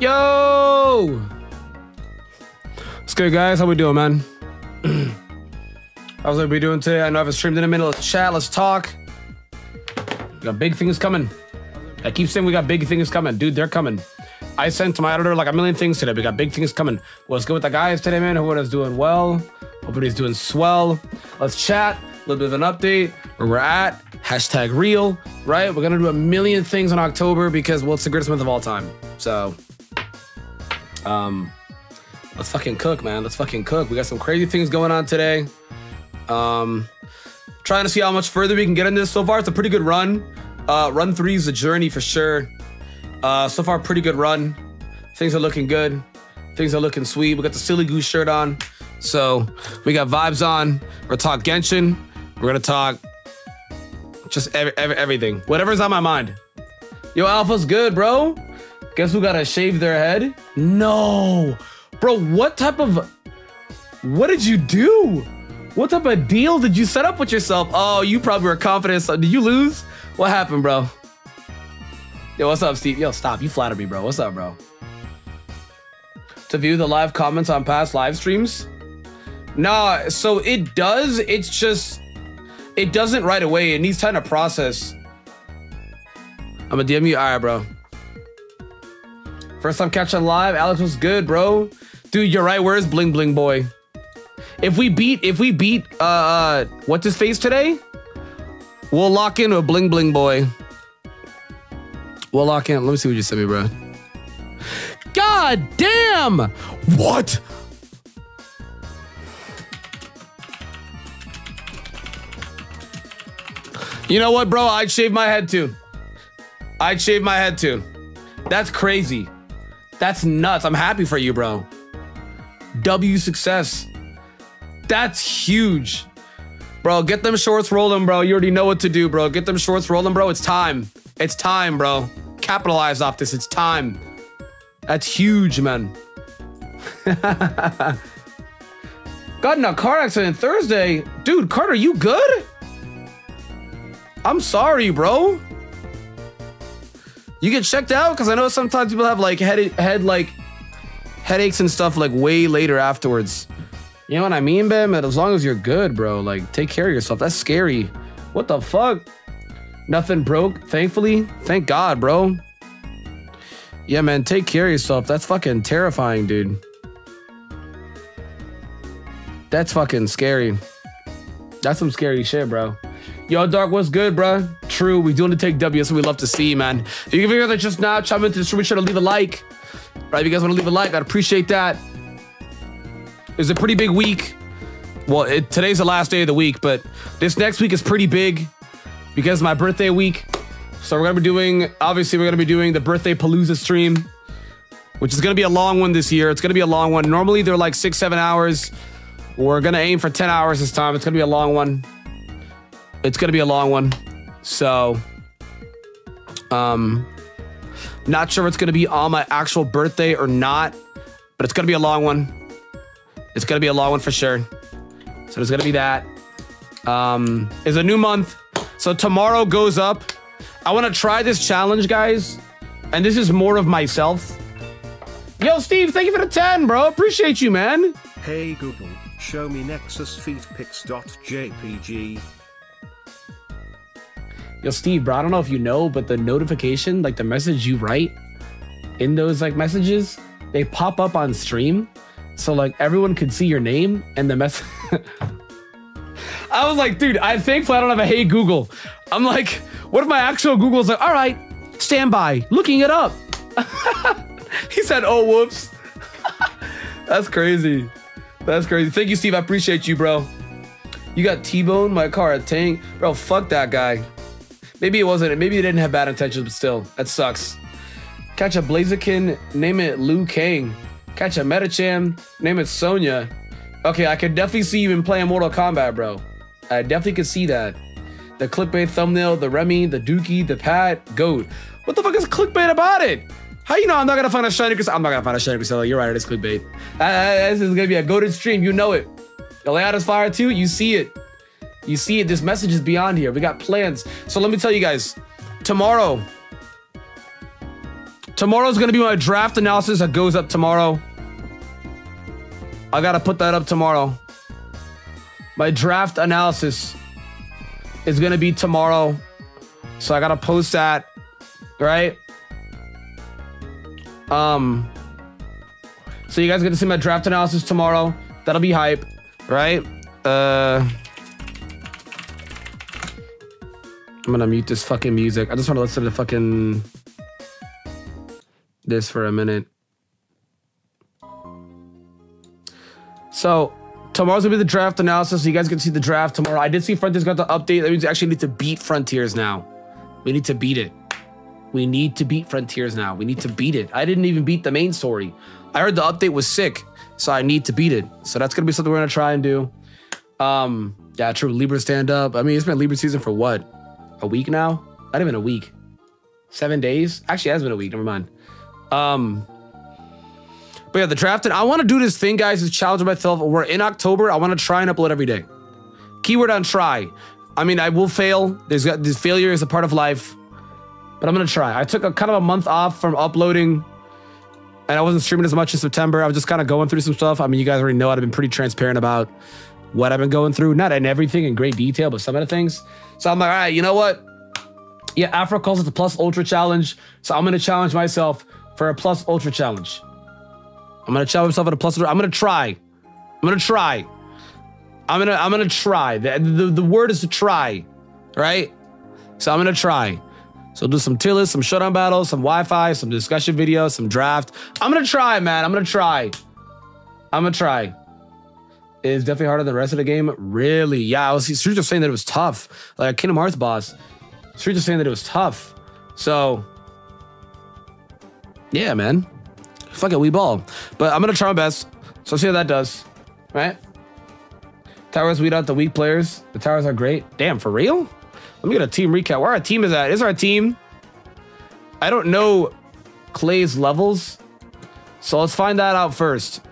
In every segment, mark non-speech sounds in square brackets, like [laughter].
Yo! What's good, guys? How we doing, man? [clears throat] How's everybody doing today? I know I haven't streamed in a minute. Let's chat. Let's talk. We got big things coming. I keep saying we got big things coming. Dude, they're coming. I sent to my editor like a million things today. We got big things coming. What's good with the guys today, man? Everybody's doing well. Everybody's doing swell. Let's chat. A little bit of an update where we're at. Hashtag real, right? We're gonna do a million things in October because well, it's the greatest month of all time. So, um, let's fucking cook, man. Let's fucking cook. We got some crazy things going on today. Um, trying to see how much further we can get in this. So far, it's a pretty good run. Uh, run three is a journey for sure. Uh, so far, pretty good run. Things are looking good. Things are looking sweet. We got the silly goose shirt on. So we got vibes on. We're gonna talk Genshin. We're gonna talk just every, every, everything. Whatever's on my mind. Yo, Alpha's good, bro. Guess who gotta shave their head? No. Bro, what type of... What did you do? What type of deal did you set up with yourself? Oh, you probably were confident. So did you lose? What happened, bro? Yo, what's up, Steve? Yo, stop. You flatter me, bro. What's up, bro? To view the live comments on past live streams? Nah, so it does. It's just... It doesn't right away. It needs time to process. I'm a DM you. All right, bro. First time catching live. Alex was good, bro. Dude, you're right. Where's Bling Bling Boy? If we beat, if we beat, uh, uh what's his face today? We'll lock in a Bling Bling Boy. We'll lock in. Let me see what you sent me, bro. God damn! What? You know what, bro? I'd shave my head too. I'd shave my head too. That's crazy. That's nuts. I'm happy for you, bro. W success. That's huge. Bro, get them shorts rolling, bro. You already know what to do, bro. Get them shorts rolling, bro. It's time. It's time, bro. Capitalize off this. It's time. That's huge, man. Got in a car accident Thursday. Dude, Carter, you good? I'm sorry, bro. You get checked out? Because I know sometimes people have like head, head like headaches and stuff like way later afterwards. You know what I mean, Ben? But as long as you're good, bro, like take care of yourself. That's scary. What the fuck? Nothing broke, thankfully. Thank God, bro. Yeah, man, take care of yourself. That's fucking terrifying, dude. That's fucking scary. That's some scary shit, bro. Yo, Dark, what's good, bro? True, we do want to take W, so we love to see, man. If you guys are just now chime into the stream, be sure to leave a like. Right, if you guys want to leave a like, I'd appreciate that. It's a pretty big week. Well, it, today's the last day of the week, but this next week is pretty big because my birthday week. So we're gonna be doing, obviously, we're gonna be doing the birthday palooza stream, which is gonna be a long one this year. It's gonna be a long one. Normally they're like six, seven hours. We're gonna aim for 10 hours this time. It's gonna be a long one. It's gonna be a long one. So, um, not sure if it's gonna be on my actual birthday or not, but it's gonna be a long one. It's gonna be a long one for sure. So there's gonna be that. Um, it's a new month. So tomorrow goes up. I wanna try this challenge, guys. And this is more of myself. Yo, Steve, thank you for the 10, bro. Appreciate you, man. Hey Google, show me Nexus feet pics.jpg. Yo, Steve, bro, I don't know if you know, but the notification, like the message you write in those like messages, they pop up on stream. So like everyone could see your name and the message. [laughs] I was like, dude, I thankfully I don't have a hey Google. I'm like, what if my actual Google's like, all right, stand by, looking it up. [laughs] he said, oh, whoops. [laughs] That's crazy. That's crazy. Thank you, Steve. I appreciate you, bro. You got T-Bone, my car, a tank. Bro, fuck that guy. Maybe it wasn't. Maybe he didn't have bad intentions, but still, that sucks. Catch a Blaziken, name it Liu Kang. Catch a Medicham, name it Sonya. Okay, I could definitely see you been playing Mortal Kombat, bro. I definitely could see that. The clickbait thumbnail, the Remy, the Dookie, the Pat, Goat. What the fuck is clickbait about it? How you know I'm not gonna find a shiny Crisella? I'm not gonna find a shiny Crisella. You're right, it is clickbait. This is gonna be a goaded stream. You know it. The layout is fire too. You see it. You see. This message is beyond here. We got plans. So let me tell you guys. Tomorrow, Tomorrow's gonna be my draft analysis that goes up tomorrow. I gotta put that up tomorrow. My draft analysis is gonna be tomorrow. So I gotta post that, right? Um, so you guys get to see my draft analysis tomorrow. That'll be hype, right? Uh, I'm gonna mute this fucking music. I just want to listen to fucking this for a minute. So tomorrow's gonna be the draft analysis. So you guys can see the draft tomorrow. I did see Frontiers got the update. That means we actually need to beat Frontiers now. We need to beat it. We need to beat Frontiers now. We need to beat it. I didn't even beat the main story. I heard the update was sick, so I need to beat it. So that's gonna be something we're gonna try and do. Um, yeah, true. Libra stand up. I mean, it's been Libra season for what? A week now? Not even a week. Seven days? Actually, it has been a week. Never mind. Um, but yeah, the draft. And I want to do this thing, guys. Is challenge myself. We're in October. I want to try and upload every day. Keyword on try. I mean, I will fail. There's got this failure is a part of life, but I'm gonna try. I took a kind of a month off from uploading, and I wasn't streaming as much in September. I was just kind of going through some stuff. I mean, you guys already know I've been pretty transparent about what I've been going through. Not in everything in great detail, but some of the things. So I'm like, all right, you know what? Yeah, Afro calls it the Plus Ultra Challenge. So I'm gonna challenge myself for a Plus Ultra Challenge. I'm gonna challenge myself at a Plus Ultra. I'm gonna try. I'm gonna try. I'm gonna I'm gonna try. The, the, the word is to try, right? So I'm gonna try. So do some tier list, some showdown battles, some Wi-Fi, some discussion videos, some draft. I'm gonna try, man. I'm gonna try. I'm gonna try. It's definitely harder than the rest of the game. Really? Yeah, I was just saying that it was tough. Like a Kingdom Hearts boss. Street just saying that it was tough. So yeah, man. Fuck it, we ball. But I'm gonna try my best. So see how that does. Right? Towers weed out the weak players. The towers are great. Damn, for real? Let me get a team recap. Where our team is at? Is our team? I don't know Clay's levels. So let's find that out first.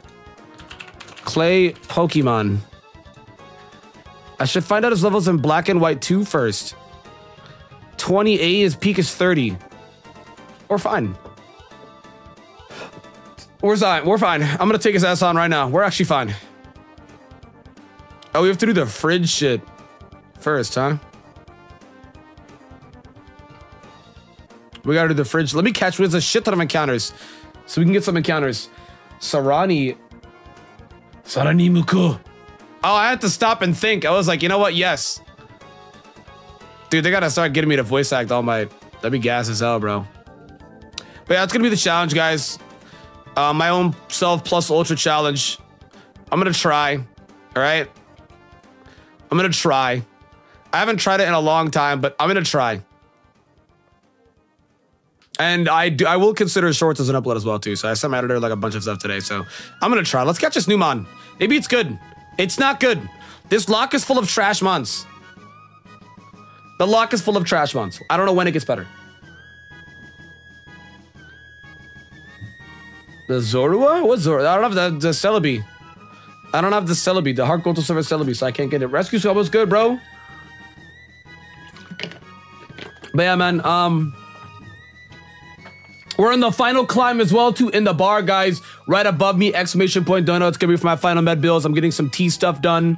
Clay Pokemon. I should find out his levels in black and white 2 first. 20A, his peak is 30. We're fine. We're fine. We're fine. I'm gonna take his ass on right now. We're actually fine. Oh, we have to do the fridge shit first, huh? We gotta do the fridge. Let me catch. with a shit ton of encounters, so we can get some encounters. Sarani. Sarani Muku. Oh, I had to stop and think. I was like, you know what? Yes. Dude, they gotta start getting me to voice act all my. That'd be gas as hell, bro. But yeah, it's gonna be the challenge, guys. Uh, my own self plus ultra challenge. I'm gonna try. All right. I'm gonna try. I haven't tried it in a long time, but I'm gonna try. And I do, I will consider shorts as an upload as well too. So I sent my editor like a bunch of stuff today. So I'm gonna try. Let's catch this new mon. Maybe it's good. It's not good. This lock is full of trash mons. The lock is full of trash mons. I don't know when it gets better. The Zorua? What Zorua? I don't have the, the Celebi. I don't have the Celebi, the Heart Gold to Silver Celebi, so I can't get it. Rescue Squad was good, bro. But yeah, man, um... We're in the final climb as well, too, in the bar, guys. Right above me, exclamation point dono. It's gonna be for my final med bills. I'm getting some tea stuff done.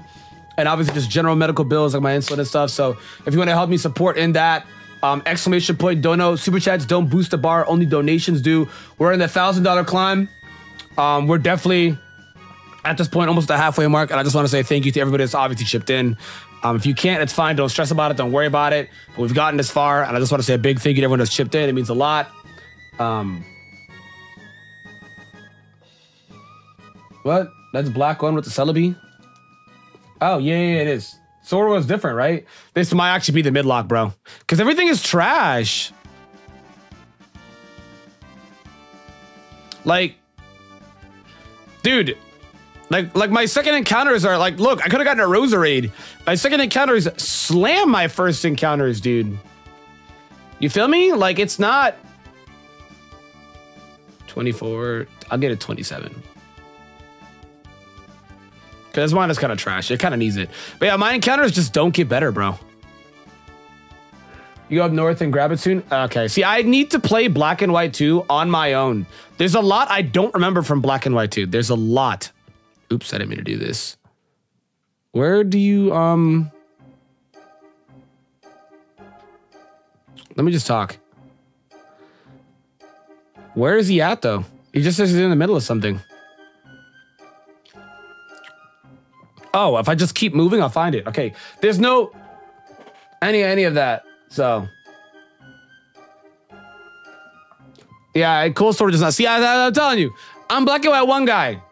And obviously just general medical bills like my insulin and stuff. So if you want to help me support in that, um, exclamation point dono. Super chats don't boost the bar, only donations do. We're in the thousand dollar climb. Um, we're definitely at this point almost the halfway mark, and I just want to say thank you to everybody that's obviously chipped in. Um, if you can't, it's fine. Don't stress about it. Don't worry about it. But we've gotten this far, and I just want to say a big thank you to everyone that's chipped in. It means a lot. Um, what? That's black one with the Celebi. Oh yeah, yeah, it is. Sora was different, right? This might actually be the mid lock, bro. Because everything is trash. Like, dude, like, like my second encounters are like, look, I could have gotten a Roserade. My second encounters slam my first encounters, dude. You feel me? Like, it's not 24. I'll get it 27. Because mine is kind of trash. It kind of needs it. But yeah, my encounters just don't get better, bro. You go up north and grab it soon? Okay. See, I need to play Black and White 2 on my own. There's a lot I don't remember from Black and White 2. There's a lot. Oops, I didn't mean to do this. Where do you, um... Let me just talk. Where is he at, though? He just says he's in the middle of something. Oh, if I just keep moving, I'll find it. Okay. There's no any any of that. So yeah, cool story does not see. I, I'm telling you, I'm black and white one guy.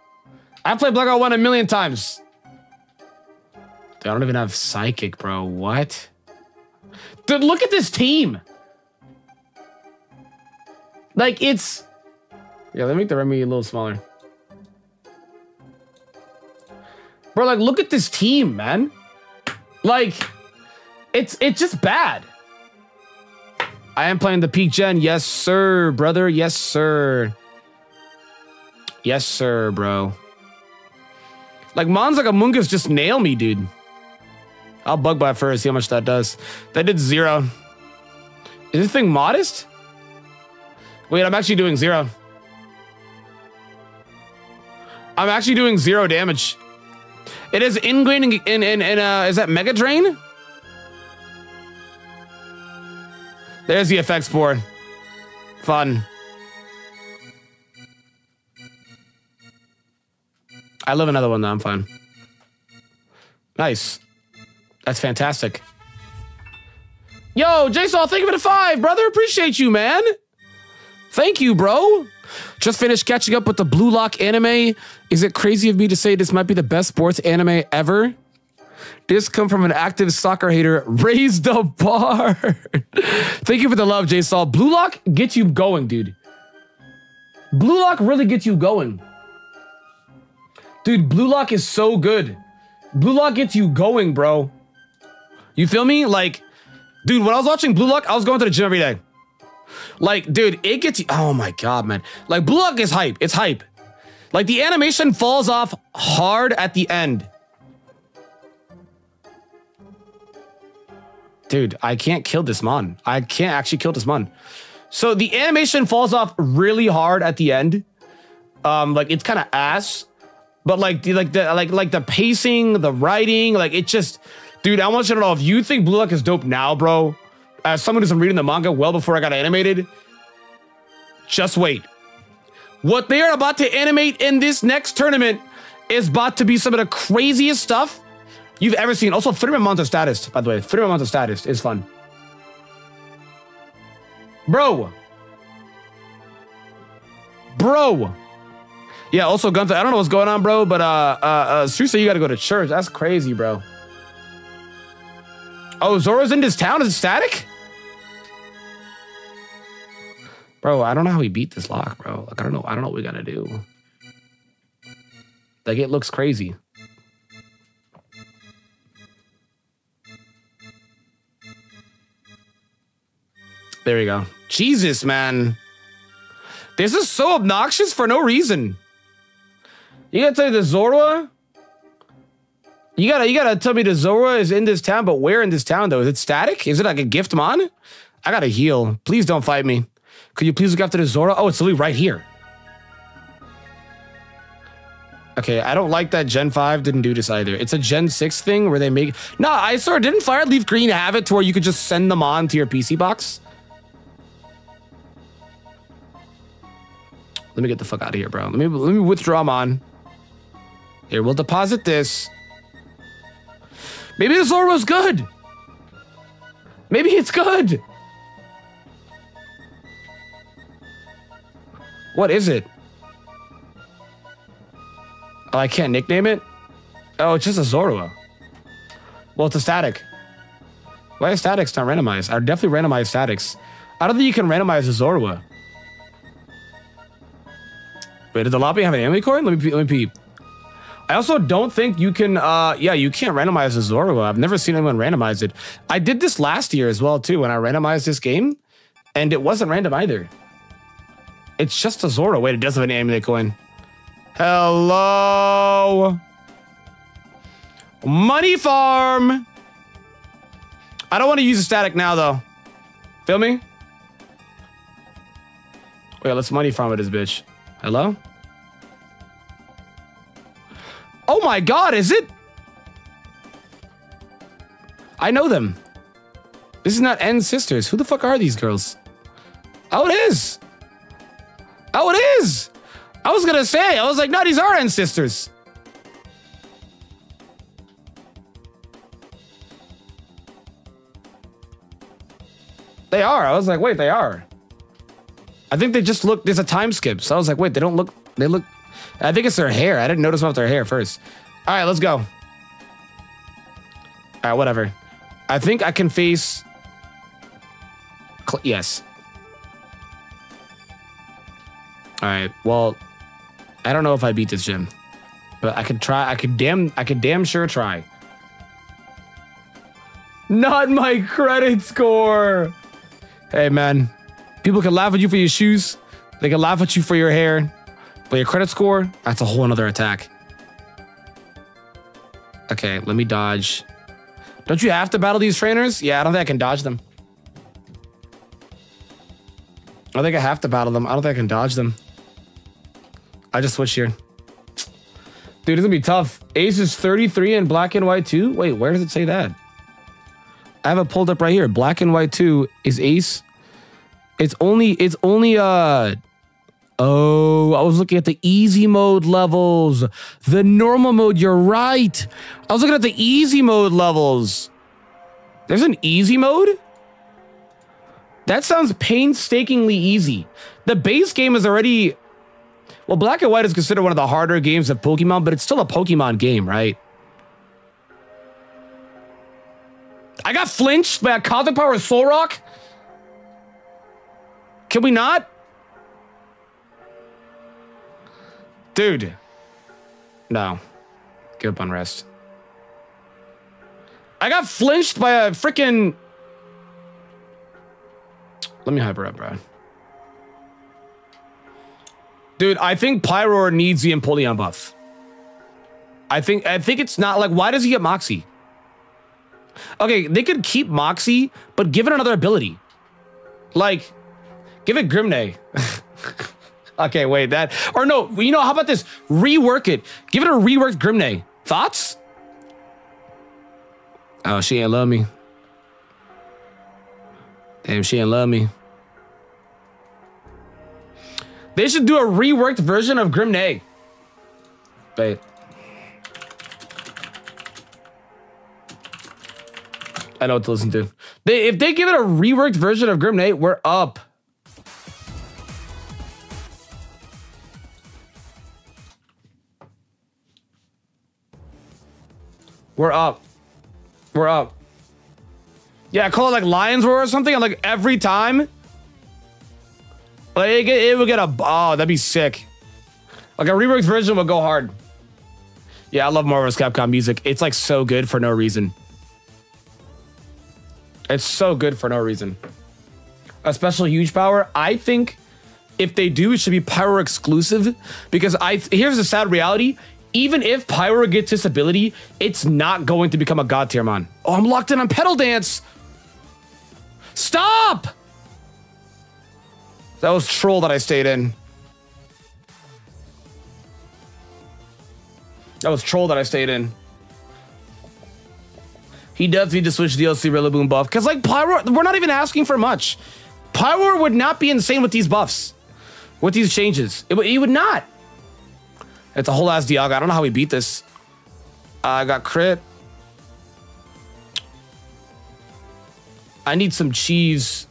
I played black and white one a million times. Dude, I don't even have psychic, bro. What? Dude, look at this team. Like it's. Yeah, let me make the Remy a little smaller. Bro, like, look at this team, man. Like, it's it's just bad. I am playing the peak gen. Yes, sir, brother. Yes, sir. Yes, sir, bro. Like, Mons like Amoonguss just nail me, dude. I'll bug by first, see how much that does. That did zero. Is this thing modest? Wait, I'm actually doing zero. I'm actually doing zero damage. It is ingrained in, in, in, in uh, is that Mega Drain? There's the Effect Spore. Fun. I love another one though, I'm fine. Nice. That's fantastic. Yo, Jason, thank you for the five, brother. Appreciate you, man. Thank you, bro. Just finished catching up with the Blue Lock anime. Is it crazy of me to say this might be the best sports anime ever? This come from an active soccer hater. [laughs] Raise the bar. [laughs] Thank you for the love, J Saul. Blue Lock gets you going, dude. Blue Lock really gets you going. Dude, Blue Lock is so good. Blue Lock gets you going, bro. You feel me? Like, dude, when I was watching Blue Lock, I was going to the gym every day. Like, dude, it gets. Oh my god, man. Like, Blue Lock is hype. It's hype. Like, the animation falls off hard at the end. Dude, I can't kill this mon. I can't actually kill this mon. So the animation falls off really hard at the end. Um, like it's kind of ass, but like the like the like like the pacing, the writing, like it just, dude. I want you to know if you think Blue Lock is dope now, bro. As someone who's been reading the manga well before I got animated, just wait. What they are about to animate in this next tournament is about to be some of the craziest stuff you've ever seen. Also, 30 months of status, by the way. 30 months of status is fun. Bro. Bro. Yeah, also Gunther, I don't know what's going on, bro, but uh uh uh seriously, you gotta go to church. That's crazy, bro. Oh, Zoro's in this town? Is it static? Bro, I don't know how we beat this lock, bro. Like I don't know. I don't know what we gotta do. Like it looks crazy. There we go. Jesus, man. This is so obnoxious for no reason. You gotta tell me the Zorua? You gotta you gotta tell me the Zorua is in this town, but where in this town though? Is it static? Is it like a gift mon? I gotta heal. Please don't fight me. Could you please look after the Zorua? Oh, it's literally right here. Okay, I don't like that Gen 5 didn't do this either. It's a Gen 6 thing where they make... No, I saw didn't Fire Leaf Green have it to where you could just send them on to your PC box? Let me get the fuck out of here, bro. Let me let me withdraw them on. Here, we'll deposit this. Maybe the was good. Maybe it's good. What is it? Oh, I can't nickname it? Oh, it's just a Zorua. Well, it's a static. Why is statics not randomized? I definitely randomized statics. I don't think you can randomize a Zorua. Wait, did the lobby have an amulet coin? Let me let me peep. I also don't think you can, uh, yeah, you can't randomize a Zorua. I've never seen anyone randomize it. I did this last year as well, too, when I randomized this game, and it wasn't random either. It's just a Zorua. Wait, it does have an amulet coin. Hello. Money farm. I don't want to use a static now, though. Feel me? Wait, let's money farm with this bitch. Hello? Oh my god, is it? I know them. This is not N sisters. Who the fuck are these girls? Oh, it is. Oh, it is. I was gonna say, I was like, no, these are ancestors. They are. I was like, wait, they are. I think they just look. There's a time skip. So I was like, wait, they don't look. They look. I think it's their hair. I didn't notice about their hair first. All right, let's go. All right, whatever. I think I can face. Yes. All right. Well, I don't know if I beat this gym, but I could try. I could damn. I could damn sure try. Not my credit score. Hey, man. People can laugh at you for your shoes. They can laugh at you for your hair. But your credit score, that's a whole another attack. Okay, let me dodge. Don't you have to battle these trainers? Yeah, I don't think I can dodge them. I think I have to battle them. I don't think I can dodge them. I just switched here. Dude, it's gonna be tough. Ace is 33 and black and white 2. Wait, where does it say that? I have it pulled up right here. Black and white 2 is ace. It's only, it's only, uh, oh, I was looking at the easy mode levels. The normal mode, you're right. I was looking at the easy mode levels. There's an easy mode? That sounds painstakingly easy. The base game is already, well, Black and White is considered one of the harder games of Pokemon, but it's still a Pokemon game, right? I got flinched by a Cosmic Power Solrock? Can we not? Dude. No. Give up on rest. I got flinched by a freaking. Let me hyper up, bro. Dude, I think Pyroar needs the Empoleon buff. I think I think it's not like why does he get Moxie? Okay, they could keep Moxie, but give it another ability. Like, give it Grim Neigh. [laughs] okay, wait, that or no, you know, how about this? Rework it. Give it a reworked Grim Neigh. Thoughts? Oh, she ain't love me. Damn, she ain't love me. They should do a reworked version of Grim Neigh. Wait. I know what to listen to. They, if they give it a reworked version of Grim Neigh, we're up. We're up. We're up. Yeah, call it like Lions Roar or something. And like every time, like it, it would get a oh, that'd be sick. Like a reworked version would go hard. Yeah, I love Marvel's Capcom music. It's like so good for no reason. It's so good for no reason. A special huge power. I think if they do, it should be Pyro exclusive because I here's the sad reality. Even if Pyro gets this ability, it's not going to become a god tier mon. Oh, I'm locked in on Petal Dance. Stop! That was troll that I stayed in. That was troll that I stayed in. He does need to switch DLC Rillaboom buff. Because, like, Pyro, we're not even asking for much. Pyro would not be insane with these buffs. With these changes. It, he would not. It's a whole ass Dialga. I don't know how we beat this. I got crit. I need some cheese.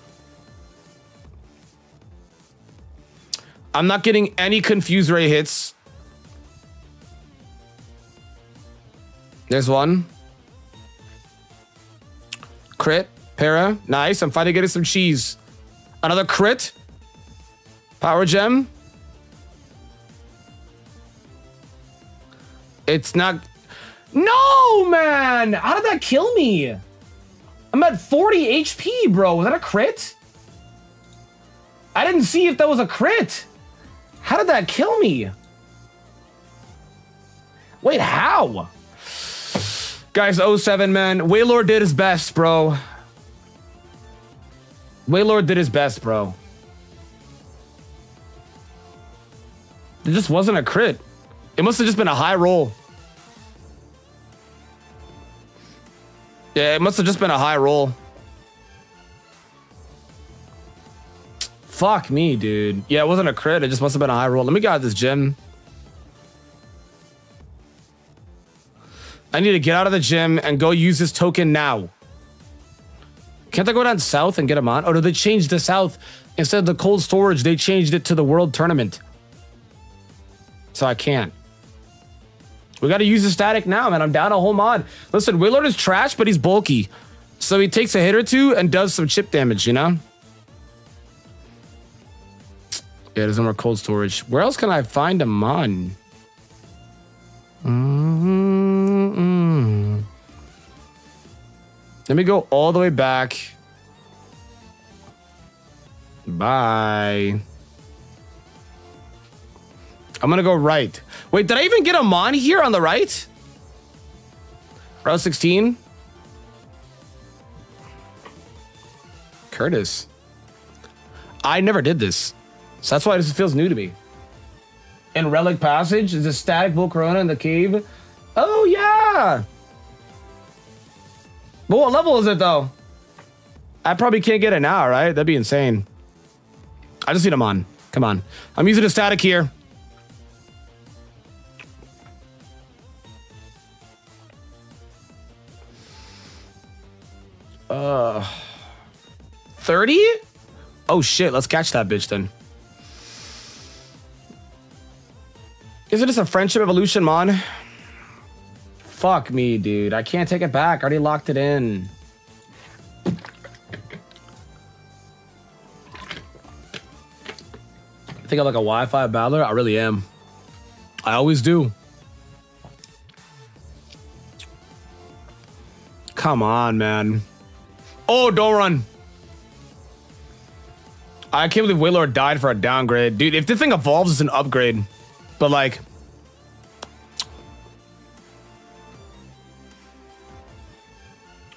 I'm not getting any confused ray hits. There's one. Crit. Para. Nice. I'm finally getting some cheese. Another crit. Power gem. It's not. No, man. How did that kill me? I'm at 40 HP, bro. Was that a crit? I didn't see if that was a crit. How did that kill me? Wait, how? Guys, 07, man. Wailord did his best, bro. Wailord did his best, bro. It just wasn't a crit. It must have just been a high roll. Yeah, it must have just been a high roll. Fuck me, dude. Yeah, it wasn't a crit. It just must have been a high roll. Let me get out of this gym. I need to get out of the gym and go use this token now. Can't I go down south and get him on? Oh, or did they change the south? Instead of the cold storage, they changed it to the world tournament. So I can't. We got to use the static now, man. I'm down a whole mod. Listen, Willard is trash, but he's bulky. So he takes a hit or two and does some chip damage, you know? Yeah, there's no more cold storage. Where else can I find a mon? Mm. Let me go all the way back. Bye. I'm gonna go right. Wait, did I even get a mon here on the right? Route 16? Curtis. I never did this. So that's why this feels new to me. In Relic Passage, is a static Volcarona in the cave. Oh, yeah. But what level is it, though? I probably can't get it now, right? That'd be insane. I just need them on. Come on. I'm using a static here. Uh, 30? Oh shit, let's catch that bitch then. Is it just a friendship evolution, mon? Fuck me, dude. I can't take it back. I already locked it in. I think I'm like a Wi-Fi battler. I really am. I always do. Come on, man. Oh, don't run. I can't believe Wailord died for a downgrade. Dude, if this thing evolves, it's an upgrade. But like...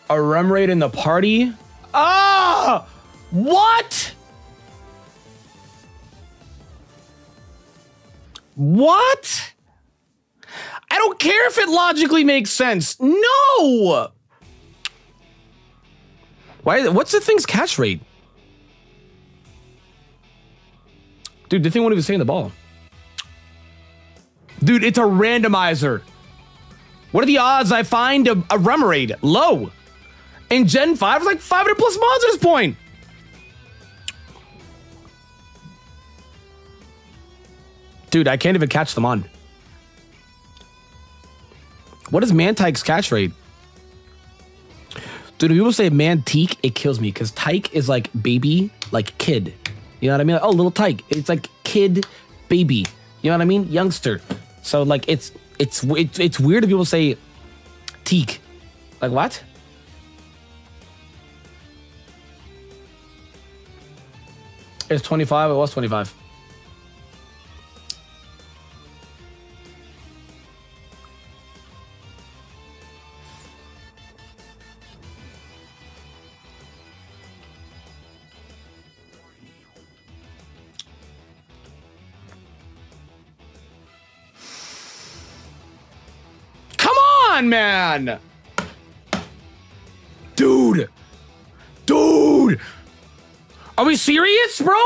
A Remoraid in the party? Ah! What? What? I don't care if it logically makes sense. No! Why? What's the thing's catch rate? Dude, the thing won't even stay in the ball. Dude, it's a randomizer. What are the odds I find a, a Remoraid? Low. In Gen 5, it's like 500 plus mods at this point. Dude, I can't even catch them on. What is Mantyke's catch rate? Dude, if people say Mantique, it kills me because Tyke is like baby, like kid. You know what I mean? Like, oh, little Tyke. It's like kid, baby. You know what I mean? Youngster. So like it's it's it's, it's weird if people say teak. Like what? It's 25. It was 25. Man. Dude. Dude. Are we serious, bro?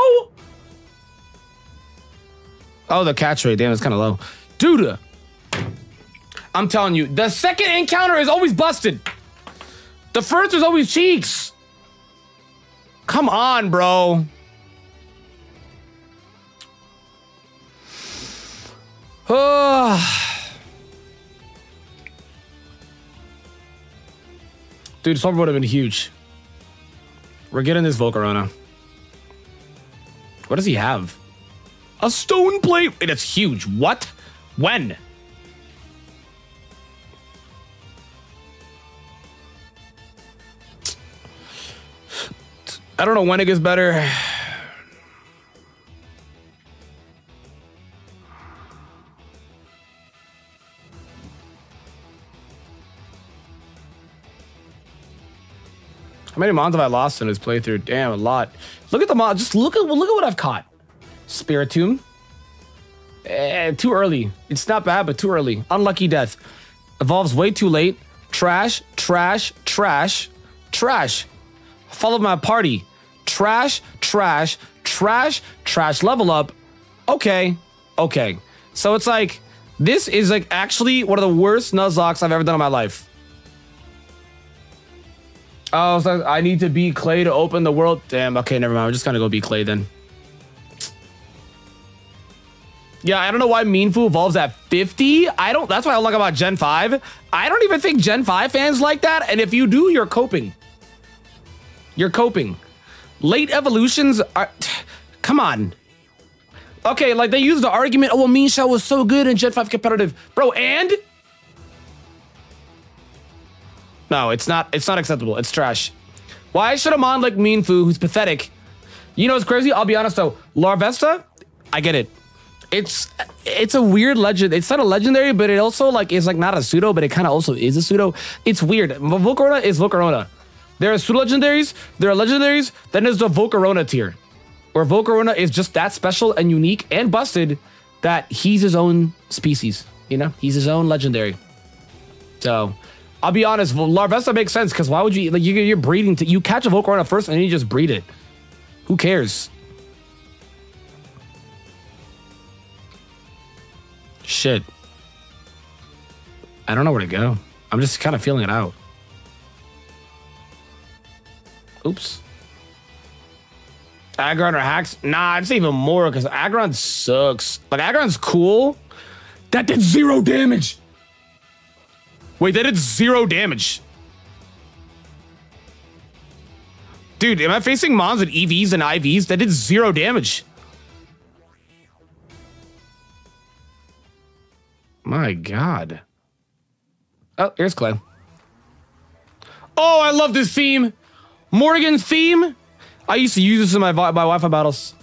Oh, the catch rate. Damn, it's kind of low. Dude. I'm telling you, the second encounter is always busted. The first is always cheeks. Come on, bro. Oh. [sighs] Dude, Storm would have been huge. We're getting this Volcarona. What does he have? A stone plate? It's huge. What? When? I don't know when it gets better. How many mons have I lost in this playthrough? Damn, a lot. Look at the mon. Just look at look at what I've caught. Spiritomb. Eh, too early. It's not bad, but too early. Unlucky death. Evolves way too late. Trash, trash, trash, trash. Follow my party. Trash, trash, trash, trash. Level up. Okay, okay. So it's like this is like actually one of the worst Nuzlockes I've ever done in my life. Oh, so I need to be Clay to open the world. Damn. Okay, never mind. I'm just gonna go be Clay then. Yeah, I don't know why Mienfoo evolves at 50. I don't. That's why I like about Gen 5. I don't even think Gen 5 fans like that. And if you do, you're coping. You're coping. Late evolutions are. [sighs] Come on. Okay, like they use the argument, oh, well, Mienshao was so good in Gen 5 competitive. Bro, and? No, it's not. It's not acceptable. It's trash. Why should a mon like Mienfoo, who's pathetic? You know it's crazy? I'll be honest though. Larvesta, I get it. It's it's a weird legend. It's not a legendary, but it also like is like not a pseudo, but it kind of also is a pseudo. It's weird. Volcarona is Volcarona. There are pseudo legendaries. There are legendaries. Then there's the Volcarona tier, where Volcarona is just that special and unique and busted that he's his own species. You know, he's his own legendary. So I'll be honest, Larvesta makes sense because why would you like you, you're breeding to you catch a Volcarona first and then you just breed it? Who cares? Shit. I don't know where to go. I'm just kind of feeling it out. Oops. Aggron or hacks? Nah, I'd even more because Aggron sucks. Like Aggron's cool. That did zero damage. Wait, that did zero damage. Dude, am I facing mons with EVs and IVs? That did zero damage. My God. Oh, here's Clay. Oh, I love this theme. Morgan theme. I used to use this in my, my Wi-Fi battles.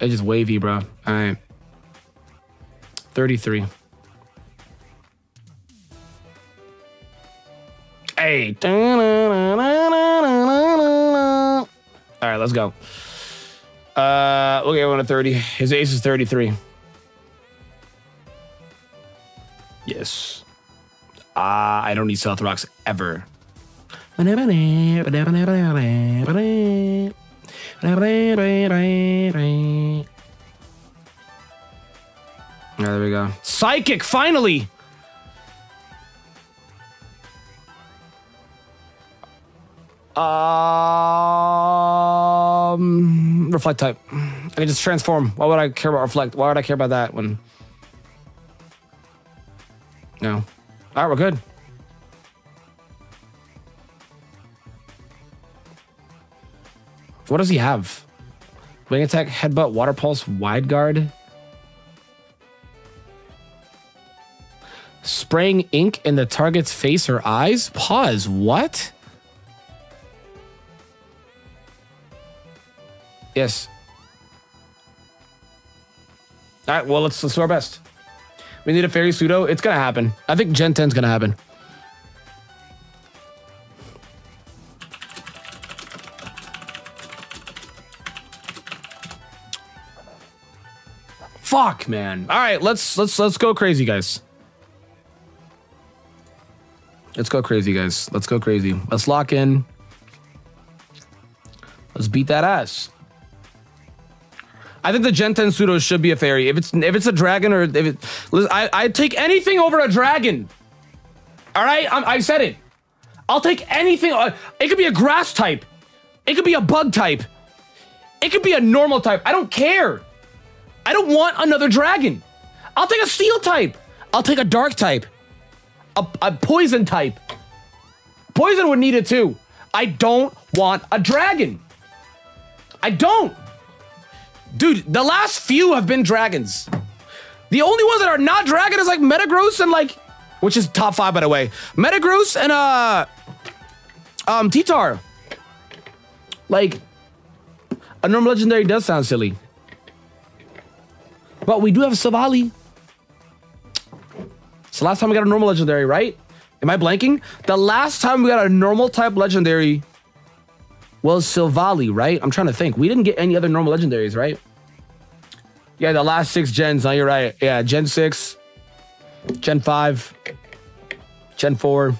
It's just wavy, bro. All right. 33. Hey. All right, let's go. Uh, we'll get one to 30. His ace is 33. Yes. Ah, uh, I don't need stealth rocks ever. Yeah, there we go. Psychic, finally! Um, reflect type. I can just transform. Why would I care about reflect? Why would I care about that when? No. All right, we're good. What does he have? Wing attack, headbutt, water pulse, wide guard. Spraying ink in the target's face or eyes? Pause. What? Yes. All right, well, let's, let's do our best. We need a fairy pseudo. It's going to happen. I think Gen 10 is going to happen. Fuck, man. All right, let's let's let's go crazy, guys. Let's go crazy, guys. Let's go crazy. Let's lock in. Let's beat that ass. I think the Gen 10 pseudo should be a fairy. If it's if it's a dragon or if it, I I take anything over a dragon. All right, I'm, I said it. I'll take anything. Uh, it could be a grass type. It could be a bug type. It could be a normal type. I don't care. I don't want another dragon. I'll take a steel type. I'll take a dark type. A, a poison type. Poison would need it too. I don't want a dragon. I don't. Dude, the last few have been dragons. The only ones that are not dragon is like Metagross and like, which is top five by the way. Metagross and uh, um, T-Tar. Like, a normal legendary does sound silly. But we do have Silvally. It's the last time we got a normal legendary, right? Am I blanking? The last time we got a normal type legendary was Silvally, right? I'm trying to think. We didn't get any other normal legendaries, right? Yeah, the last six gens. No, you're right. Yeah, Gen 6, Gen 5, Gen 4.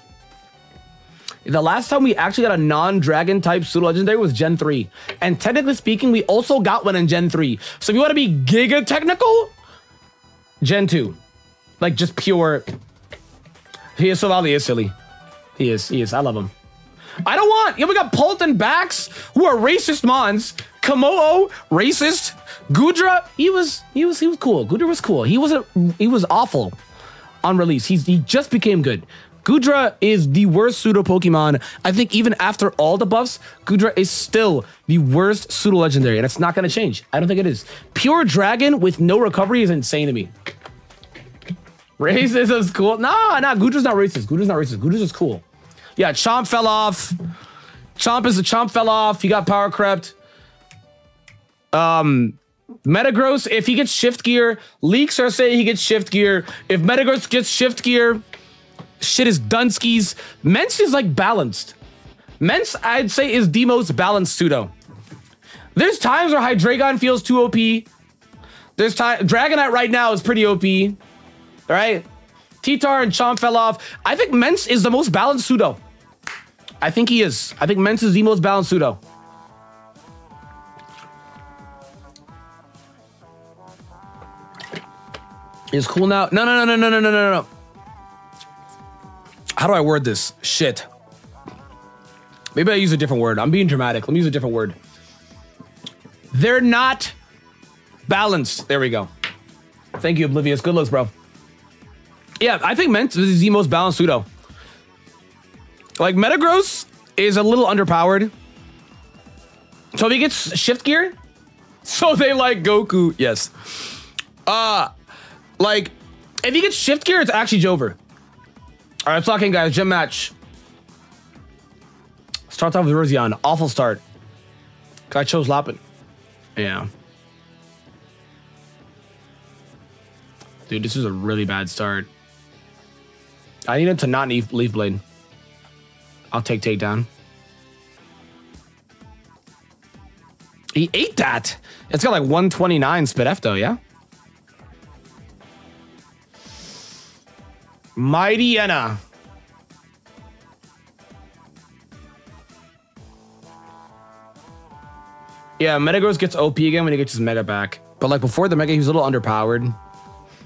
The last time we actually got a non-dragon type pseudo legendary was Gen 3. And technically speaking, we also got one in Gen 3. So if you want to be giga technical, Gen 2. Like just pure. He is Silvally is silly. He is. He is. I love him. I don't want. Yeah, we got Polton Backs, who are racist mons. Kommo-o, racist. Goodra, he was he was he was cool. Goodra was cool. He wasn't he was awful on release. He's he just became good. Goodra is the worst pseudo Pokemon. I think even after all the buffs, Goodra is still the worst pseudo legendary, and it's not gonna change. I don't think it is. Pure Dragon with no recovery is insane to me. Racism's cool. Nah, nah, Goodra's not racist. Goodra's not racist. Goodra's just cool. Yeah, Chomp fell off. Chomp is a Chomp fell off. He got power crept. Um, Metagross, if he gets shift gear, leaks are saying he gets shift gear. If Metagross gets shift gear, shit is Dunskies. Mence is like balanced. Mence, I'd say, is the most balanced pseudo. There's times where Hydreigon feels too OP. There's time Dragonite right now is pretty OP. All right. T-Tar and Chomp fell off. I think Mence is the most balanced pseudo. I think he is. I think Mence is the most balanced pseudo. Is cool now? No, no, no, no, no, no, no, no, no. How do I word this? Shit. Maybe I use a different word. I'm being dramatic. Let me use a different word. They're not balanced. There we go. Thank you, Oblivious. Good looks, bro. Yeah, I think Ment is the most balanced pseudo. Like, Metagross is a little underpowered. So if he gets shift gear, [laughs] so they like Goku. Yes. Uh, like, if he gets shift gear, it's actually Jover. All right, talking guys. Gym match. Starts off with Rosian. Awful start. Guy chose Lappin. Yeah. Dude, this is a really bad start. I need him to not leaf blade. I'll take takedown. He ate that. It's got like 129 spit F though, yeah? Mightyena. Yeah, Metagross gets OP again when he gets his Mega back. But like before the Mega, he was a little underpowered.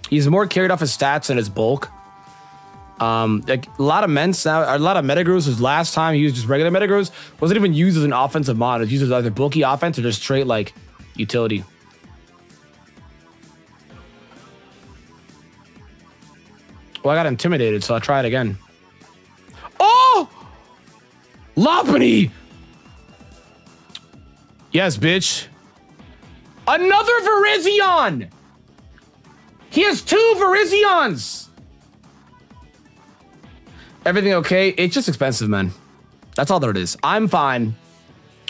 He's more carried off his stats and his bulk. Um, like a lot of Ments now, a lot of Metagross. His last time he used just regular Metagross wasn't even used as an offensive mod. It was used as either bulky offense or just straight like utility. Well, I got intimidated, so I'll try it again. Oh! Lopunny! Yes, bitch. Another Virizion! He has two Virizions! Everything okay? It's just expensive, man. That's all that it is. I'm fine.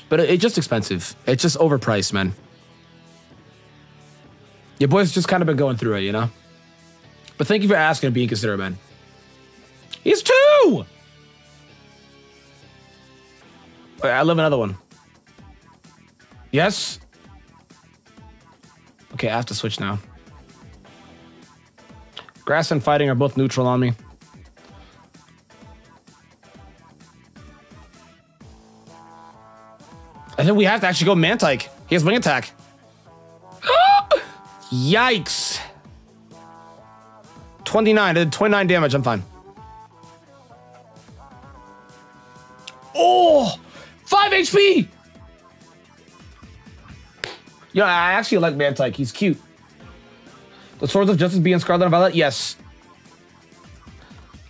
But it's just expensive. It's just overpriced, man. Your boy's just kind of been going through it, you know? But thank you for asking and being considerate, man. He's two! Wait, I love another one. Yes? Okay, I have to switch now. Grass and fighting are both neutral on me. I think we have to actually go Mantyke. He has wing attack. [gasps] Yikes. 29. I did 29 damage. I'm fine. Oh! 5 HP! Yeah, I actually like Mantyke. He's cute. The Swords of Justice being Scarlet and Violet? Yes.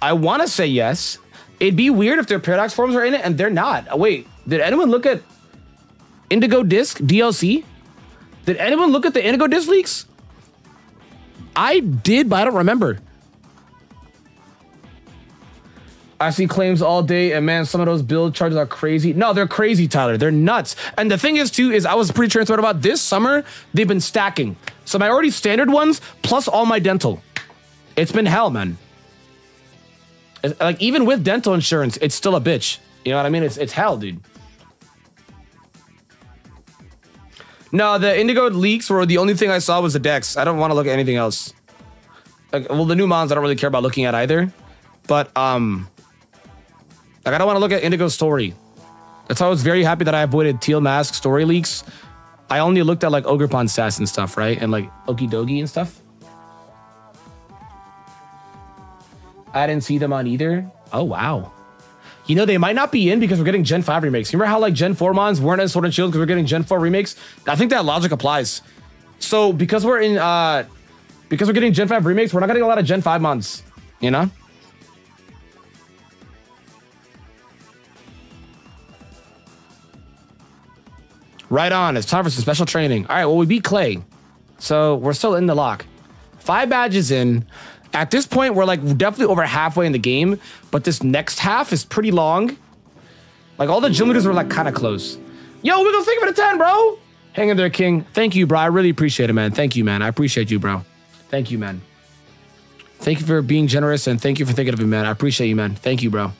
I want to say yes. It'd be weird if their Paradox forms are in it, and they're not. Oh, wait, did anyone look at Indigo Disc DLC? Did anyone look at the Indigo Disc leaks? I did, but I don't remember. I see claims all day, and man, some of those build charges are crazy. No, they're crazy, Tyler. They're nuts. And the thing is, too, is I was pretty transparent about this summer. They've been stacking. So my already standard ones plus all my dental. It's been hell, man. It's- like even with dental insurance, it's still a bitch. You know what I mean? It's it's hell, dude. No, the Indigo leaks were the only thing I saw was the decks. I don't want to look at anything else. Like, well, the new mons I don't really care about looking at either. But um, like I don't want to look at Indigo's story. That's why I was very happy that I avoided Teal Mask story leaks. I only looked at like Ogerpon stats and stuff, right? And like Okidogi and stuff. I didn't see them on either. Oh wow. You know, they might not be in because we're getting Gen 5 remakes. Remember how like Gen 4 mons weren't as Sword and Shield because we're getting Gen 4 remakes? I think that logic applies. So because we're in uh because we're getting Gen 5 remakes, we're not getting a lot of Gen 5 mons, you know? Right on. It's time for some special training. All right, well, we beat Clay. So we're still in the lock. Five badges in. At this point, we're like definitely over halfway in the game, but this next half is pretty long. Like all the gym leaders were like kind of close. Yo, we're gonna think of it a 10, bro. Hang in there, King. Thank you, bro. I really appreciate it, man. Thank you, man. I appreciate you, bro. Thank you, man. Thank you for being generous and thank you for thinking of me, man. I appreciate you, man. Thank you, bro.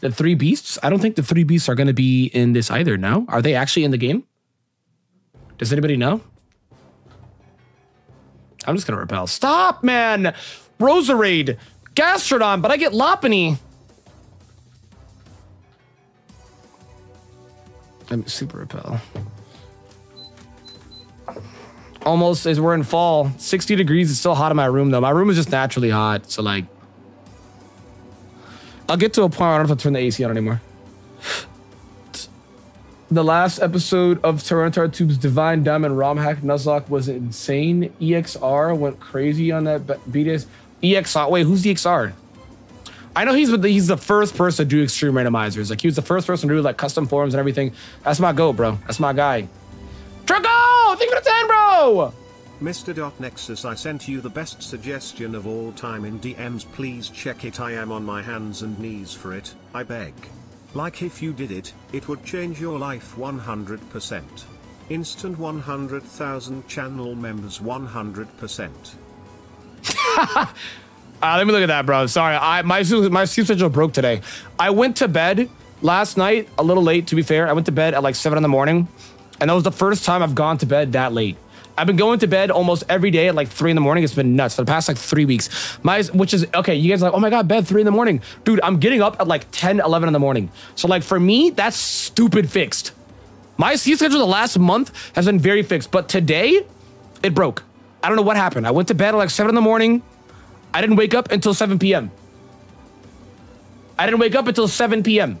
The three beasts? I don't think the three beasts are going to be in this either. No, are they actually in the game? Does anybody know? I'm just gonna repel. Stop, man. Roserade, Gastrodon, but I get Lopunny. I'm super repel. Almost as we're in fall. 60 degrees is still hot in my room though. My room is just naturally hot. So like I'll get to a point where I don't have to turn the AC on anymore. The last episode of Tyranitar Tube's Divine Diamond ROM hack Nuzlocke was insane. EXR went crazy on that BDS. EXR, wait, who's the XR? I know he's the, he's the first person to do extreme randomizers. Like he was the first person to do like custom forms and everything. That's my goat, bro. That's my guy. Draco, think for the 10, bro. Mr. Dot Nexus, I sent you the best suggestion of all time in DMs. Please check it. I am on my hands and knees for it, I beg. Like if you did it, it would change your life 100%. Instant 100,000 channel members 100%. Uh, [laughs] let me look at that, bro. Sorry, I my my sleep schedule broke today. I went to bed last night a little late. To be fair, I went to bed at like seven in the morning, and that was the first time I've gone to bed that late. I've been going to bed almost every day at like three in the morning. It's been nuts for the past like three weeks. My which is okay. You guys are like, oh my god, bed three in the morning, dude. I'm getting up at like 10, 11 in the morning. So like for me, that's stupid fixed. My sleep schedule the last month has been very fixed, but today it broke. I don't know what happened. I went to bed at like seven in the morning. I didn't wake up until 7 p.m. I didn't wake up until 7 p.m.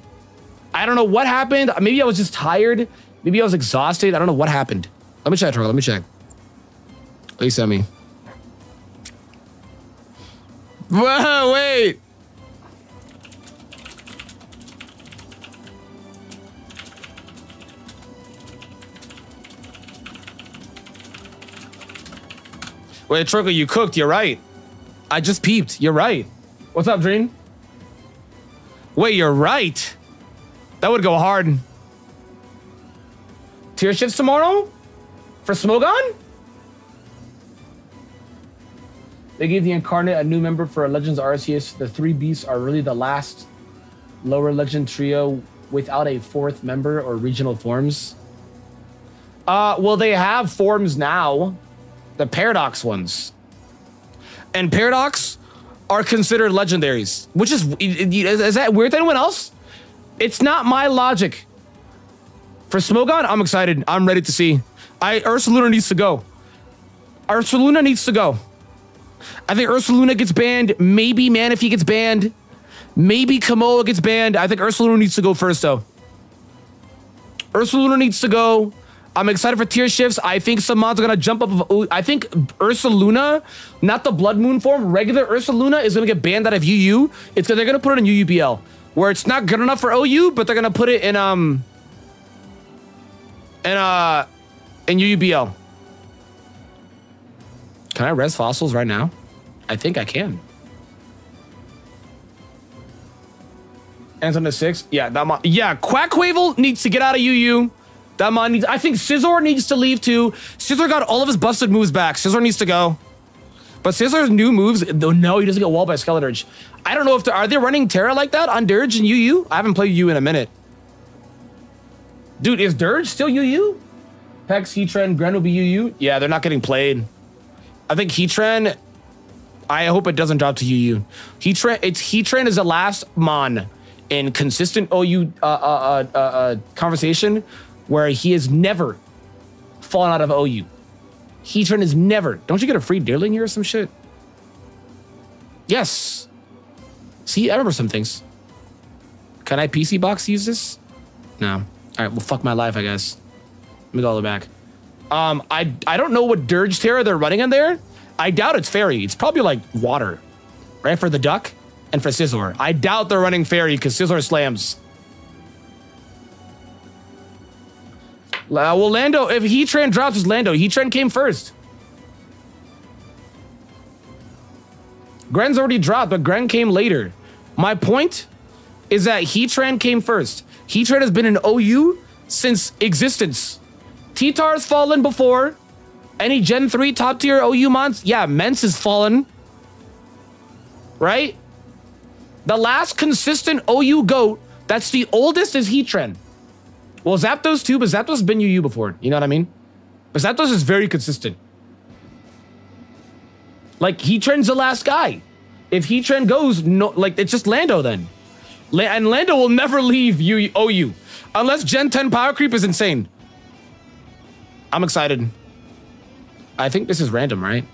I don't know what happened. Maybe I was just tired. Maybe I was exhausted. I don't know what happened. Let me check. Let me check. Please send me. Whoa, wait. Wait, Troco, you cooked. You're right. I just peeped. You're right. What's up, Dream? Wait, you're right. That would go hard. Tier shifts tomorrow? For Smogon? They gave the Incarnate a new member for Legends Arceus. The three beasts are really the last lower legend trio without a fourth member or regional forms. Uh, well, they have forms now. The Paradox ones and Paradox are considered legendaries, which is is that weird to anyone else? It's not my logic. For Smogon, I'm excited. I'm ready to see. I Ursaluna needs to go. Ursaluna needs to go. I think Ursaluna gets banned. Maybe Manaphy gets banned. Maybe Kamoa gets banned. I think Ursaluna needs to go first, though. Ursaluna needs to go. I'm excited for tier shifts. I think some mods are gonna jump up. I think Ursaluna, not the Blood Moon form, regular Ursaluna is gonna get banned out of UU. It's they're gonna put it in UUBL, where it's not good enough for OU, but they're gonna put it in um in uh in UUBL. Can I res fossils right now? I think I can. Ends on the six. Yeah, that mon- yeah. Quaquaval needs to get out of UU. That mon needs. I think Scizor needs to leave too. Scizor got all of his busted moves back. Scizor needs to go. But Scizor's new moves, though, no, he doesn't get walled by Skeledirge. I don't know if are they running Tera like that on Dirge and UU? I haven't played UU in a minute. Dude, is Dirge still UU? Pex, Heatran, Gren will be UU? Yeah, they're not getting played. I think Heatran, I hope it doesn't drop to UU. Heatran, it's Heatran is the last Mon in consistent OU uh, uh, uh, uh, uh, conversation where he has never fallen out of OU. Heatran is never. Don't you get a free Deerling here or some shit? Yes. See, I remember some things. Can I PC box use this? No. All right, well, fuck my life, I guess. Let me go all the way back. Um, I I don't know what Dirge Tera they're running in there. I doubt it's Fairy. It's probably like water, right? For the duck and for Scizor. I doubt they're running Fairy because Scizor slams. well, Lando, if Heatran drops his Lando, Heatran came first. Gren's already dropped, but Gren came later. My point is that Heatran came first. Heatran has been an OU since existence. T-Tar's fallen before. Any Gen 3 top tier OU mons? Yeah, Mence has fallen. Right? The last consistent OU GOAT that's the oldest is Heatran. Well, Zapdos too, but Zapdos has been UU before. You know what I mean? But Zapdos is very consistent. Like, Heatran's the last guy. If Heatran goes, no, like, it's just Lando then. La and Lando will never [laughs] leave U OU. Unless Gen 10 power creep is insane. I'm excited. I think this is random, right?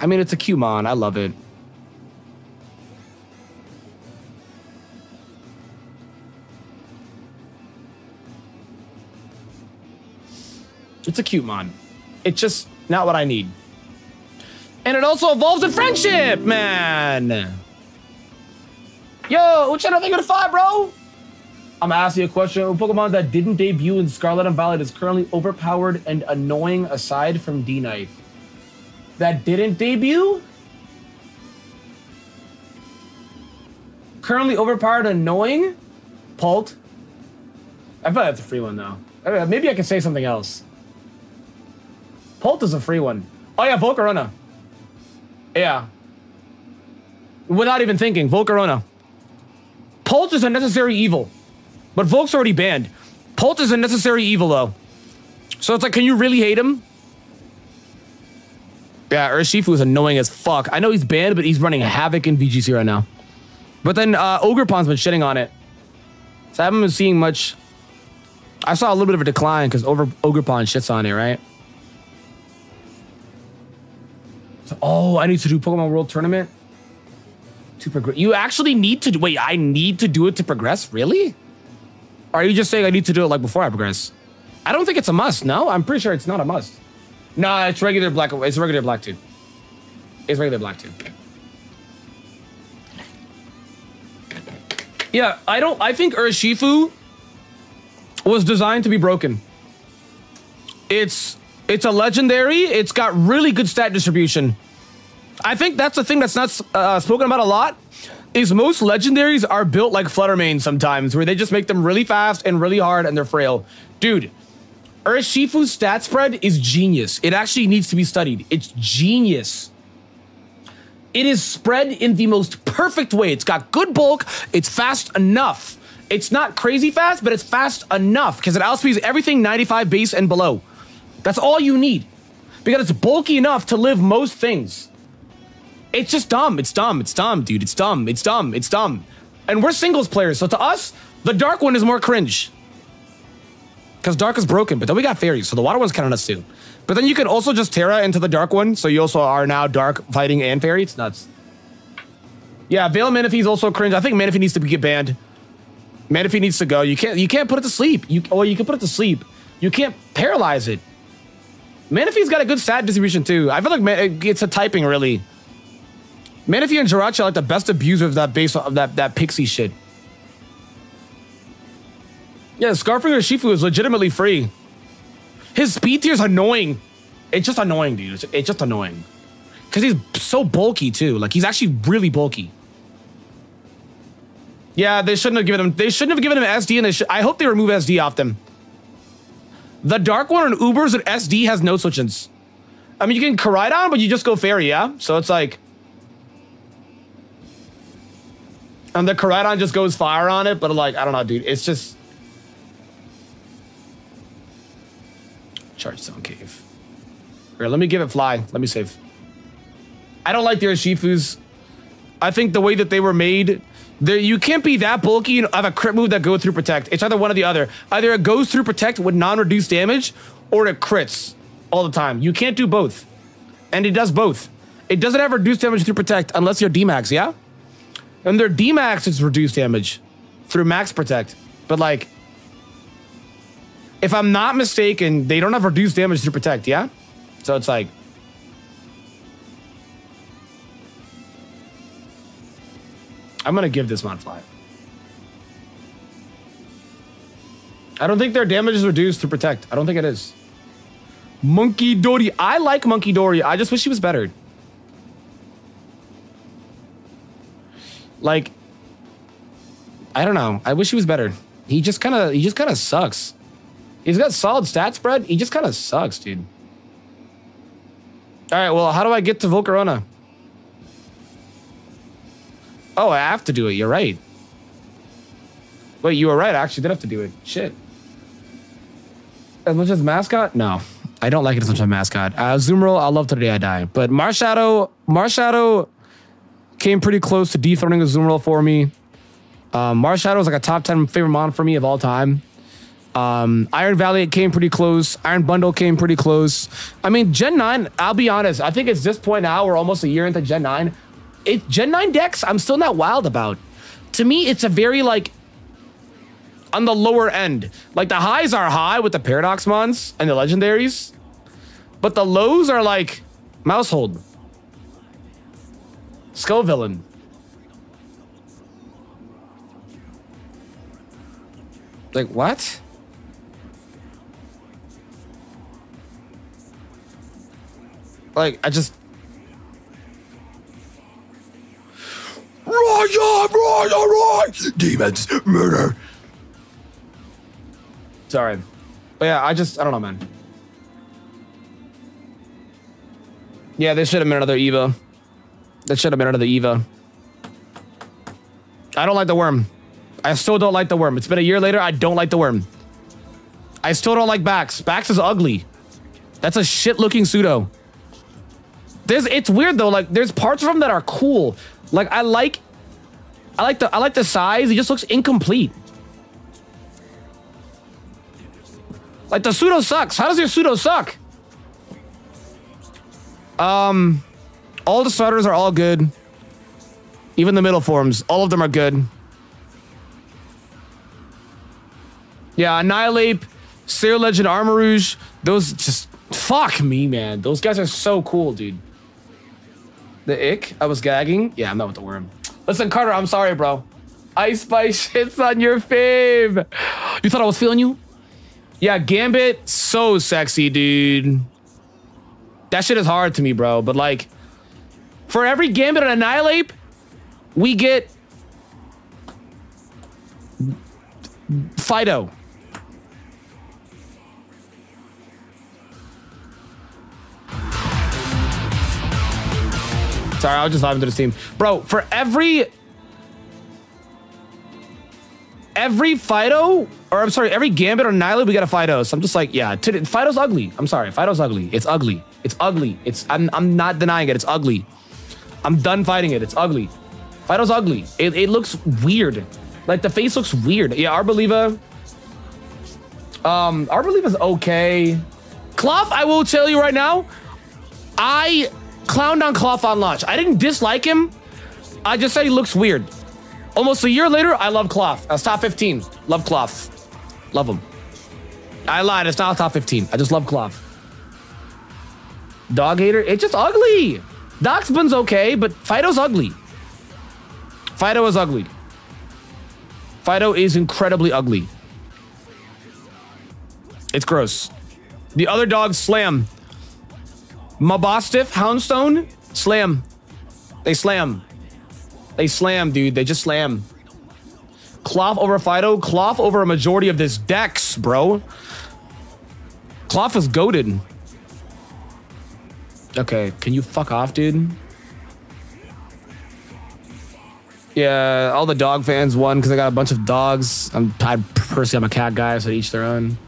I mean, it's a Cumon. I love it. It's a cute mon. It's just not what I need. And it also evolves in friendship, man. Yo, what channel think of the five, bro? I'm asking you a question. A Pokemon that didn't debut in Scarlet and Violet is currently overpowered and annoying aside from D-Knight. That didn't debut? Currently overpowered and annoying? Pult? I feel like that's a free one though. Maybe I can say something else. Pult is a free one. Oh yeah, Volcarona. Yeah. Without even thinking, Volcarona. Pult is a necessary evil. But Volk's already banned. Pult is a necessary evil though. So it's like, can you really hate him? Yeah, Urshifu is annoying as fuck. I know he's banned, but he's running havoc in VGC right now. But then uh, Ogerpon's been shitting on it. So I haven't been seeing much. I saw a little bit of a decline because over Ogerpon shits on it, right? So, oh, I need to do Pokemon World Tournament to progress. You actually need to wait. I need to do it to progress. Really? Or are you just saying I need to do it like before I progress? I don't think it's a must. No, I'm pretty sure it's not a must. No, it's regular black. It's regular black too. It's regular black too. Yeah, I don't. I think Urshifu was designed to be broken. It's it's a legendary. It's got really good stat distribution. I think that's the thing that's not uh, spoken about a lot. Is most legendaries are built like Flutter Mane sometimes, where they just make them really fast and really hard and they're frail. Dude, Urshifu's stat spread is genius. It actually needs to be studied. It's genius. It is spread in the most perfect way. It's got good bulk. It's fast enough. It's not crazy fast, but it's fast enough because it outspeeds everything 95 base and below. That's all you need. Because it's bulky enough to live most things. It's just dumb. It's dumb. It's dumb, dude. It's dumb. It's dumb. It's dumb. And we're singles players, so to us, the dark one is more cringe. Because dark is broken, but then we got fairies, so the water one's kind of nuts too. But then you can also just Tera into the dark one, so you also are now dark fighting and fairy. It's nuts. Yeah, Veil is also cringe. I think Manaphy needs to get banned. Manaphy needs to go. You can't you can't put it to sleep. You or you can put it to sleep. You can't paralyze it. Manaphy's got a good stat distribution too. I feel like Man it's a typing really. Manaphy and Jirachi are like the best abuser of that base of that that pixie shit. Yeah, Scarfinger Shifu is legitimately free. His speed tier is annoying. It's just annoying, dude. It's, it's just annoying. Because he's so bulky, too. Like, he's actually really bulky. Yeah, they shouldn't have given him... They shouldn't have given him SD, and they I hope they remove SD off them. The dark one on Ubers and SD has no switch-ins. I mean, you can Koraidon, but you just go fairy, yeah? So it's like... And the Koraidon just goes fire on it, but like, I don't know, dude. It's just... Chargestone Cave. Here, let me give it fly. Let me save. I don't like the Urshifus. I think the way that they were made, there you can't be that bulky and have a crit move that goes through protect. It's either one or the other. Either it goes through protect with non-reduced damage, or it crits all the time. You can't do both. And it does both. It doesn't have reduced damage through protect unless you're D-max, yeah? And their D-max is reduced damage through max protect. But like, if I'm not mistaken, they don't have reduced damage through protect, yeah? So it's like, I'm gonna give this mod five. I don't think their damage is reduced to protect. I don't think it is. Monkey Dory. I like Monkey Dory. I just wish he was better. Like, I don't know. I wish he was better. He just kind of, he just kind of sucks. He's got solid stat spread. He just kind of sucks, dude. All right, well, how do I get to Volcarona? Oh, I have to do it. You're right. Wait, you were right. I actually did have to do it. Shit. As much as mascot? No, I don't like it as much as mascot. Uh, Zoomerl, I love Today I Die. But Marshadow, Marshadow came pretty close to dethroning Azumarill for me. Um, Marshadow is like a top 10 favorite mon for me of all time. Um, Iron Valiant came pretty close. Iron Bundle came pretty close. I mean, Gen 9, I'll be honest, I think it's this point now, we're almost a year into Gen 9. It Gen 9 decks, I'm still not wild about. To me, it's a very like on the lower end. Like the highs are high with the Paradox Mons and the legendaries. But the lows are like Maushold. Squawkabilly. Like what? Like I just Roger, Roger, Roger! Demons, murder. Sorry. But yeah, I just, I don't know, man. Yeah, they should have been another Eva. That should have been another Eva. I don't like the worm. I still don't like the worm. It's been a year later. I don't like the worm. I still don't like Bax. Bax is ugly. That's a shit looking pseudo. There's, it's weird though. Like there's parts of him that are cool. Like I like, I like the, I like the size. He just looks incomplete. Like the pseudo sucks. How does your pseudo suck? Um, all the starters are all good. Even the middle forms, all of them are good. Yeah, Annihilape, Sailor Legend, Armarouge, those just fuck me, man. Those guys are so cool, dude. The ick, I was gagging. Yeah, I'm not with the worm. Listen, Carter, I'm sorry, bro. Ice Spice [laughs] shits on your fave. You thought I was feeling you? Yeah, Gambit, so sexy, dude. That shit is hard to me, bro. But like, for every Gambit and Annihilape, we get Fidough. Sorry, I'll just vibing into the team. Bro, for every every Fidough, or I'm sorry, every Gambit or Nyla, we got a Fidough. So I'm just like, yeah, Fidough's ugly. I'm sorry, Fidough's ugly. It's ugly. It's ugly. It's I'm I'm not denying it. It's ugly. I'm done fighting it. It's ugly. Fidough's ugly. It, it looks weird. Like the face looks weird. Yeah, Arboliva. Um, Arboliva's okay. Cloth, I will tell you right now, I clowned on Cloth on launch. I didn't dislike him. I just said he looks weird. Almost a year later, I love Cloth. That's top 15. Love Cloth. Love him. I lied. It's not top 15. I just love Cloth. Dog hater. It's just ugly. Dachsbun's okay, but Fidough's ugly. Fidough is ugly. Fidough is incredibly ugly. It's gross. The other dogs slam. Mabosstiff, Houndstone, slam. They slam. They slam, dude. They just slam. Cloth over Fidough. Cloth over a majority of this decks, bro. Cloth is goaded. Okay, can you fuck off, dude? Yeah, all the dog fans won because I got a bunch of dogs. I'm I personally I'm a cat guy, so each their own.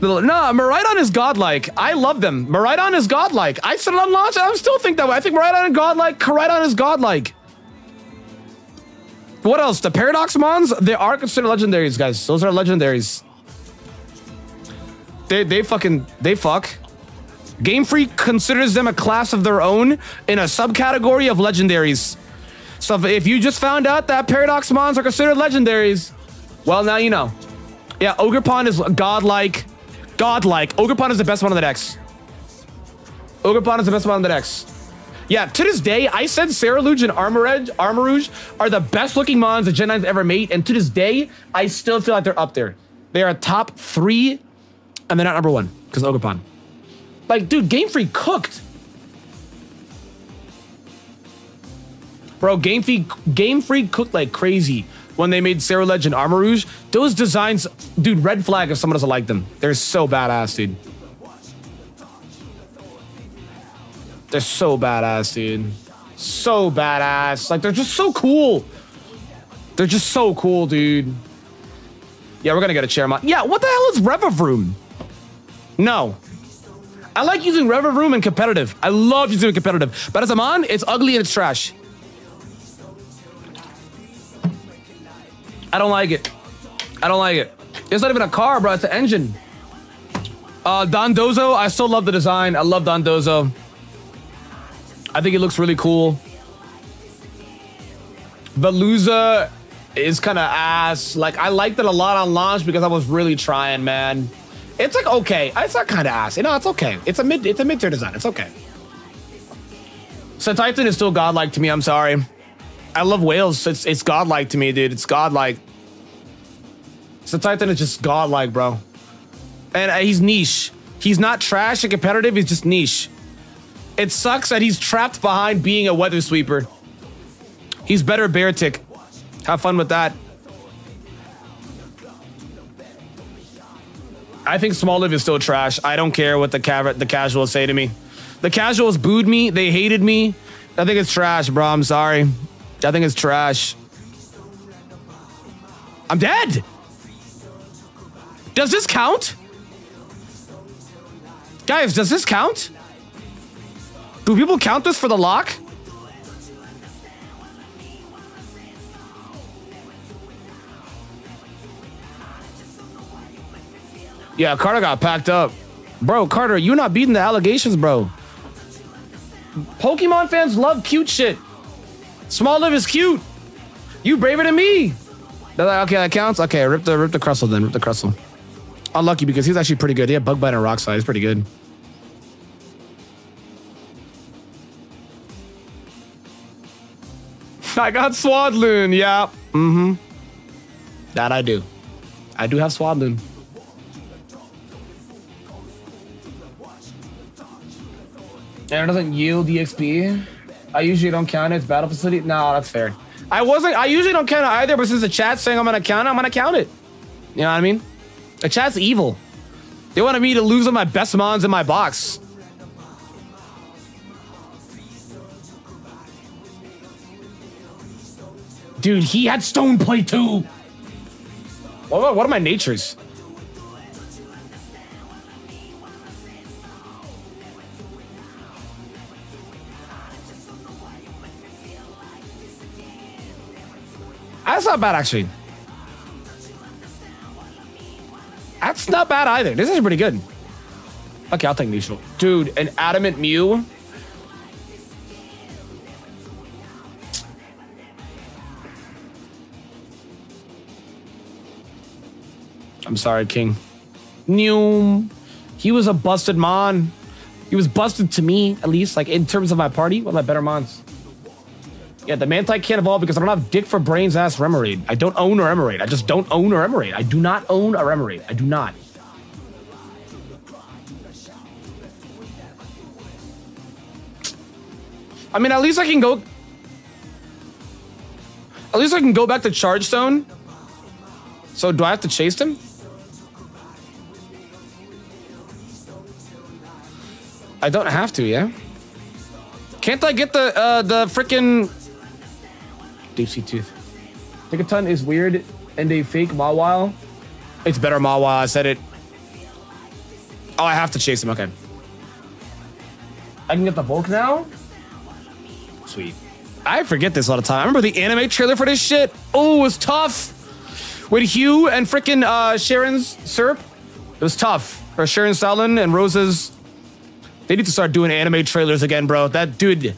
No, Miraidon is godlike. I love them. Miraidon is godlike. I said it on launch. I still think that way. I think Miraidon is godlike. Koraidon is godlike. What else? The Paradox Mons? They are considered legendaries, guys. Those are legendaries. They they fucking they fuck. Game Freak considers them a class of their own in a subcategory of legendaries. So if you just found out that Paradox Mons are considered legendaries, well, now you know. Yeah, Ogerpon is godlike. Godlike. Ogerpon is the best one on the decks. Ogerpon is the best one on the decks. Yeah, to this day, I said Ceruledge and Armarouge are the best looking mons that Gen 9's ever made. And to this day, I still feel like they're up there. They are top three, and they're not number one because Ogerpon. Like, dude, Game Freak cooked. Bro, Game Freak, Game Freak cooked like crazy when they made Ceruledge and Armarouge. Those designs, dude, red flag if someone doesn't like them. They're so badass, dude. They're so badass, dude. So badass. Like, they're just so cool. They're just so cool, dude. Yeah, we're gonna get a chair mod. Yeah, what the hell is Revavroom? No. I like using Revavroom in competitive. I love using it competitive. But as a mon, it's ugly and it's trash. I don't like it. I don't like it. It's not even a car, bro. It's an engine. Uh, Dondozo, I still love the design. I love Dondozo. I think it looks really cool. Veluza is kind of ass. Like, I liked it a lot on launch because I was really trying, man. It's like okay. It's not kind of ass. You know, it's okay. It's a mid. It's a mid tier design. It's okay. Cetitan is still godlike to me. I'm sorry. I love whales. It's it's godlike to me, dude. It's godlike. Cetitan is just godlike, bro. And uh, he's niche. He's not trash and competitive. He's just niche. It sucks that he's trapped behind being a weather sweeper. He's better Beartic. Have fun with that. I think Smoliv is still trash. I don't care what the ca the casuals say to me. The casuals booed me. They hated me. I think it's trash, bro. I'm sorry. I think it's trash. I'm dead. Does this count? Guys, does this count? Do people count this for the lock? Yeah, Carter got packed up. Bro, Carter, you're not beating the allegations, bro. Pokemon fans love cute shit. Smoliv is cute. You braver than me. Okay, that counts. Okay, rip the rip the Crustle then. Rip the Crustle. Unlucky because he's actually pretty good. He had Bug Bite and Rock Slide. He's pretty good. [laughs] I got Swadloon. Yeah. Mm-hmm. That I do. I do have Swadloon. And it doesn't yield EXP. I usually don't count it. It's battle facility. No, that's fair. I wasn't. I usually don't count it either, but since the chat's saying I'm gonna count it, I'm gonna count it. You know what I mean? The chat's evil. They wanted me to lose on my best mons in my box. Dude, he had stone plate too. What, what are my natures? That's not bad, actually. That's not bad either. This is pretty good. Okay, I'll take neutral. Dude, an adamant Mew. I'm sorry, King. New. He was a busted mon. He was busted to me, at least, like in terms of my party. One of my better mons. Yeah, the Mantine can't evolve because I don't have dick for brains ass Remoraid. I don't own a Remoraid. I just don't own a Remoraid. I do not own a Remoraid. I do not. I mean, at least I can go... At least I can go back to Charge Stone. So do I have to chase him? I don't have to, yeah? Can't I get the uh the freaking deep tooth? Tinkaton is weird and a fake Mawile. It's better Mawile, I said it. Oh, I have to chase him, okay. I can get the bulk now? Sweet. I forget this all the time. I remember the anime trailer for this shit. Oh, it was tough. With Hugh and freaking uh, Sharon's syrup. It was tough. Or Sharon Stallon and Rose's. They need to start doing anime trailers again, bro. That dude.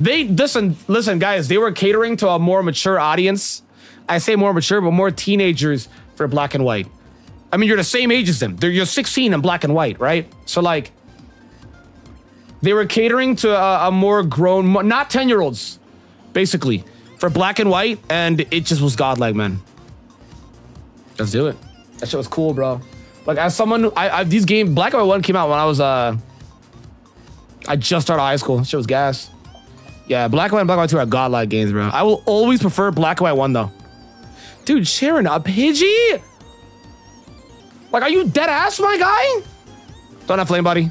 They listen, listen, guys. They were catering to a more mature audience. I say more mature, but more teenagers for black and white. I mean, you're the same age as them. They're you're 16 in black and white, right? So like, they were catering to a, a more grown, not 10 year olds, basically, for black and white, and it just was godlike, man. Let's do it. That shit was cool, bro. Like as someone, I, I these games, Black and White One came out when I was uh, I just started high school. That shit was gas. Yeah, Black and White and Black and White Two are godlike games, bro. I will always prefer Black and White One though. Dude, Sharon, a Pidgey? Like, are you dead ass, my guy? Don't have flame body.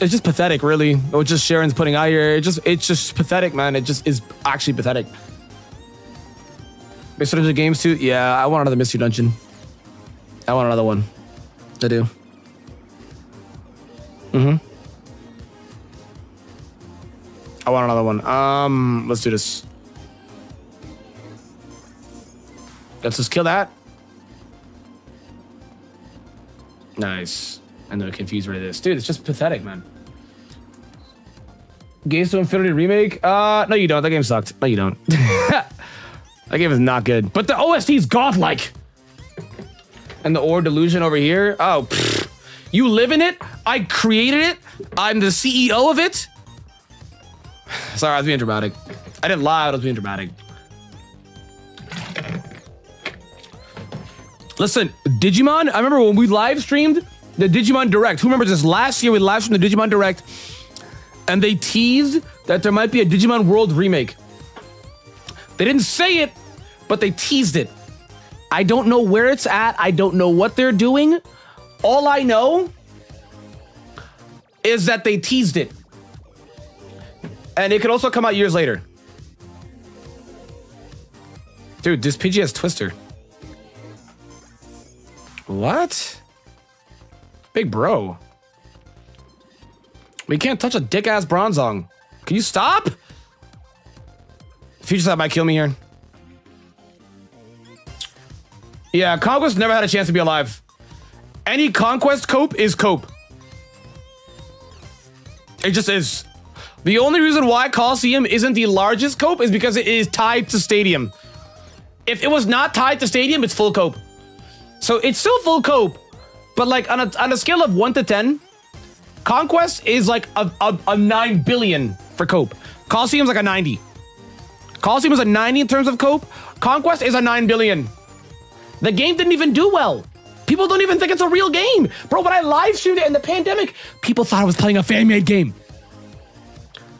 It's just pathetic, really. Or just Sharon's putting out here. It just, it's just pathetic, man. It just is actually pathetic. Mystery Dungeon games too? Yeah, I want another Mystery Dungeon. I want another one. I do. Mm-hmm. I want another one. Um, let's do this. Let's just kill that. Nice. And then confused with this. Dude, it's just pathetic, man. Gates to Infinity remake? Uh, no, you don't. That game sucked. No, you don't. [laughs] that game is not good. But the OST is godlike. And the Ore Delusion over here? Oh, pfft. you live in it? I created it? I'm the CEO of it? [laughs] Sorry, I was being dramatic. I didn't lie, I was being dramatic. Listen, Digimon, I remember when we live streamed the Digimon Direct. Who remembers this? Last year we live streamed the Digimon Direct and they teased that there might be a Digimon World remake. They didn't say it, but they teased it. I don't know where it's at. I don't know what they're doing. All I know is that they teased it. And it could also come out years later. Dude, this PG has Twister. What? Big bro. We can't touch a dick ass Bronzong. Can you stop? Future Sight might kill me here. Yeah, Conquest never had a chance to be alive. Any Conquest cope is cope. It just is. The only reason why Coliseum isn't the largest cope is because it is tied to Stadium. If it was not tied to Stadium, it's full cope. So it's still full cope, but like on a, on a scale of 1 to 10, Conquest is like a, a, a 9 billion for cope. Coliseum's like a 90. Coliseum is a 90 in terms of cope. Conquest is a 9 billion. The game didn't even do well. People don't even think it's a real game. Bro, when I live streamed it in the pandemic, people thought I was playing a fan-made game.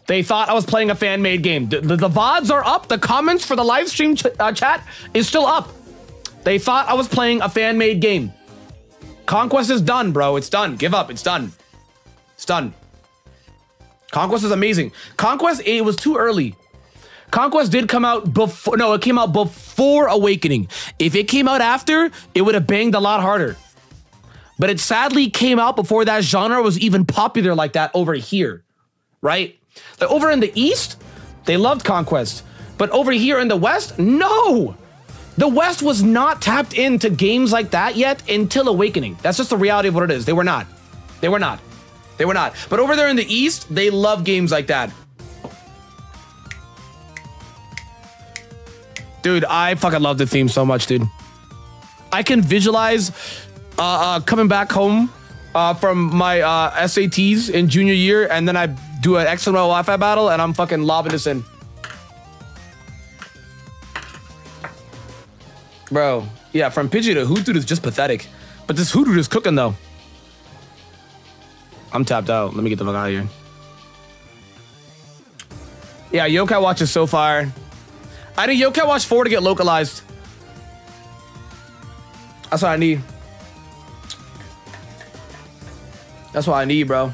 They thought I was playing a fan-made game. The, the, the, VODs are up. The comments for the live stream ch uh, chat is still up. They thought I was playing a fan-made game. Conquest is done, bro. It's done. Give up. It's done. It's done. Conquest is amazing. Conquest, it was too early. Conquest did come out before, no, it came out before Awakening. If it came out after, it would have banged a lot harder. But it sadly came out before that genre was even popular like that over here, right? Like over in the East, they loved Conquest. But over here in the West, no! The West was not tapped into games like that yet until Awakening. That's just the reality of what it is. They were not. They were not. They were not. But over there in the East, they love games like that. Dude, I fucking love the theme so much, dude. I can visualize uh, uh, coming back home uh, from my uh, SATs in junior year, and then I do an X and Y Wi-Fi battle, and I'm fucking lobbing this in. Bro, yeah, from Pidgey to Hoothoot is just pathetic. But this Hoothoot is cooking, though. I'm tapped out. Let me get the fuck out of here. Yeah, Yokai Watch is so far. I need Yokai Watch 4 to get localized. That's what I need. That's what I need, bro.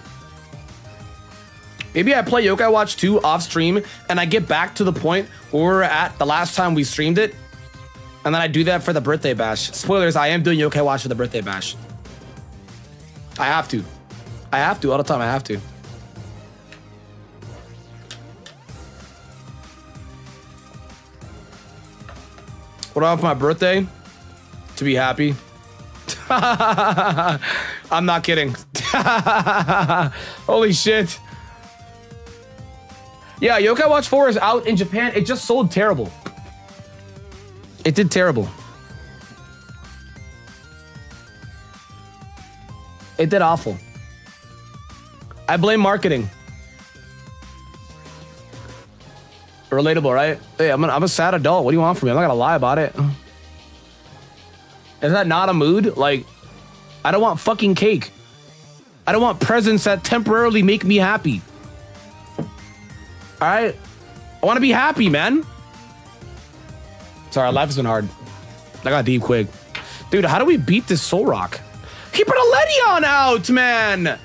Maybe I play Yokai Watch 2 off stream and I get back to the point where we are at the last time we streamed it. And then I do that for the birthday bash. Spoilers, I am doing Yokai Watch for the birthday bash. I have to. I have to all the time. I have to. What do I want for my birthday? To be happy. [laughs] I'm not kidding. [laughs] Holy shit. Yeah, Yokai Watch 4 is out in Japan. It just sold terrible. It did terrible. It did awful. I blame marketing. Relatable, right? Hey, I'm, I'm a sad adult. What do you want from me? I'm not gonna lie about it. Is that not a mood? Like, I don't want fucking cake. I don't want presents that temporarily make me happy. All right? I want to be happy, man. Sorry, life has been hard. I got deep quick. Dude, how do we beat this Soul Rock? He put a Ledian out, man!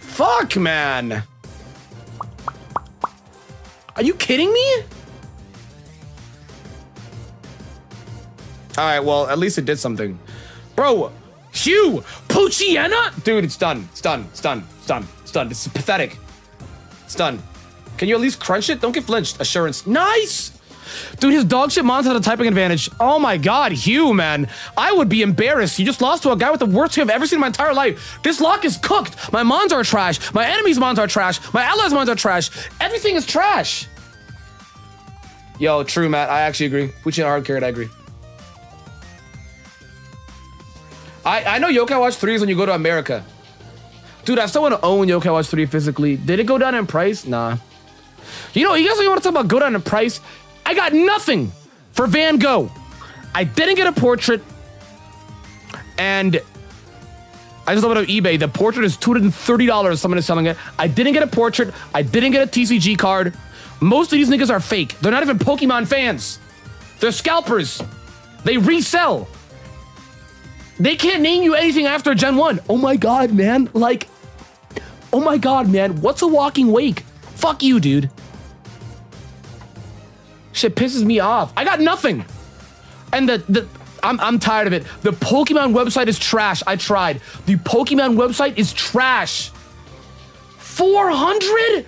Fuck, man. Are you kidding me? All right, well, at least it did something. Bro, Hugh, Poochyena? Dude, it's done. It's done. It's done. It's done. It's done. This is pathetic. It's done. Can you at least crunch it? Don't get flinched. Assurance. Nice! Dude, his dog shit mons had a typing advantage. Oh my god, Hugh, man. I would be embarrassed. You just lost to a guy with the worst game I've ever seen in my entire life. This lock is cooked. My mons are trash. My enemies' mons are trash. My allies' mons are trash. Everything is trash. Yo, true, Matt. I actually agree. Which Pucci hard carrot, I agree. I, I know Yokai Watch 3 is when you go to America. Dude, I still want to own Yokai Watch 3 physically. Did it go down in price? Nah. You know, you guys want to talk about go down in price? I got nothing for Van Gogh. I didn't get a portrait. And I just looked up eBay. The portrait is $230. Someone is selling it. I didn't get a portrait. I didn't get a TCG card. Most of these niggas are fake. They're not even Pokemon fans. They're scalpers. They resell. They can't name you anything after Gen 1. Oh my god, man. Like, oh my god, man. What's a walking wake? Fuck you, dude. Shit pisses me off. I got nothing. And the, the I'm, I'm tired of it. The Pokemon website is trash. I tried. The Pokemon website is trash. 400?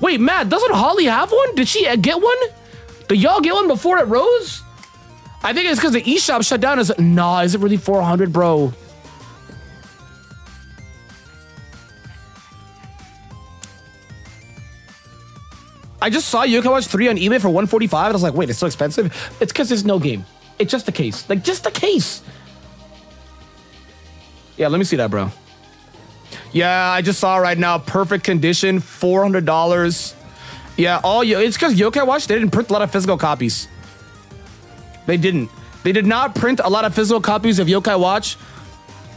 Wait, Matt, doesn't Holly have one? Did she get one? Did y'all get one before it rose? I think it's because the eShop shut down. Is it? nah, is it really 400, bro? I just saw Yokai Watch 3 on eBay for 145 and I was like, wait, it's so expensive? It's because there's no game. It's just a case. Like, just a case. Yeah, let me see that, bro. Yeah, I just saw right now. Perfect condition, $400. Yeah, all you. It's because Yokai Watch, they didn't print a lot of physical copies. They didn't. They did not print a lot of physical copies of Yokai Watch,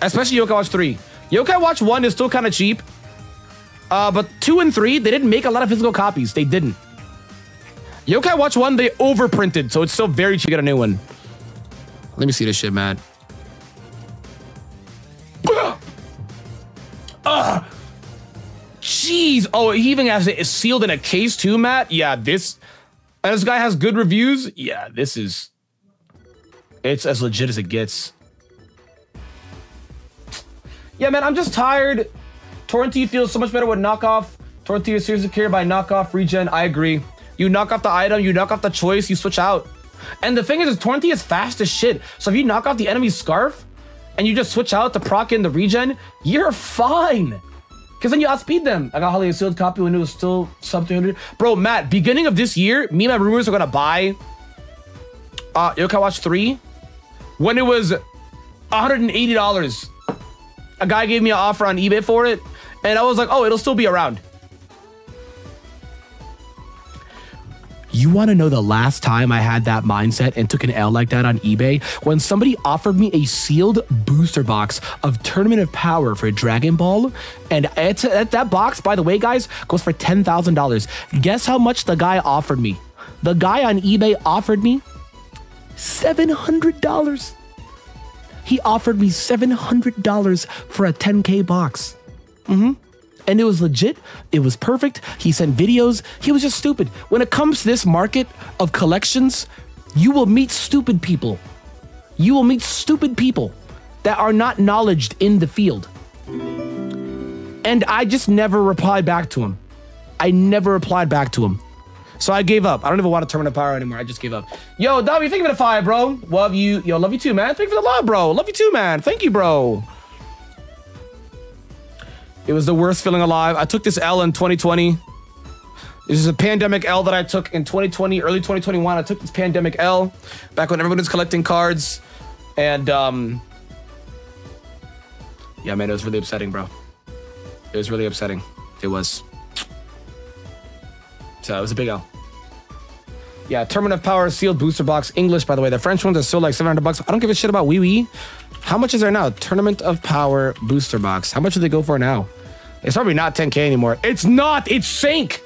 especially Yokai Watch 3. Yokai Watch 1 is still kind of cheap. Uh, but 2 and 3, they didn't make a lot of physical copies. They didn't. Yokai Watch 1, they overprinted, so it's still very cheap to get a new one. Let me see this shit, man. Ugh. [coughs] Jeez. Oh, he even has it sealed in a case too, Matt. Yeah, this. This guy has good reviews. Yeah, this is. It's as legit as it gets. Yeah, man, I'm just tired. Torrentee feels so much better with knockoff. Torrentee is seriously carried by knockoff regen. I agree. You knock off the item, you knock off the choice, you switch out. And the thing is, is Torrentee is fast as shit. So if you knock off the enemy's scarf and you just switch out to proc in the regen, you're fine. Because then you outspeed them. I got Holly a sealed copy when it was still sub 300. Bro, Matt, beginning of this year, me and my rumors are going to buy uh, Yokai Watch 3 when it was $180. A guy gave me an offer on eBay for it, and I was like, oh, it'll still be around. You want to know the last time I had that mindset and took an L like that on eBay? When somebody offered me a sealed booster box of Tournament of Power for Dragon Ball. And it's, that box, by the way, guys, goes for $10,000. Guess how much the guy offered me? The guy on eBay offered me $700. He offered me $700 for a 10K box. Mm-hmm. And it was legit. It was perfect. He sent videos. He was just stupid. When it comes to this market of collections, you will meet stupid people. You will meet stupid people that are not knowledged in the field. And I just never replied back to him. I never replied back to him. So I gave up. I don't even want to Tournament of Power anymore. I just gave up. Yo, W, thank you for the fire, bro. Love you. Yo, love you too, man. Thank you for the love, bro. Love you too, man. Thank you, bro. It was the worst feeling alive. I took this L in 2020. This is a pandemic L that I took in 2020, early 2021. I took this pandemic L back when everyone was collecting cards. And, um, yeah, man, it was really upsetting, bro. It was really upsetting. It was. So it was a big L. Yeah, Tournament of Power sealed booster box English. By the way, the French ones are still like 700 bucks. I don't give a shit about Wee Wee. How much is there now? Tournament of Power booster box. How much do they go for now? It's probably not 10k anymore. It's not. It's Sync.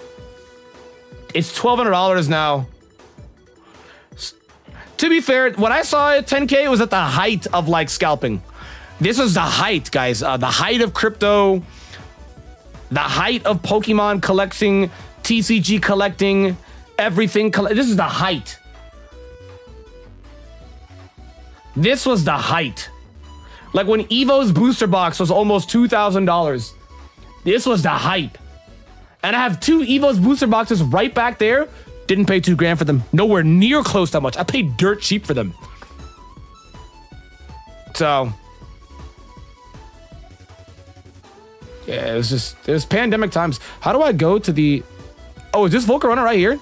It's $1,200 now. To be fair, when I saw it 10k, it was at the height of like scalping. This was the height, guys. Uh, the height of crypto. The height of Pokemon collecting, TCG collecting, everything. This is the height. This was the height. Like when Evo's booster box was almost $2,000. This was the hype. And I have two Evo's booster boxes right back there. Didn't pay two grand for them. Nowhere near close that much. I paid dirt cheap for them. So. Yeah, it was just, it was pandemic times. How do I go to the. Oh, is this Volcarona right here?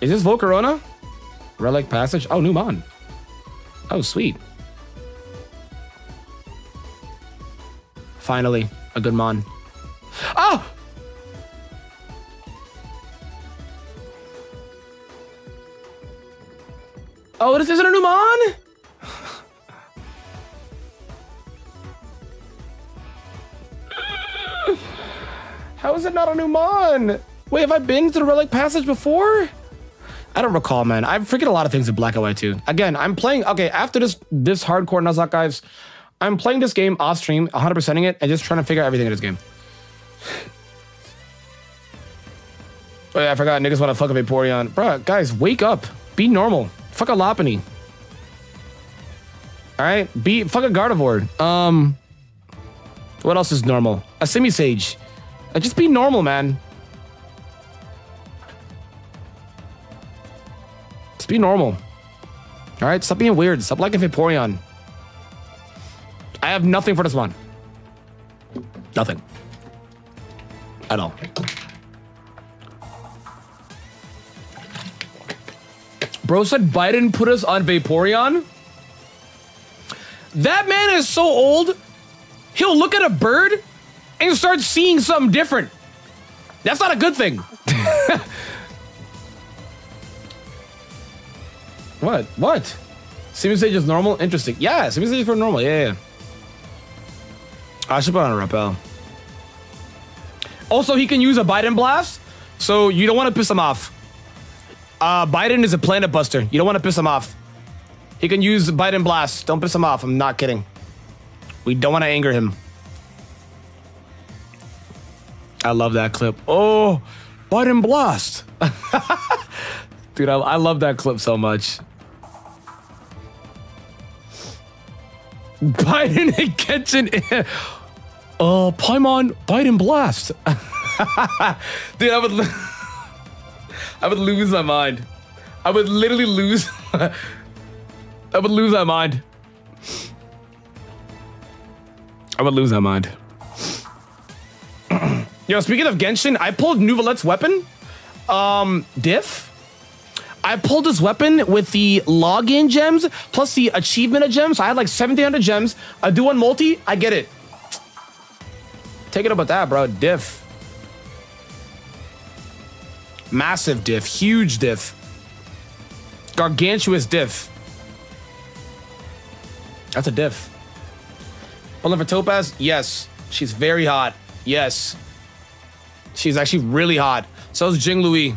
Is this Volcarona? Relic Passage? Oh, new mon. Oh, sweet. Finally, a good mon. Oh! Oh, this isn't a new mon? How is it not a new mon? Wait, have I been to the Relic Passage before? I don't recall, man. I forget a lot of things in Black and White too. Again, I'm playing. Okay, after this this hardcore Nuzlocke, guys, I'm playing this game off stream, 100%ing it, and just trying to figure out everything in this game. [sighs] Oh yeah, I forgot. Niggas want to fuck a Vaporeon. Bruh, guys, wake up. Be normal. Fuck a Lopunny. Alright? Be fuck a Gardevoir. Um What else is normal? A Simisage. Uh, just be normal, man. Be normal. Alright? Stop being weird. Stop liking Vaporeon. I have nothing for this one. Nothing. At all. Bro said Biden put us on Vaporeon. That man is so old, he'll look at a bird and start seeing something different. That's not a good thing. [laughs] what? What? Simisage is normal? Interesting. Yeah, Simisage is for normal. Yeah, yeah. I should put on a repel. Also, he can use a Biden blast, so you don't want to piss him off. Uh, Biden is a planet buster. You don't want to piss him off. He can use Biden blast. Don't piss him off. I'm not kidding. We don't want to anger him. I love that clip. Oh, Biden blast. [laughs] Dude, I, I love that clip so much. Biden [laughs] and Genshin. Uh, Paimon, Biden blast. [laughs] Dude, I would, [laughs] I would lose my mind. I would literally lose. I would lose my mind. I would lose my mind. [clears throat] Yo, speaking of Genshin, I pulled Neuvillette's weapon. Um, diff. I pulled this weapon with the login gems plus the achievement of gems. I had like 1700 gems. I do one multi, I get it. Take it up with that, bro. Diff. Massive diff. Huge diff. Gargantuous diff. That's a diff. Pulling for Topaz? Yes. She's very hot. Yes. She's actually really hot. So is Jingliu.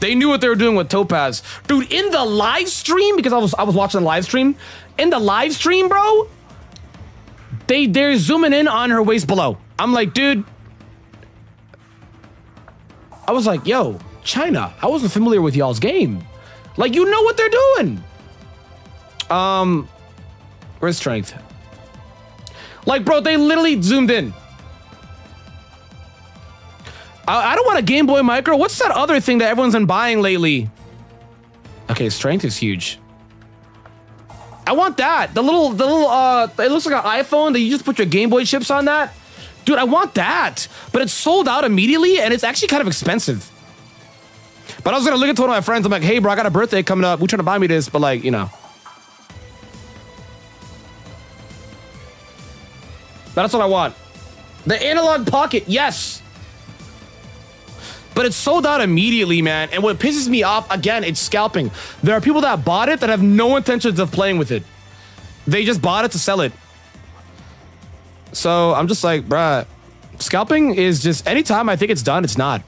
They knew what they were doing with Topaz. Dude, in the live stream, because I was I was watching the live stream, in the live stream, bro, they they're zooming in on her waist below. I'm like, dude. I was like, yo, China, I wasn't familiar with y'all's game. Like, you know what they're doing. Um, where's strength? Like, bro, they literally zoomed in. I, I don't want a Game Boy Micro. What's that other thing that everyone's been buying lately? Okay, strength is huge. I want that. The little, the little, uh, it looks like an iPhone that you just put your Game Boy chips on that. Dude, I want that. But it's sold out immediately and it's actually kind of expensive. But I was gonna look at one of my friends. I'm like, hey, bro, I got a birthday coming up. We're trying to buy me this, but like, you know. That's what I want. The Analogue Pocket, yes. But it's sold out immediately, man. And what pisses me off, again, it's scalping. There are people that bought it that have no intentions of playing with it. They just bought it to sell it. So I'm just like, bruh, scalping is just anytime I think it's done, it's not.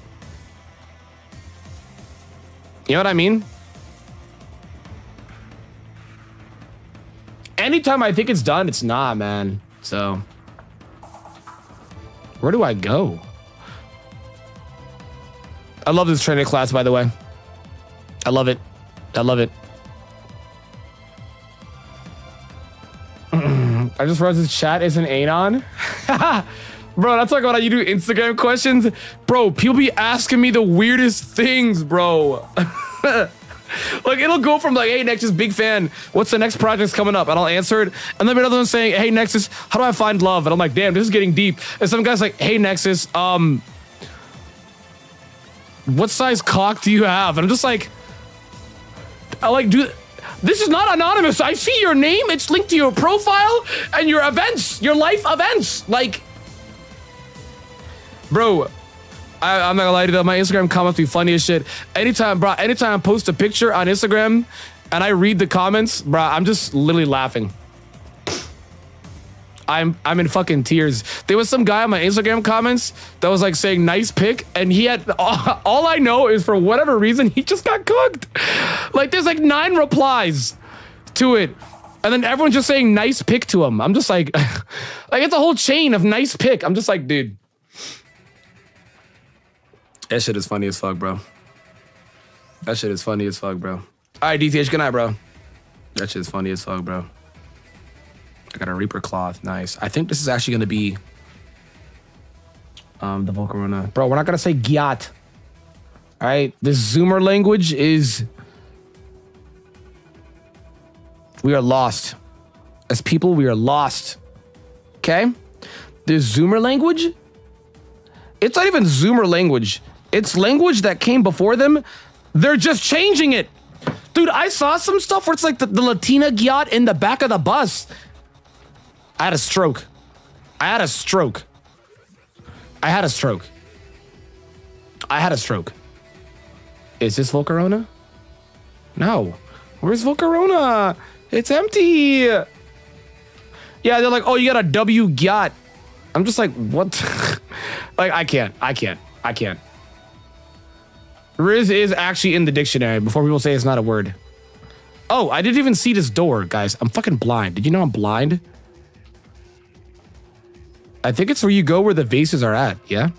You know what I mean? Anytime I think it's done, it's not, man. So, where do I go? I love this training class, by the way. I love it. I love it. [clears throat] I just realized this chat is an Anon. [laughs] bro, that's like what you do Instagram questions. Bro, people be asking me the weirdest things, bro. [laughs] like it'll go from like, hey Nexus, big fan. What's the next project's coming up? And I'll answer it. And then another one saying, hey Nexus, how do I find love? And I'm like, damn, this is getting deep. And some guy's like, hey Nexus, um, what size cock do you have? And I'm just like, I like do. This is not anonymous. I see your name. It's linked to your profile and your events, your life events. Like, bro, I, am not gonna lie to you. My Instagram comments be funny as shit. Anytime, bro. Anytime I post a picture on Instagram and I read the comments, bro, I'm just literally laughing. I'm I'm in fucking tears. There was some guy on my Instagram comments that was like saying nice pick, and he had [laughs] all, I know is for whatever reason he just got cooked. Like there's like nine replies to it, and then everyone's just saying nice pick to him. I'm just like, [laughs] like it's a whole chain of nice pick. I'm just like, dude, that shit is funny as fuck, bro. That shit is funny as fuck, bro. All right, DTH, good night, bro. That shit is funny as fuck, bro. I got a Reaper cloth. Nice. I think this is actually going to be um, the Volcarona. Bro, we're not going to say Giat. All right. The Zoomer language is... We are lost. As people, we are lost. Okay? The Zoomer language? It's not even Zoomer language. It's language that came before them. They're just changing it. Dude, I saw some stuff where it's like the, the Latina Giat in the back of the bus. I had a stroke. I had a stroke. I had a stroke. I had a stroke. Is this Volcarona? No. Where's Volcarona? It's empty. Yeah, they're like, oh, you got a W Giat. I'm just like, what? [laughs] like, I can't. I can't. I can't. Riz is actually in the dictionary before people say it's not a word. Oh, I didn't even see this door, guys. I'm fucking blind. Did you know I'm blind? I think it's where you go where the vases are at, yeah?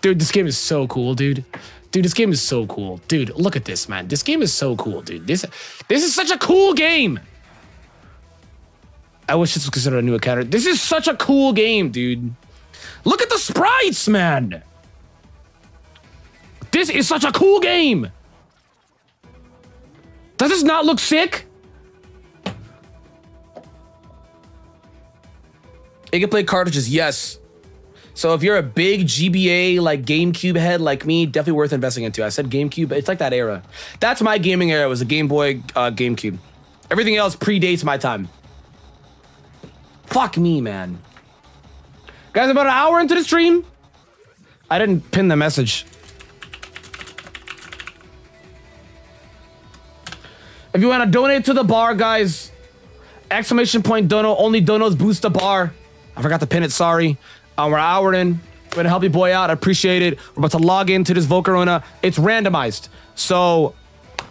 Dude, this game is so cool, dude. Dude, this game is so cool. Dude, look at this, man. This game is so cool, dude. This this is such a cool game. I wish this was considered a new encounter. This is such a cool game, dude. Look at the sprites, man. This is such a cool game. Does this not look sick? It can play cartridges, yes. So if you're a big GBA like GameCube head like me, definitely worth investing into. I said GameCube, it's like that era. That's my gaming era. It was a Game Boy, uh, GameCube. Everything else predates my time. Fuck me, man. Guys, about an hour into the stream. I didn't pin the message. If you want to donate to the bar, guys, exclamation point dono. Only donos boost the bar. I forgot to pin it. Sorry. Uh, we're hour in. gonna help you boy out. I appreciate it. We're about to log into this Volcarona. It's randomized. So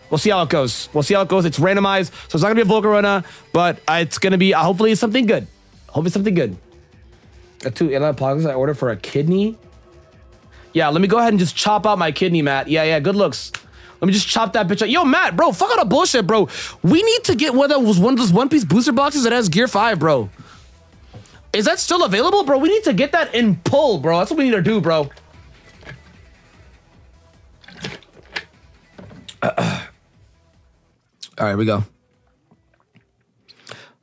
we'll see how it goes. We'll see how it goes. It's randomized. So it's not gonna be a Volcarona, but uh, it's gonna be uh, hopefully something good. Hopefully something good. A two inline plugs I ordered for a kidney. Yeah, let me go ahead and just chop out my kidney, Matt. Yeah, yeah, good looks. Let me just chop that bitch out. Yo, Matt, bro, fuck all the bullshit, bro. We need to get one of those one of those One Piece booster boxes that has Gear 5, bro. Is that still available, bro? We need to get that in pull, bro. That's what we need to do, bro. all right, we go.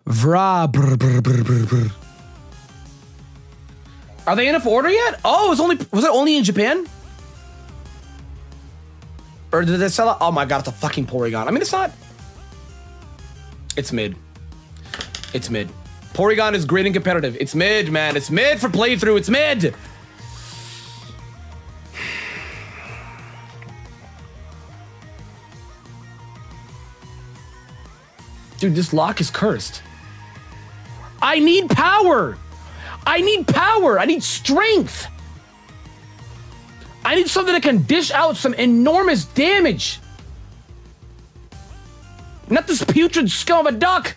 Vra. Brr, brr, brr, brr, brr. Are they in for order yet? Oh, it was only was it only in Japan? Or did they sell it? Oh my god, it's a fucking Porygon. I mean, it's not. It's mid. It's mid. Porygon is great and competitive. It's mid, man. It's mid for playthrough. It's mid. Dude, this lock is cursed. I need power. I need power. I need strength. I need something that can dish out some enormous damage. Not this putrid scum of a duck.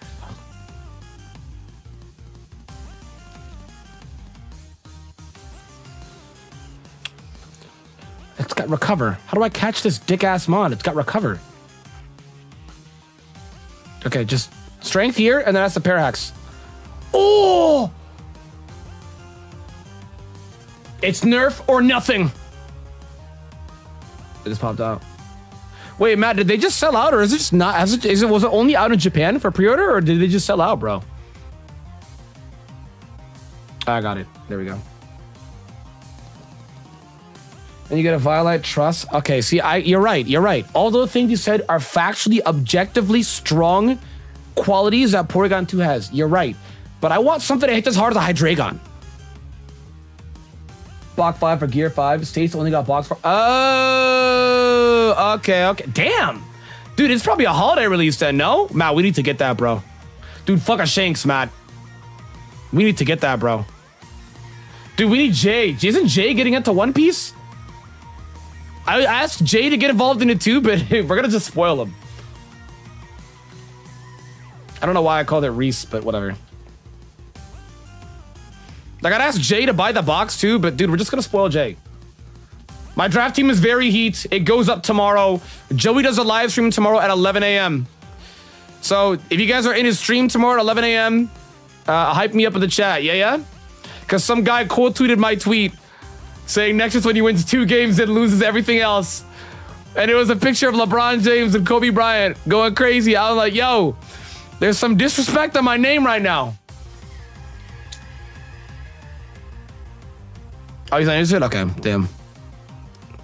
It's got recover. How do I catch this dick ass mon? It's got recover. Okay, just strength here, and then that's the parahax. Oh! It's nerf or nothing. It just popped out. Wait, Matt, did they just sell out, or is it just not? Has it, is it was it only out in Japan for pre-order, or did they just sell out, bro? I got it. There we go. And you get a Violet Trust. Okay, see, I you're right. You're right. All those things you said are factually, objectively strong qualities that Porygon 2 has. You're right. But I want something that hits as hard as a Hydreigon. Box 5 for Gear 5. States only got box 4. Oh, okay, okay. Damn. Dude, it's probably a holiday release then, no? Matt, we need to get that, bro. Dude, fuck a Shanks, Matt. We need to get that, bro. Dude, we need Jay. Isn't Jay getting into One Piece? I asked Jay to get involved in it too, but [laughs] we're gonna just spoil him. I don't know why I called it Reese, but whatever. Like, I'd ask Jay to buy the box too, but dude, we're just gonna spoil Jay. My draft team is very heat. It goes up tomorrow. Joey does a live stream tomorrow at 11 a.m. So if you guys are in his stream tomorrow at 11 a.m., uh, hype me up in the chat. Yeah, yeah? Because some guy quote tweeted my tweet saying Nexus when he wins two games and loses everything else. And it was a picture of LeBron James and Kobe Bryant going crazy. I was like, yo, there's some disrespect on my name right now. Oh, he's not interested? Okay, damn.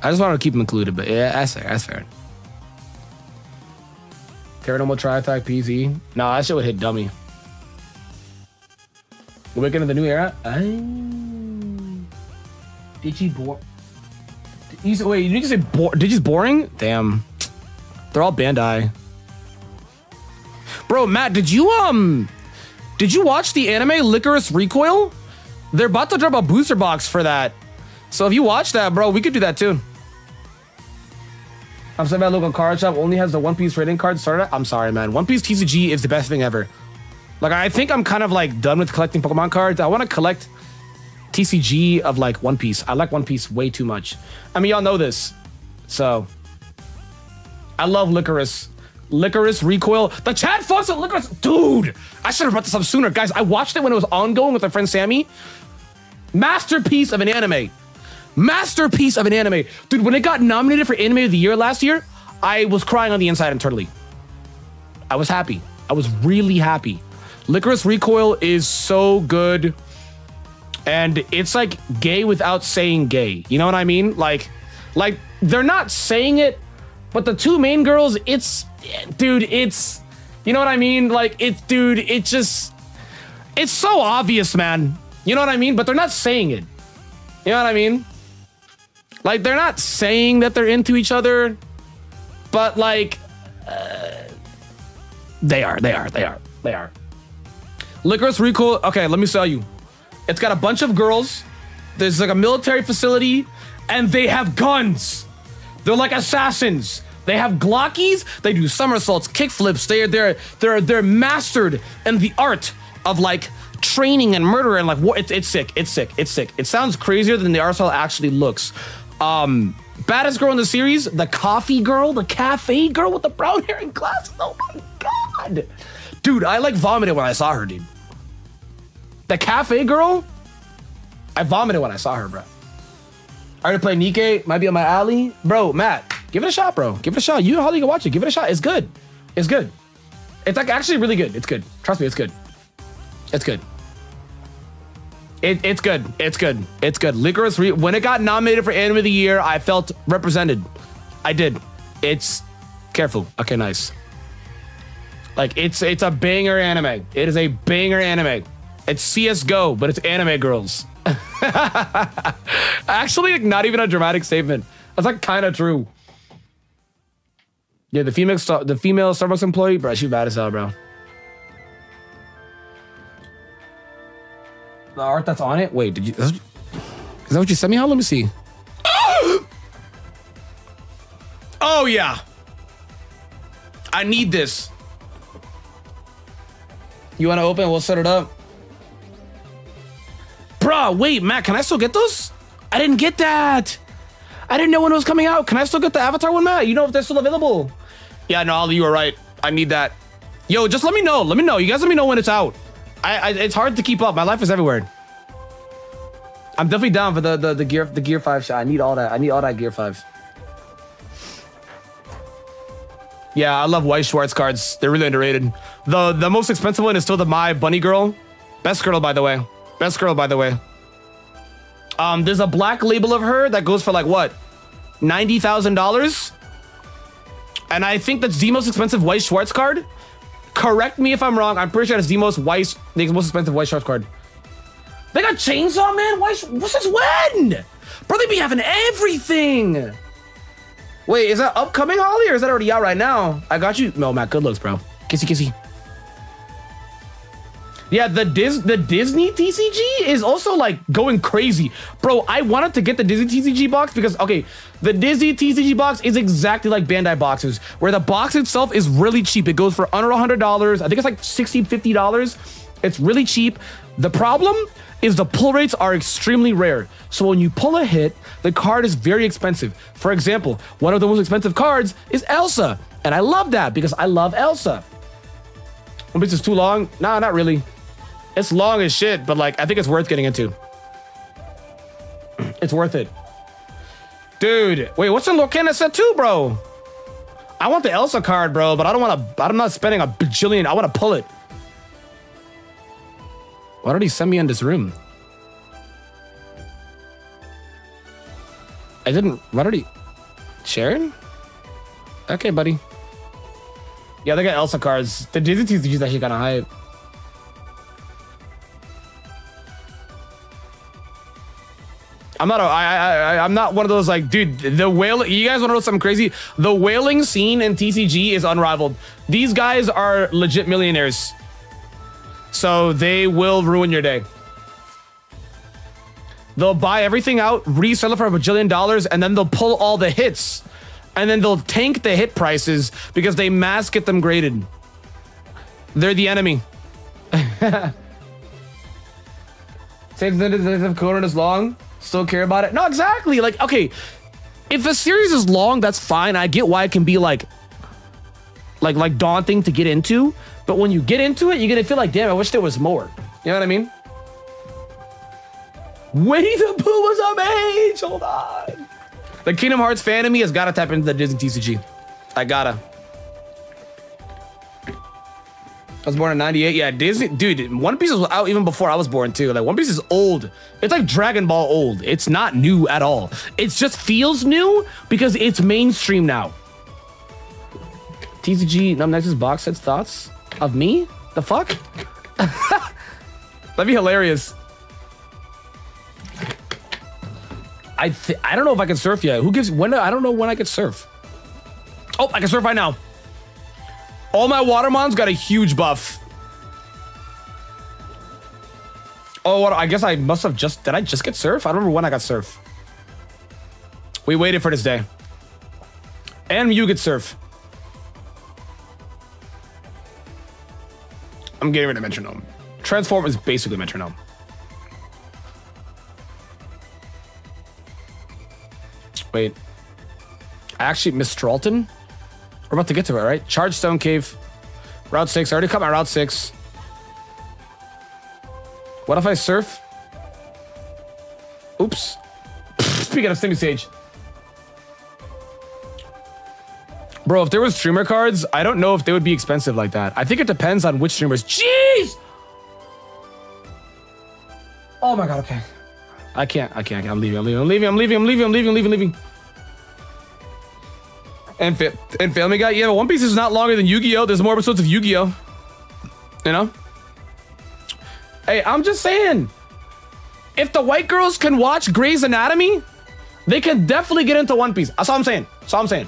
I just wanted to keep him included, but yeah, that's fair. That's fair. Paranormal Tri Attack PZ. No, that shit would hit dummy. We're making into the new era? I... Digibor. He's, wait, you need to say bo Digi's boring? Damn. They're all Bandai. Bro, Matt, did you, um... Did you watch the anime Lycoris Recoil? They're about to drop a booster box for that. So if you watch that, bro, we could do that too. I'm sorry, my local card shop only has the One Piece trading card started. I'm sorry, man. One Piece TCG is the best thing ever. Like, I think I'm kind of like done with collecting Pokemon cards. I want to collect TCG of like One Piece. I like One Piece way too much. I mean, y'all know this. So, I love Lycoris. Lycoris Recoil. The chat fucks with Lycoris. Dude, I should have brought this up sooner. Guys, I watched it when it was ongoing with my friend Sammy. Masterpiece of an anime. Masterpiece of an anime. Dude, when it got nominated for Anime of the Year last year, I was crying on the inside internally. I was happy. I was really happy. Lycoris Recoil is so good. And it's like gay without saying gay. You know what I mean? Like, like they're not saying it, but the two main girls, it's, dude, it's, you know what I mean? Like, it's, dude, it just, it's so obvious, man. You know what I mean? But they're not saying it. You know what I mean? Like, they're not saying that they're into each other, but like, uh, they are, they are, they are, they are. Lycoris Recoil, okay, let me tell you. It's got a bunch of girls there's like a military facility, and they have guns. They're like assassins. They have Glockies. They do somersaults, kickflips. They're they're they're they're mastered in the art of like training and murder and like war. It's it's sick. It's sick. It's sick. It sounds crazier than the arsenal actually looks. Um, baddest girl in the series, the coffee girl, the cafe girl with the brown hair and glasses. Oh my god, dude, I like vomited when I saw her, dude. The cafe girl, I vomited when I saw her, bro. I already played Nikke, might be on my alley, bro. Matt, give it a shot, bro. Give it a shot. You how you can watch it. Give it a shot. It's good. It's good. It's like actually really good. It's good. Trust me, it's good. It's good. It, it's good. It's good. It's good. Lycoris, Re- when it got nominated for Anime of the Year, I felt represented. I did. It's careful. Okay, nice. Like it's it's a banger anime. It is a banger anime. It's CS:GO, but it's anime girls. [laughs] Actually, like, not even a dramatic statement. That's like kind of true. Yeah, the female the female Starbucks employee, bro, she bad as hell, bro. The art that's on it. Wait, did you? Is that what you sent me? How? Let me see. [gasps] oh yeah. I need this. You want to open? We'll set it up. Bruh, wait, Matt, can I still get those? I didn't get that. I didn't know when it was coming out. Can I still get the Avatar one, Matt? You know if they're still available? Yeah, no, you were right. I need that. Yo, just let me know. Let me know. You guys let me know when it's out. I, I it's hard to keep up. My life is everywhere. I'm definitely down for the the, the gear the gear five shot. I need all that. I need all that gear five. Yeah, I love Weiss Schwarz cards. They're really underrated. The the most expensive one is still the Mai Bunny Girl. Best girl, by the way. Best girl, by the way. Um, there's a black label of her that goes for like what? Ninety thousand dollars? And I think that's the most expensive Weiss Schwarz card. Correct me if I'm wrong. I'm pretty sure that's the most Weiss, the most expensive Weiss Schwarz card. They got Chainsaw Man? Weiss, what's this when? Bro, they be having everything. Wait, is that upcoming, Holly, or is that already out right now? I got you. No, Matt, good looks, bro. Kissy, kissy. Yeah, the Dis the Disney TCG is also like going crazy. Bro, I wanted to get the Disney TCG box because okay, the Disney TCG box is exactly like Bandai boxes, where the box itself is really cheap. It goes for under $100. I think it's like $60, $50. It's really cheap. The problem is the pull rates are extremely rare. So when you pull a hit, the card is very expensive. For example, one of the most expensive cards is Elsa. And I love that because I love Elsa. One Piece is too long? Nah, not really. It's long as shit, but like I think it's worth getting into. It's worth it. Dude, wait, what's in Lorcana set 2, bro? I want the Elsa card, bro, but I don't want to. I'm not spending a bajillion. I want to pull it. Why did he send me in this room? I didn't. Why did he? Sharon? Okay, buddy. Yeah, they got Elsa cards. The is actually kind of hype. I'm not a, I, I, I'm not one of those like, dude, the whale, you guys want to know something crazy? The whaling scene in TCG is unrivaled. These guys are legit millionaires. So they will ruin your day. They'll buy everything out, resell it for a bajillion dollars, and then they'll pull all the hits. And then they'll tank the hit prices because they mass get them graded. They're the enemy. Thing as if Conan is long. Still care about it? No, exactly. Like, okay, if the series is long, that's fine. I get why it can be like, like, like daunting to get into. But when you get into it, you're gonna feel like, damn, I wish there was more. You know what I mean? Winnie the Pooh was a mage. Hold on. The Kingdom Hearts fan of me has got to tap into the Disney TCG. I gotta. I was born in 98. Yeah, Disney, dude, One Piece was out even before I was born, too. Like, One Piece is old. It's like Dragon Ball old. It's not new at all. It just feels new because it's mainstream now. TCG, NumbNexus box sets thoughts of me? The fuck? [laughs] That'd be hilarious. I I don't know if I can surf yet. Who gives when? I don't know when I can surf. Oh, I can surf right now. All my Watermons got a huge buff. Oh, what, I guess I must have just. Did I just get surf? I don't remember when I got surf. We waited for this day. And you get surf. I'm getting rid of metronome. Transform is basically metronome. Wait. I actually missed Stralton. We're about to get to it, right? Chargestone Cave. Route 6. I already caught my Route 6. What if I surf? Oops. Speaking of Simisage. Bro, if there was streamer cards, I don't know if they would be expensive like that. I think it depends on which streamers. Jeez! Oh my god, okay. I can't, I can't, I can't. I'm leaving, I'm leaving, I'm leaving, I'm leaving, I'm leaving, I'm leaving, I'm leaving. I'm leaving. And, and Family Guy, yeah, but One Piece is not longer than Yu-Gi-Oh! There's more episodes of Yu-Gi-Oh! You know? Hey, I'm just saying. If the white girls can watch Grey's Anatomy, they can definitely get into One Piece. That's all I'm saying. That's all I'm saying.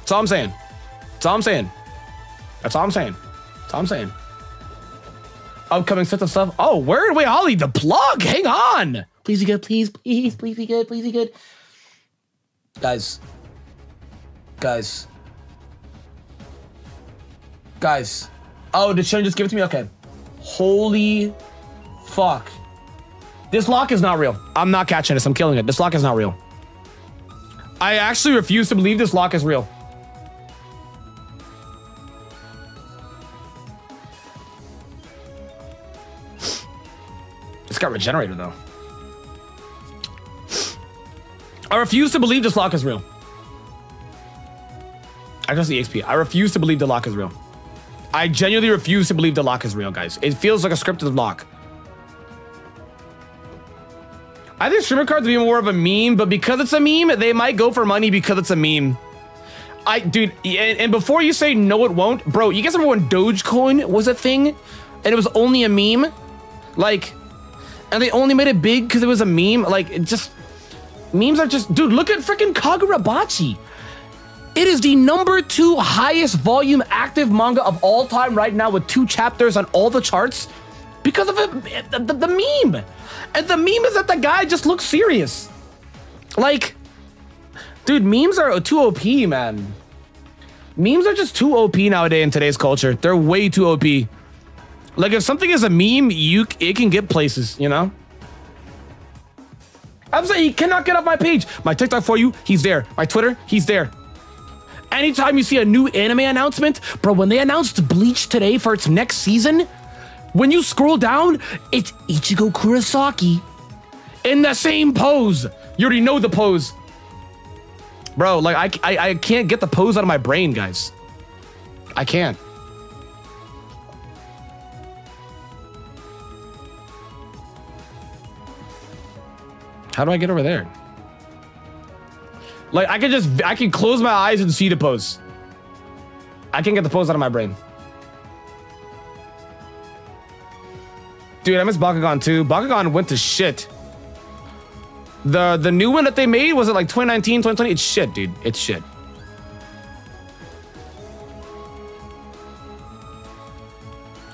That's all I'm saying. That's all I'm saying. That's all I'm saying. That's all I'm saying. Upcoming sets of stuff. Oh, where? Wait, Holly, the plug. Hang on. Please be good. Please, please, please be good. Please be good. Guys. Guys. Guys. Oh, did Sharon just give it to me? Okay. Holy fuck. This lock is not real. I'm not catching this. I'm killing it. This lock is not real. I actually refuse to believe this lock is real. It's got regenerator though. I refuse to believe this lock is real. I just the XP. I refuse to believe the lock is real. I genuinely refuse to believe the lock is real, guys. It feels like a scripted lock. I think streamer cards would be more of a meme, but because it's a meme, they might go for money because it's a meme. I, dude, and, and before you say no, it won't, bro. You guys remember when Dogecoin was a thing, and it was only a meme, like, and they only made it big because it was a meme. Like, it just memes are just, dude. Look at freaking Kagurabachi. It is the number two highest volume active manga of all time right now with two chapters on all the charts because of the, the meme. And the meme is that the guy just looks serious. Like, dude, memes are too OP, man. Memes are just too OP nowadays in today's culture. They're way too OP. Like, if something is a meme, you it can get places, you know? I'm saying he cannot get off my page. My TikTok for you, he's there. My Twitter, he's there. Anytime you see a new anime announcement, bro, when they announced Bleach today for its next season, when you scroll down, it's Ichigo Kurosaki in the same pose. You already know the pose. Bro, like, I, I, I can't get the pose out of my brain, guys. I can't. How do I get over there? Like I can just I can close my eyes and see the pose. I can't get the pose out of my brain. Dude, I miss Bakugan too. Bakugan went to shit. The the new one that they made was it like 2019, 2020? It's shit, dude. It's shit.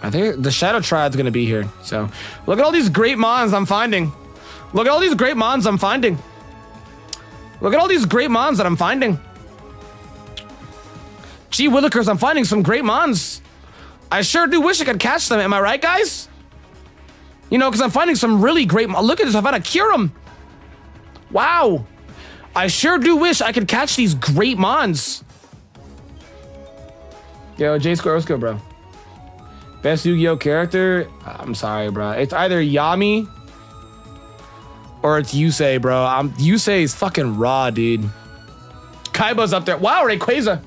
I think the Shadow Triad's gonna be here. So look at all these great mons I'm finding. Look at all these great mons I'm finding. Look at all these great mons that I'm finding. Gee Willikers, I'm finding some great mons. I sure do wish I could catch them. Am I right, guys? You know, because I'm finding some really great. Look at this. I found a Kyurem. Wow. I sure do wish I could catch these great mons. Yo, J Square, bro. Best Yu-Gi-Oh character? I'm sorry, bro. It's either Yami or it's Yusei, bro. I'm Yusei is fucking raw, dude. Kaiba's up there. Wow, Rayquaza.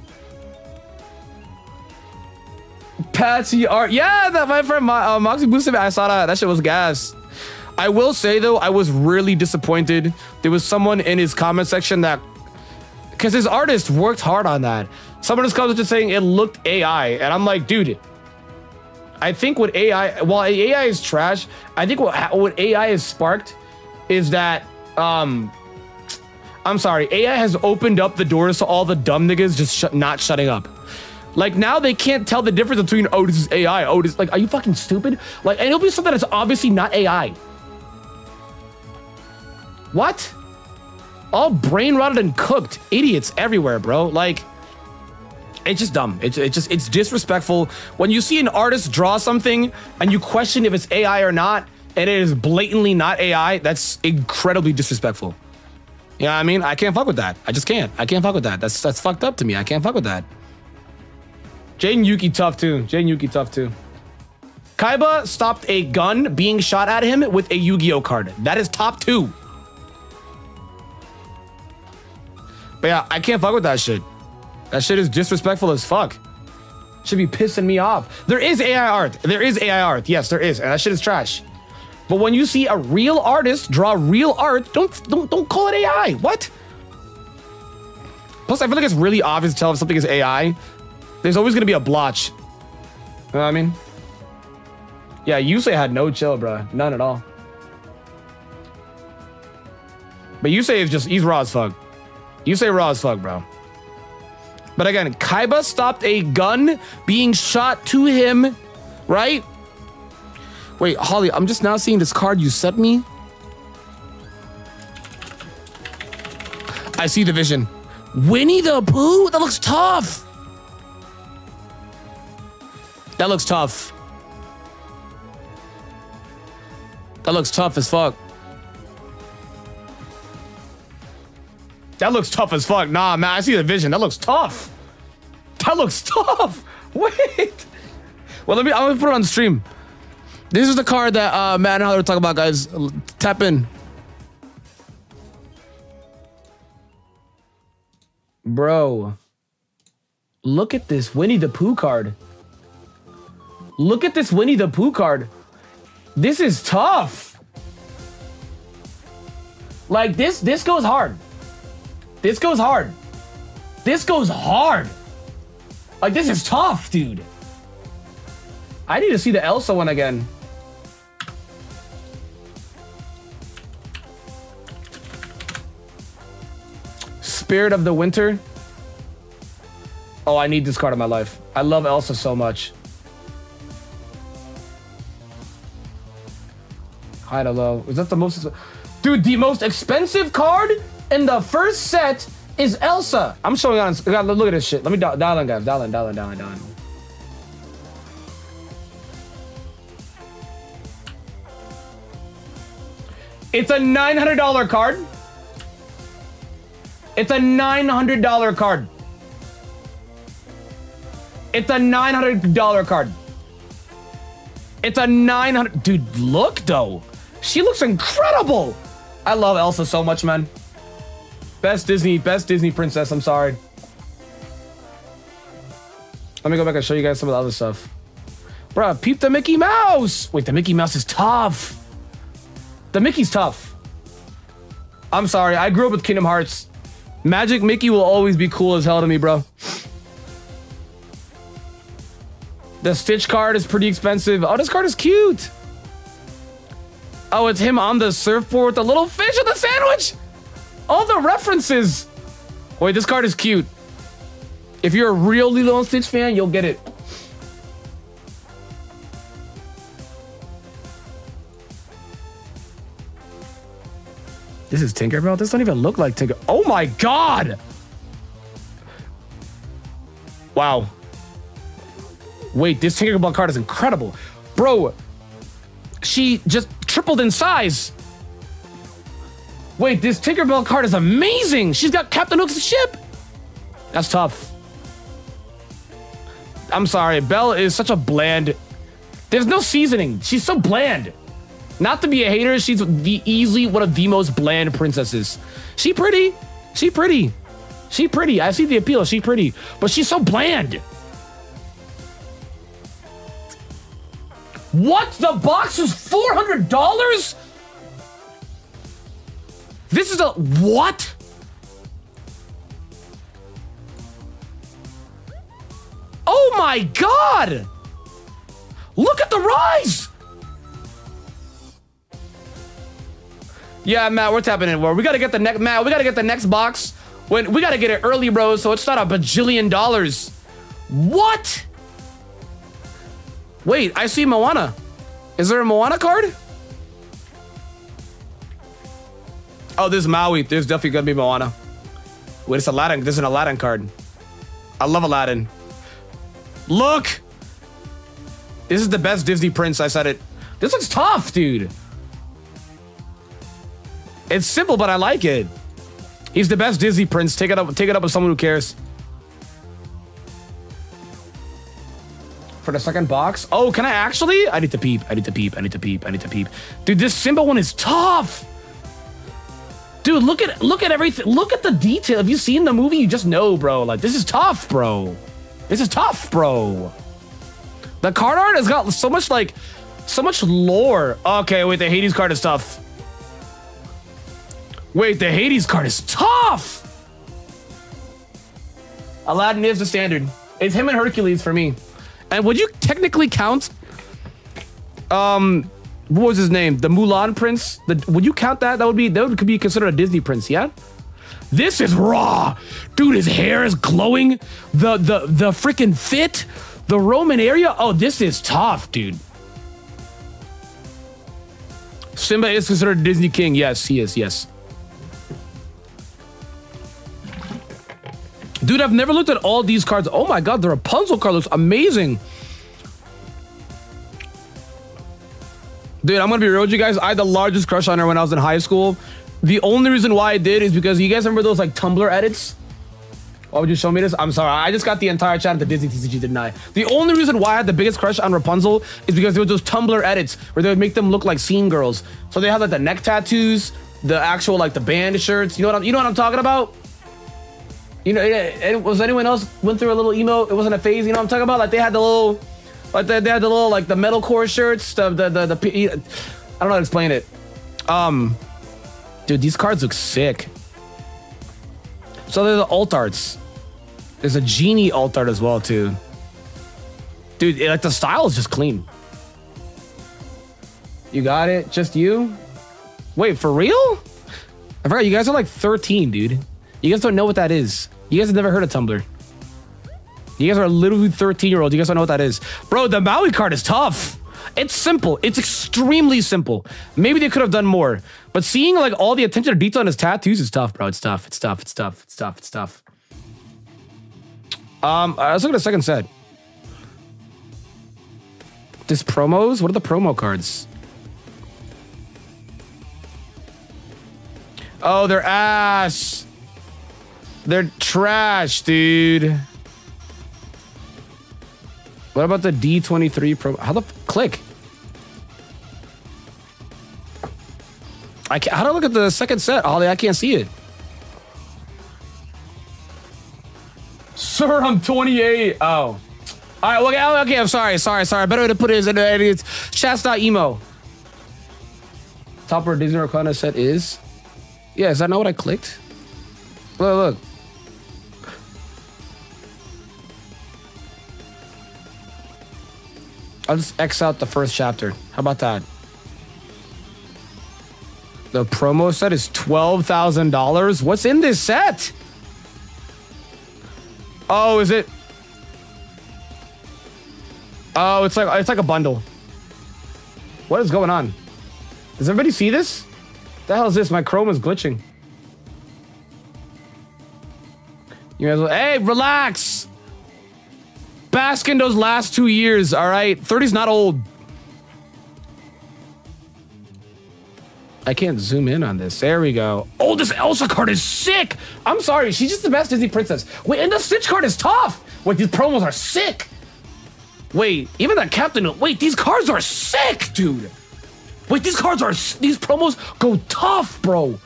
Patsy art. Yeah, that my friend uh, Moxie boosted me. I saw that. That shit was gas. I will say though, I was really disappointed. There was someone in his comment section that, because his artist worked hard on that. Someone just comes just saying it looked AI, and I'm like, dude. I think what AI, while AI is trash, I think what what AI has sparked is that um I'm sorry, AI has opened up the doors to all the dumb niggas just sh not shutting up. Like now they can't tell the difference between oh this is AI, oh this like are you fucking stupid? Like and it'll be something that's obviously not AI. What? All brain rotted and cooked idiots everywhere, bro. Like it's just dumb. It's, it's just it's disrespectful when you see an artist draw something and you question if it's AI or not, and it is blatantly not AI. That's incredibly disrespectful. You know what I mean? I can't fuck with that. I just can't. I can't fuck with that. That's that's fucked up to me. I can't fuck with that. Jaden Yuki tough too. Jaden Yuki tough too. Kaiba stopped a gun being shot at him with a Yu-Gi-Oh card. That is top two. But yeah, I can't fuck with that shit. That shit is disrespectful as fuck. Should be pissing me off. There is AI art. There is AI art. Yes, there is. And that shit is trash. But when you see a real artist draw real art, don't don't don't call it AI. What? Plus, I feel like it's really obvious to tell if something is AI. There's always gonna be a blotch. You know what I mean? Yeah, you Yusei had no chill, bro. None at all. But Yusei is just, he's raw as fuck. Yusei raw as fuck, bro. But again, Kaiba stopped a gun being shot to him, right? Wait, Holly, I'm just now seeing this card you sent me. I see the vision. Winnie the Pooh? That looks tough. That looks tough. That looks tough as fuck. That looks tough as fuck. Nah, man, I see the vision. That looks tough. That looks [laughs] tough. Wait. Well, let me, I'm gonna put it on stream. This is the card that uh, Matt and Holly were talking about, guys. Tap in. Bro. Look at this Winnie the Pooh card. Look at this Winnie the Pooh card. This is tough. Like this, this goes hard. This goes hard. This goes hard. Like this is tough, dude. I need to see the Elsa one again. Spirit of the Winter. Oh, I need this card in my life. I love Elsa so much. High to low. Is that the most... Dude, the most expensive card in the first set is Elsa. I'm showing on... Look at this shit. Let me dial, dial in, guys. Dial in, dial in, dial in, dial in. It's a $900 card. It's a $900 card. It's a $900 card. It's a 900 Dude, look though. She looks incredible. I love Elsa so much, man. Best Disney, best Disney princess. I'm sorry. Let me go back and show you guys some of the other stuff. Bruh, peep the Mickey Mouse. Wait, the Mickey Mouse is tough. The Mickey's tough. I'm sorry. I grew up with Kingdom Hearts. Magic Mickey will always be cool as hell to me, bro. The Stitch card is pretty expensive. Oh, this card is cute. Oh, it's him on the surfboard with the little fish and the sandwich. All the references. Wait, this card is cute. If you're a real Lilo and Stitch fan, you'll get it. This is Tinkerbell? This doesn't even look like Tinker. Oh my god! Wow. Wait, this Tinkerbell card is incredible. Bro, she just tripled in size. Wait, this Tinkerbell card is amazing. She's got Captain Hook's ship. That's tough. I'm sorry. Belle is such a bland. There's no seasoning. She's so bland. Not to be a hater, she's the easily one of the most bland princesses. She pretty. She pretty. She pretty. I see the appeal. She pretty. But she's so bland. What? The box is $400? This is a what? Oh my god! Look at the rise! Yeah, Matt, we're tapping in. We gotta get the next Matt. We gotta get the next box when we gotta get it early, bro. So it's not a bajillion dollars. What? Wait, I see Moana. Is there a Moana card? Oh, this is Maui. There's definitely gonna be Moana. Wait, it's Aladdin. There's an Aladdin card. I love Aladdin. Look! This is the best Disney prince. I said it. This looks tough, dude. It's simple, but I like it. He's the best Disney prince. Take it up. Take it up with someone who cares. For the second box. Oh, can I actually? I need to peep. I need to peep. I need to peep. I need to peep. Dude, this Simba one is tough. Dude, look at look at everything. Look at the detail. If you've seen the movie, you just know, bro. Like this is tough, bro. This is tough, bro. The card art has got so much like so much lore. Okay, wait, the Hades card is tough. Wait, the Hades card is tough. Aladdin is the standard. It's him and Hercules for me. And would you technically count um what was his name? The Mulan prince? The would you count that? That would be that would could be considered a Disney prince, yeah? This is raw. Dude, his hair is glowing. The the the freaking fit, the Roman area. Oh, this is tough, dude. Simba is considered a Disney king. Yes, he is. Yes. Dude, I've never looked at all these cards. Oh my god, the Rapunzel card looks amazing. Dude, I'm gonna be real with you guys. I had the largest crush on her when I was in high school. The only reason why I did is because you guys remember those like Tumblr edits? Why would you show me this? I'm sorry. I just got the entire chat at the Disney TCG, didn't I? The only reason why I had the biggest crush on Rapunzel is because there was those Tumblr edits where they would make them look like scene girls. So they had like the neck tattoos, the actual like the band shirts. You know what I'm you know what I'm talking about? You know, it, was anyone else went through a little emo? It wasn't a phase. You know what I'm talking about? Like they had the little, like they, they had the little like the metalcore shirts. The the the, the I don't know how to explain it. Um, dude, these cards look sick. So they're the alt arts. There's a genie alt art as well too. Dude, like the style is just clean. You got it? Just you? Wait, for real? I forgot you guys are like 13, dude. You guys don't know what that is. You guys have never heard of Tumblr. You guys are literally 13 year olds. You guys don't know what that is. Bro, the Maui card is tough. It's simple. It's extremely simple. Maybe they could have done more. But seeing like all the attention to detail on his tattoos is tough, bro. It's tough. It's tough. It's tough. It's tough. It's tough. Um, let's look at the second set. This promos? What are the promo cards? Oh, they're ass. They're trash, dude. What about the D23 Pro? How the click? I can't, how do I look at the second set, Ollie? I can't see it. Sir, I'm 28. Oh. All right, okay, okay, I'm sorry, sorry, sorry. Better way to put it is it's chats.emo. Top where Disney Lorcana set is. Yeah, is that not what I clicked? Look, look. I'll just X out the first chapter. How about that? The promo set is $12,000. What's in this set? Oh, is it? Oh, it's like it's like a bundle. What is going on? Does everybody see this? The hell is this? My Chrome is glitching. You guys, hey, relax bask in those last two years, all right? 30's not old. I can't zoom in on this. There we go. Oh, this Elsa card is sick. I'm sorry. She's just the best Disney princess. Wait, and the Stitch card is tough. Wait, these promos are sick. Wait, even that Captain. Wait, these cards are sick, dude. Wait, these cards are. These promos go tough, bro.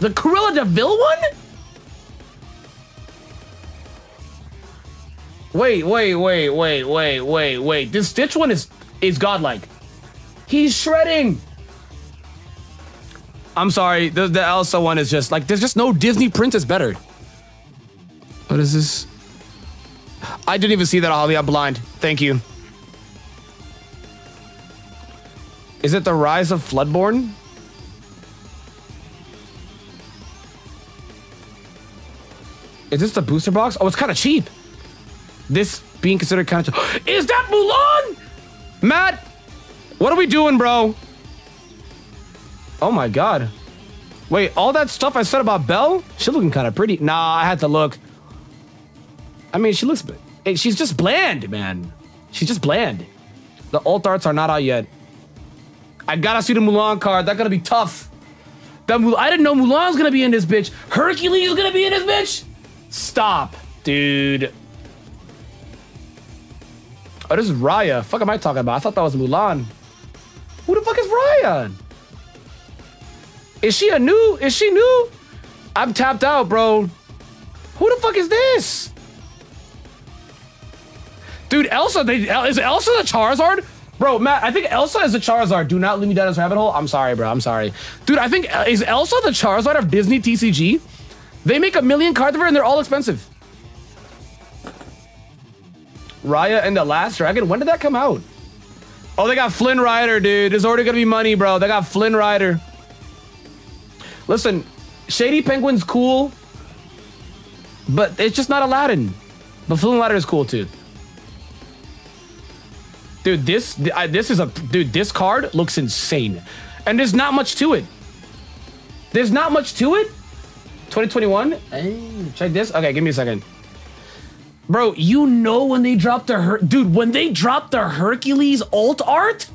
The Cruella de Vil one? Wait, wait, wait, wait, wait, wait, wait. This Stitch one is is godlike. He's shredding. I'm sorry. The, the Elsa one is just like there's just no Disney princess better. What is this? I didn't even see that, Ollie. I'm blind. Thank you. Is it the Rise of Floodborn? Is this the booster box? Oh, it's kind of cheap. This being considered kind of. [gasps] Is that Mulan? Matt, what are we doing, bro? Oh my god. Wait, all that stuff I said about Belle? She looking kind of pretty. Nah, I had to look. I mean, she looks. Eh, she's just bland, man. She's just bland. The alt arts are not out yet. I gotta see the Mulan card. That's gonna be tough. That Mul I didn't know Mulan's gonna be in this bitch. Hercules is gonna be in this bitch. Stop, dude. Oh, this is Raya. Fuck am I talking about? I thought that was Mulan. Who the fuck is Raya? Is she a new? Is she new? I'm tapped out, bro. Who the fuck is this? Dude, Elsa, they, is Elsa the Charizard? Bro, Matt, I think Elsa is the Charizard. Do not lead me down this rabbit hole. I'm sorry, bro. I'm sorry. Dude, I think, is Elsa the Charizard of Disney TCG? They make a million cards of her and they're all expensive. Raya and the Last Dragon? When did that come out? Oh, they got Flynn Rider, dude. There's already gonna be money, bro. They got Flynn Rider. Listen, Shady Penguin's cool, but it's just not Aladdin. But Flynn Rider is cool too. Dude, this this is a dude. This card looks insane, and there's not much to it. There's not much to it. 2021. check this. Okay, give me a second. Bro, you know when they drop the Her dude when they drop the Hercules alt art,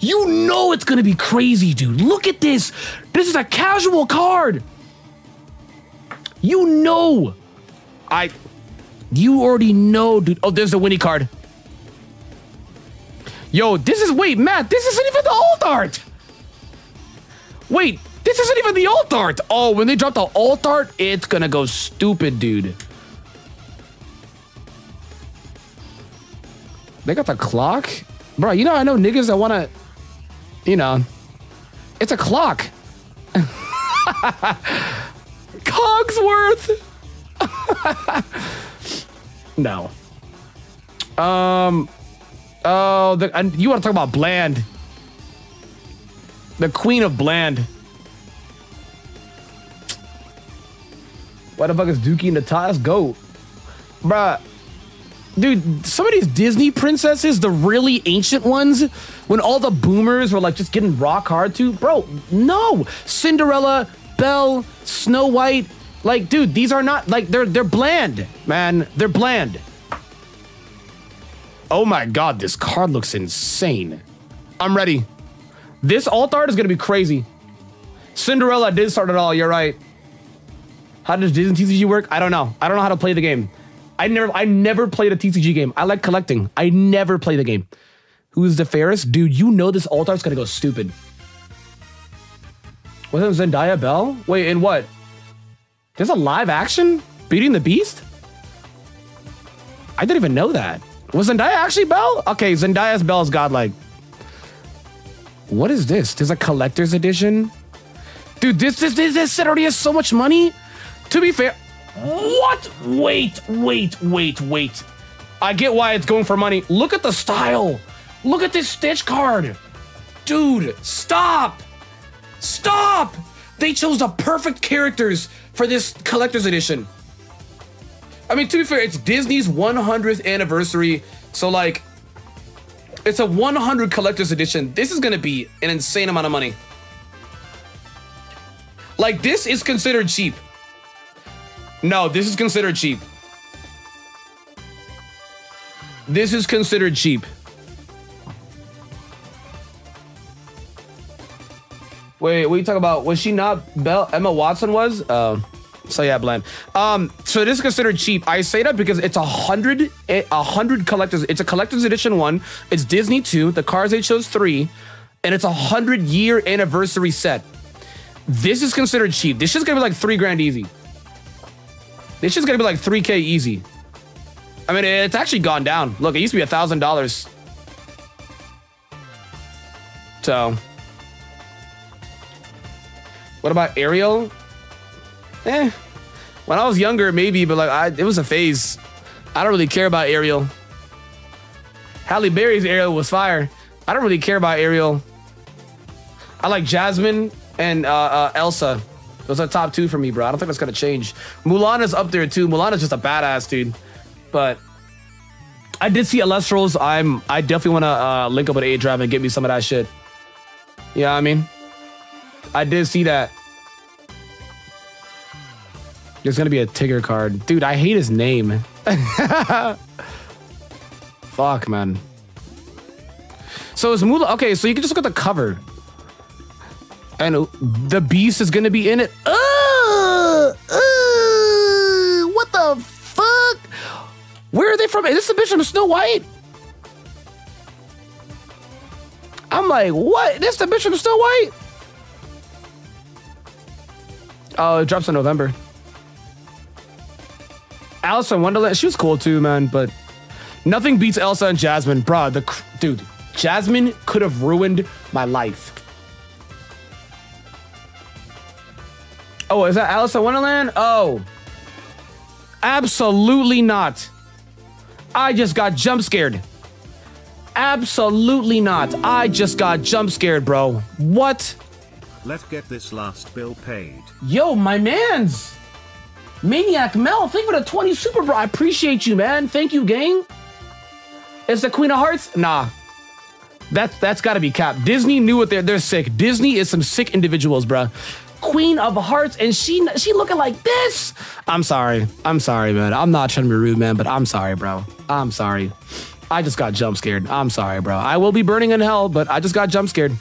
you know it's gonna be crazy, dude. Look at this. This is a casual card. You know. I. You already know, dude. Oh, there's the Winnie card. Yo, this is wait, Matt, this isn't even the alt art. Wait, this isn't even the alt art. Oh, when they drop the alt art, it's gonna go stupid, dude. They got the clock? Bro, you know I know niggas that wanna, you know, it's a clock. [laughs] Cogsworth. [laughs] no. Um, Oh, the, and you want to talk about bland? The queen of bland. Why the fuck is Dookie in the top? Let's go. Bruh. Dude, some of these Disney princesses, the really ancient ones, when all the boomers were like just getting rock hard to, bro, no. Cinderella, Belle, Snow White, like, dude, these are not like they're they're bland, man. They're bland. Oh my god, this card looks insane. I'm ready. This alt art is gonna be crazy. Cinderella did start it all, you're right. How does Disney TCG work? I don't know. I don't know how to play the game. I never I never played a TCG game. I like collecting. I never play the game. Who's the fairest? Dude, you know this alt art's gonna go stupid. Wasn't Zendaya Belle? Wait, in what? There's a live action? Beauty and the Beast? I didn't even know that. Was Zendaya actually Belle? Okay, Zendaya's Belle's godlike. What is this? There's a collector's edition? Dude, this, this, this, this set already has so much money. To be fair, what? Wait, wait, wait, wait. I get why it's going for money. Look at the style. Look at this Stitch card. Dude, stop. Stop. They chose the perfect characters for this collector's edition. I mean, to be fair, it's Disney's 100th anniversary. So, like, it's a 100 collector's edition. This is going to be an insane amount of money. Like, this is considered cheap. No, this is considered cheap. This is considered cheap. Wait, what are you talking about? Was she not Belle? Emma Watson was? Uh, so yeah, blend. Um, so is considered cheap. I say that because it's a hundred, a hundred collectors. It's a collector's edition one. It's Disney two. The Cars they chose three, and it's a hundred year anniversary set. This is considered cheap. This is gonna be like three grand easy. This is gonna be like three k easy. I mean, it's actually gone down. Look, it used to be a thousand dollars. So, what about Ariel? Eh. When I was younger, maybe, but like I, it was a phase. I don't really care about Ariel. Halle Berry's Ariel was fire. I don't really care about Ariel. I like Jasmine and uh, uh, Elsa. Those are top two for me, bro. I don't think that's gonna change. Mulan is up there too. Mulan is just a badass, dude. But I did see Elestrals. I'm I definitely want to uh, link up with A Drive and get me some of that shit. Yeah, I mean, I did see that. There's gonna be a Tigger card, dude. I hate his name. [laughs] Fuck, man. So is Mula okay? So you can just look at the cover, and the Beast is gonna be in it. Uh, uh, what the fuck? Where are they from? Is this the bitch from Snow White? I'm like, what? This the bitch from Snow White? Oh, it drops in November. Alice in Wonderland, she was cool too, man. But nothing beats Elsa and Jasmine, bro. The dude, Jasmine could have ruined my life. Oh, is that Alice in Wonderland? Oh, absolutely not. I just got jump scared. Absolutely not. I just got jump scared, bro. What? Let's get this last bill paid. Yo, my man's. Maniac Mel, thank you for the 20 super bro. I appreciate you, man. Thank you, gang. Is the Queen of Hearts? Nah. That, that's gotta be cap. Disney knew what they're they're sick. Disney is some sick individuals, bro. Queen of Hearts, and she she looking like this. I'm sorry. I'm sorry, man. I'm not trying to be rude, man, but I'm sorry, bro. I'm sorry. I just got jump scared. I'm sorry, bro. I will be burning in hell, but I just got jump scared.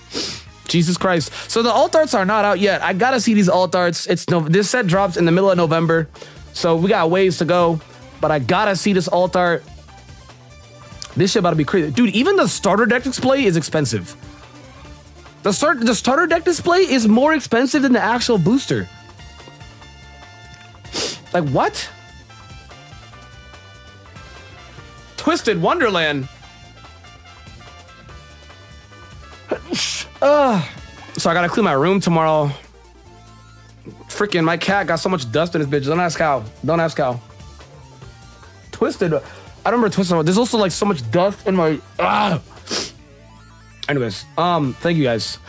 Jesus Christ. So the alt arts are not out yet. I gotta see these alt arts. It's no this set drops in the middle of November. So we got ways to go. But I gotta see this alt art. This shit about to be crazy. Dude, even the starter deck display is expensive. The start the starter deck display is more expensive than the actual booster. Like what? Twisted Wonderland. [sighs] Uh, so I gotta clean my room tomorrow. Freaking my cat got so much dust in his bitch. Don't ask how. Don't ask how. Twisted. I don't remember Twisted. There's also like so much dust in my. Ah. Anyways, um, thank you guys.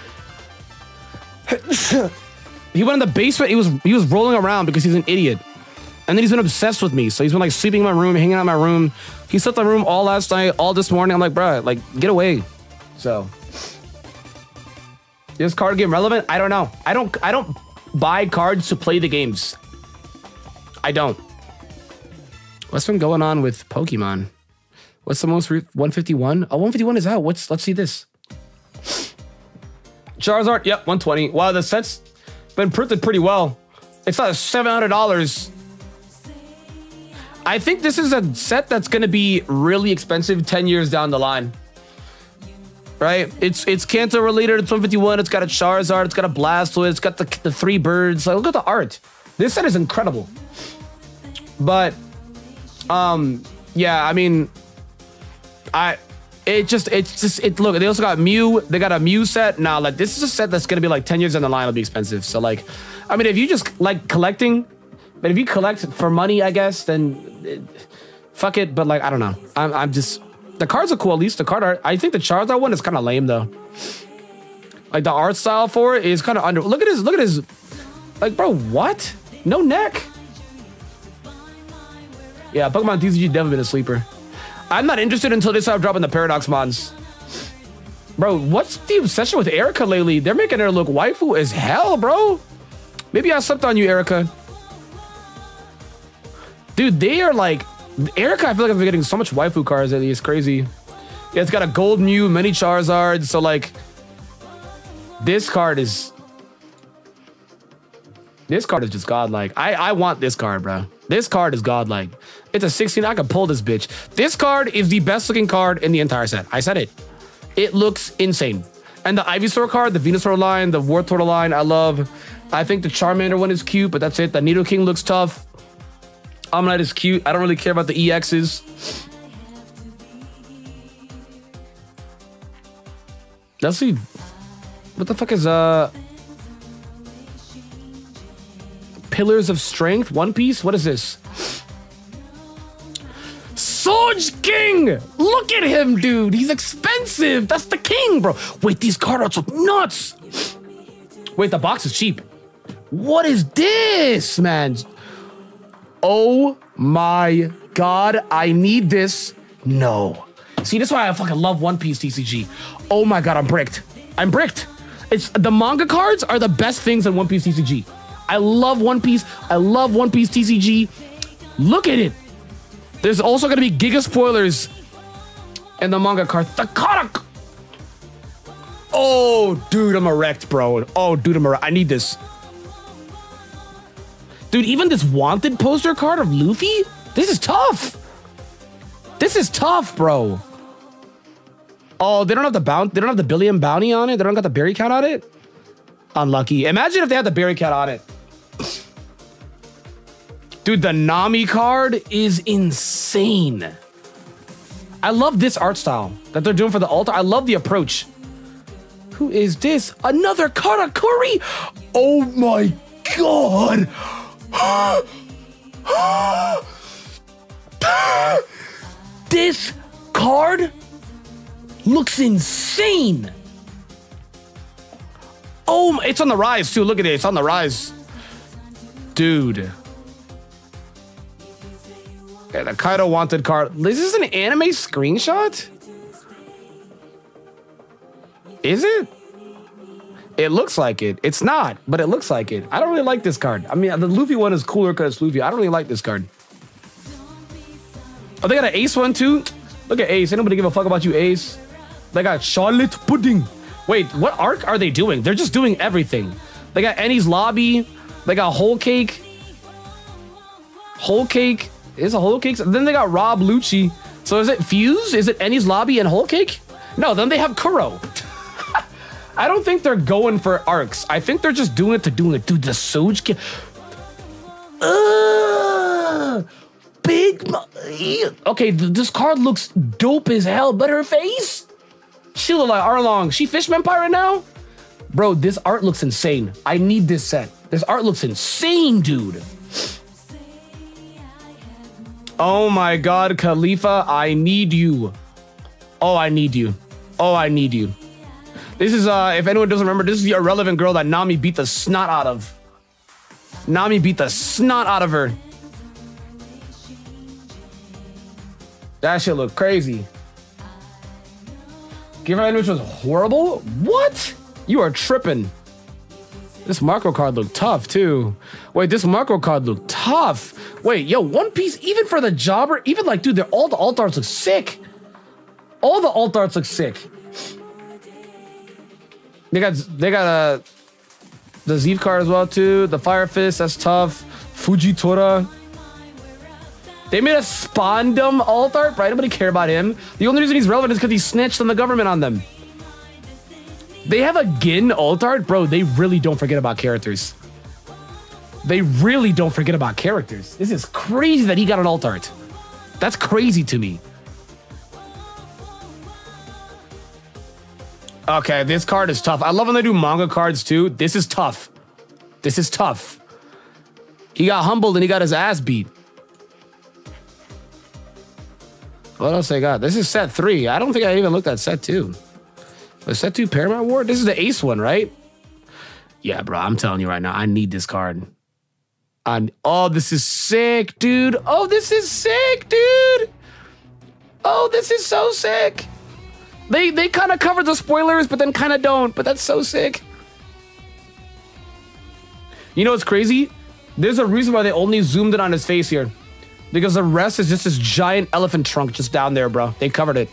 [laughs] he went in the basement. He was he was rolling around because he's an idiot. And then he's been obsessed with me. So he's been like sleeping in my room, hanging out in my room. He slept in my room all last night, all this morning. I'm like, bro, like, get away. So this card game relevant? I don't know. I don't I don't buy cards to play the games. I don't. What's been going on with Pokemon? What's the most 151? Oh, 151 is out. What's let's see this. Charizard, yep, 120. Wow, the set's been printed pretty well. It's not $700. I think this is a set that's going to be really expensive 10 years down the line. Right? It's it's Kanto related. It's 151. It's got a Charizard. It's got a Blastoise. It's got the, the three birds. Like, look at the art. This set is incredible. But, um, yeah, I mean, I it just it's just it look they also got Mew they got a Mew set. Now like this is a set that's gonna be like 10 years down the line it'll be expensive. So like I mean if you just like collecting but if you collect for money I guess then it, fuck it but like I don't know. I'm, I'm just the cards are cool at least the card art I think the Charizard one is kind of lame though. Like the art style for it is kind of under look at his look at his like bro what? No neck? Yeah Pokemon TCG definitely been a sleeper I'm not interested until they start dropping the Paradox mods. Bro, what's the obsession with Erika lately? They're making her look waifu as hell, bro. Maybe I slept on you, Erika. Dude, they are like... Erika, I feel like I'm getting so much waifu cards lately. It's crazy. Yeah, it's got a gold Mew, many Charizard. So, like... This card is... This card is just godlike. I, I want this card, bro. This card is godlike. It's a 16. I can pull this bitch. This card is the best looking card in the entire set. I said it. It looks insane. And the Ivysaur card, the Venusaur line, the Wartortle line, I love. I think the Charmander one is cute, but that's it. The Nidoking looks tough. Omanyte is cute. I don't really care about the EXs. Let's see. What the fuck is uh Pillars of Strength? One Piece? What is this? Surge King! Look at him, dude. He's expensive. That's the king, bro. Wait, these card arts look nuts. Wait, the box is cheap. What is this, man? Oh my god, I need this No. See, that's why I fucking love One Piece TCG. Oh my god, I'm bricked. I'm bricked. It's the manga cards are the best things in One Piece TCG. I love One Piece. I love One Piece TCG. Look at it. There's also gonna be giga spoilers in the manga card. The Karak. Oh, dude, I'm erect, bro. Oh, dude, I'm erect. I need this. Dude, even this wanted poster card of Luffy? This is tough. This is tough, bro. Oh, they don't have the bounty. They don't have the billion bounty on it. They don't got the berry count on it. Unlucky. Imagine if they had the berry count on it. Dude, the Nami card is insane. I love this art style that they're doing for the altar. I love the approach. Who is this? Another Karakuri? Oh my god. [gasps] this card looks insane. Oh, it's on the rise too. Look at it. It's on the rise. Dude. Okay, the Kaido wanted card. This is an anime screenshot? Is it? It looks like it. It's not, but it looks like it. I don't really like this card. I mean, the Luffy one is cooler because it's Luffy. I don't really like this card. Oh, they got an Ace one too? Look at Ace. Anybody give a fuck about you, Ace? They got Charlotte Pudding. Wait, what arc are they doing? They're just doing everything. They got Enies Lobby. They got Whole Cake. Whole Cake. Is a Whole Cake? Then they got Rob Lucci. So is it Fuse? Is it Enies Lobby and Whole Cake? No, then they have Kuro. [laughs] I don't think they're going for arcs. I think they're just doing it to do it. Dude, the Soj kid. Big. Okay, th this card looks dope as hell, but her face? She look like Arlong. She Fishman Pirate now? Bro, this art looks insane. I need this set. This art looks insane, dude. Oh my god, Kalifa, I need you. Oh, I need you. Oh, I need you. This is, uh, if anyone doesn't remember, this is the irrelevant girl that Nami beat the snot out of. Nami beat the snot out of her. That shit look crazy. Give her an which was horrible? What? You are tripping. This Marco card looked tough too. Wait, this Marco card looked tough. Wait, yo, One Piece, even for the jobber, even like, dude, they're, all the alt arts look sick. All the alt arts look sick. They got they got a uh, the Zeff card as well too. The Fire Fist, that's tough. Fujitora. They made a Spandam alt art, right? nobody care about him. The only reason he's relevant is because he snitched on the government on them. They have a Gin alt art, bro. They really don't forget about characters. They really don't forget about characters. This is crazy that he got an alt art. That's crazy to me. Okay, this card is tough. I love when they do manga cards too. This is tough. This is tough. He got humbled and he got his ass beat. What else I got? This is set three. I don't think I even looked at set two. The set two Paramount War? This is the ace one, right? Yeah, bro. I'm telling you right now, I need this card. I, oh, this is sick, dude. Oh, this is sick, dude. Oh, this is so sick. They they kind of cover the spoilers, but then kind of don't. But that's so sick. You know what's crazy? There's a reason why they only zoomed in on his face here. Because the rest is just this giant elephant trunk just down there, bro. They covered it.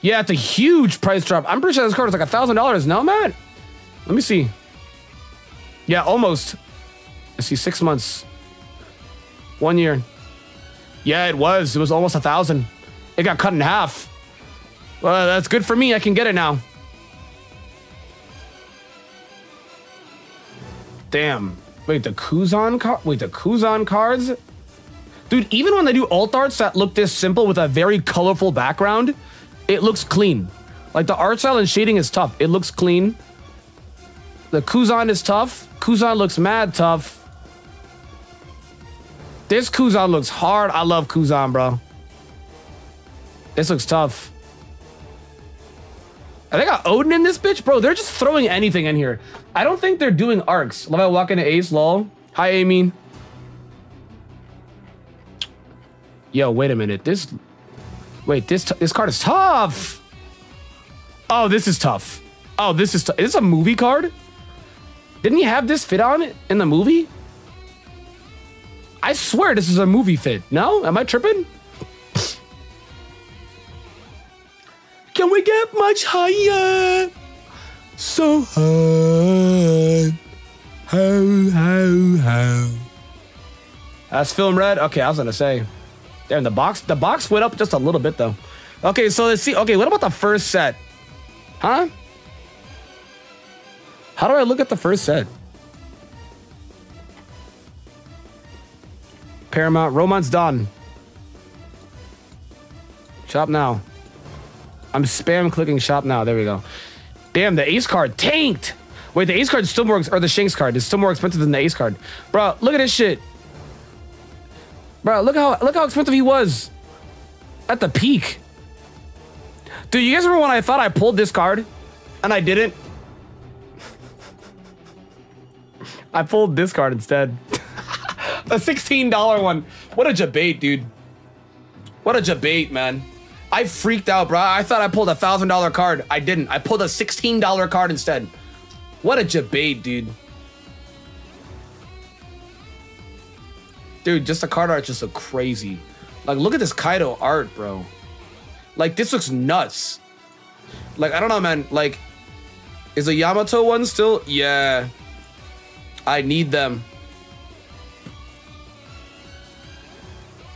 Yeah, it's a huge price drop. I'm pretty sure this card is like a thousand dollars. No, Matt. Let me see. Yeah, almost. I see six months. One year. Yeah, it was. It was almost a thousand. It got cut in half. Well, that's good for me. I can get it now. Damn. Wait, the Kuzan card? Wait, the Kuzan cards? Dude, even when they do alt arts that look this simple with a very colorful background, it looks clean. Like the art style and shading is tough. It looks clean. The Kuzan is tough. Kuzan looks mad tough. This Kuzan looks hard. I love Kuzan, bro. This looks tough. And they got Oden in this bitch? Bro, they're just throwing anything in here. I don't think they're doing arcs. Love I walk into Ace, lol. Hi, Amy. Yo, wait a minute. This, wait, this this card is tough. Oh, this is tough. Oh, this is tough. Is this a movie card? Didn't he have this fit on it in the movie? I swear this is a movie fit. No? Am I tripping? Can we get much higher? So high. How, how, how. That's film red? Okay, I was gonna say. Damn, the box the box went up just a little bit though. Okay, so let's see. Okay, what about the first set? Huh? How do I look at the first set? Paramount, Romance Dawn. Shop now. I'm spam clicking shop now. There we go. Damn, the ace card tanked. Wait, the ace card still more, or the Shanks card is still more expensive than the ace card. Bro, look at this shit. Bro, look how look how expensive he was at the peak. Dude, you guys remember when I thought I pulled this card and I didn't? I pulled this card instead. [laughs] a $16 one. What a debate, dude. What a debate, man. I freaked out, bro. I thought I pulled a $1,000 card. I didn't. I pulled a $16 card instead. What a debate, dude. Dude, just the card art just look crazy. Like, look at this Kaido art, bro. Like, this looks nuts. Like, I don't know, man. Like, is the Yamato one still? Yeah. I need them.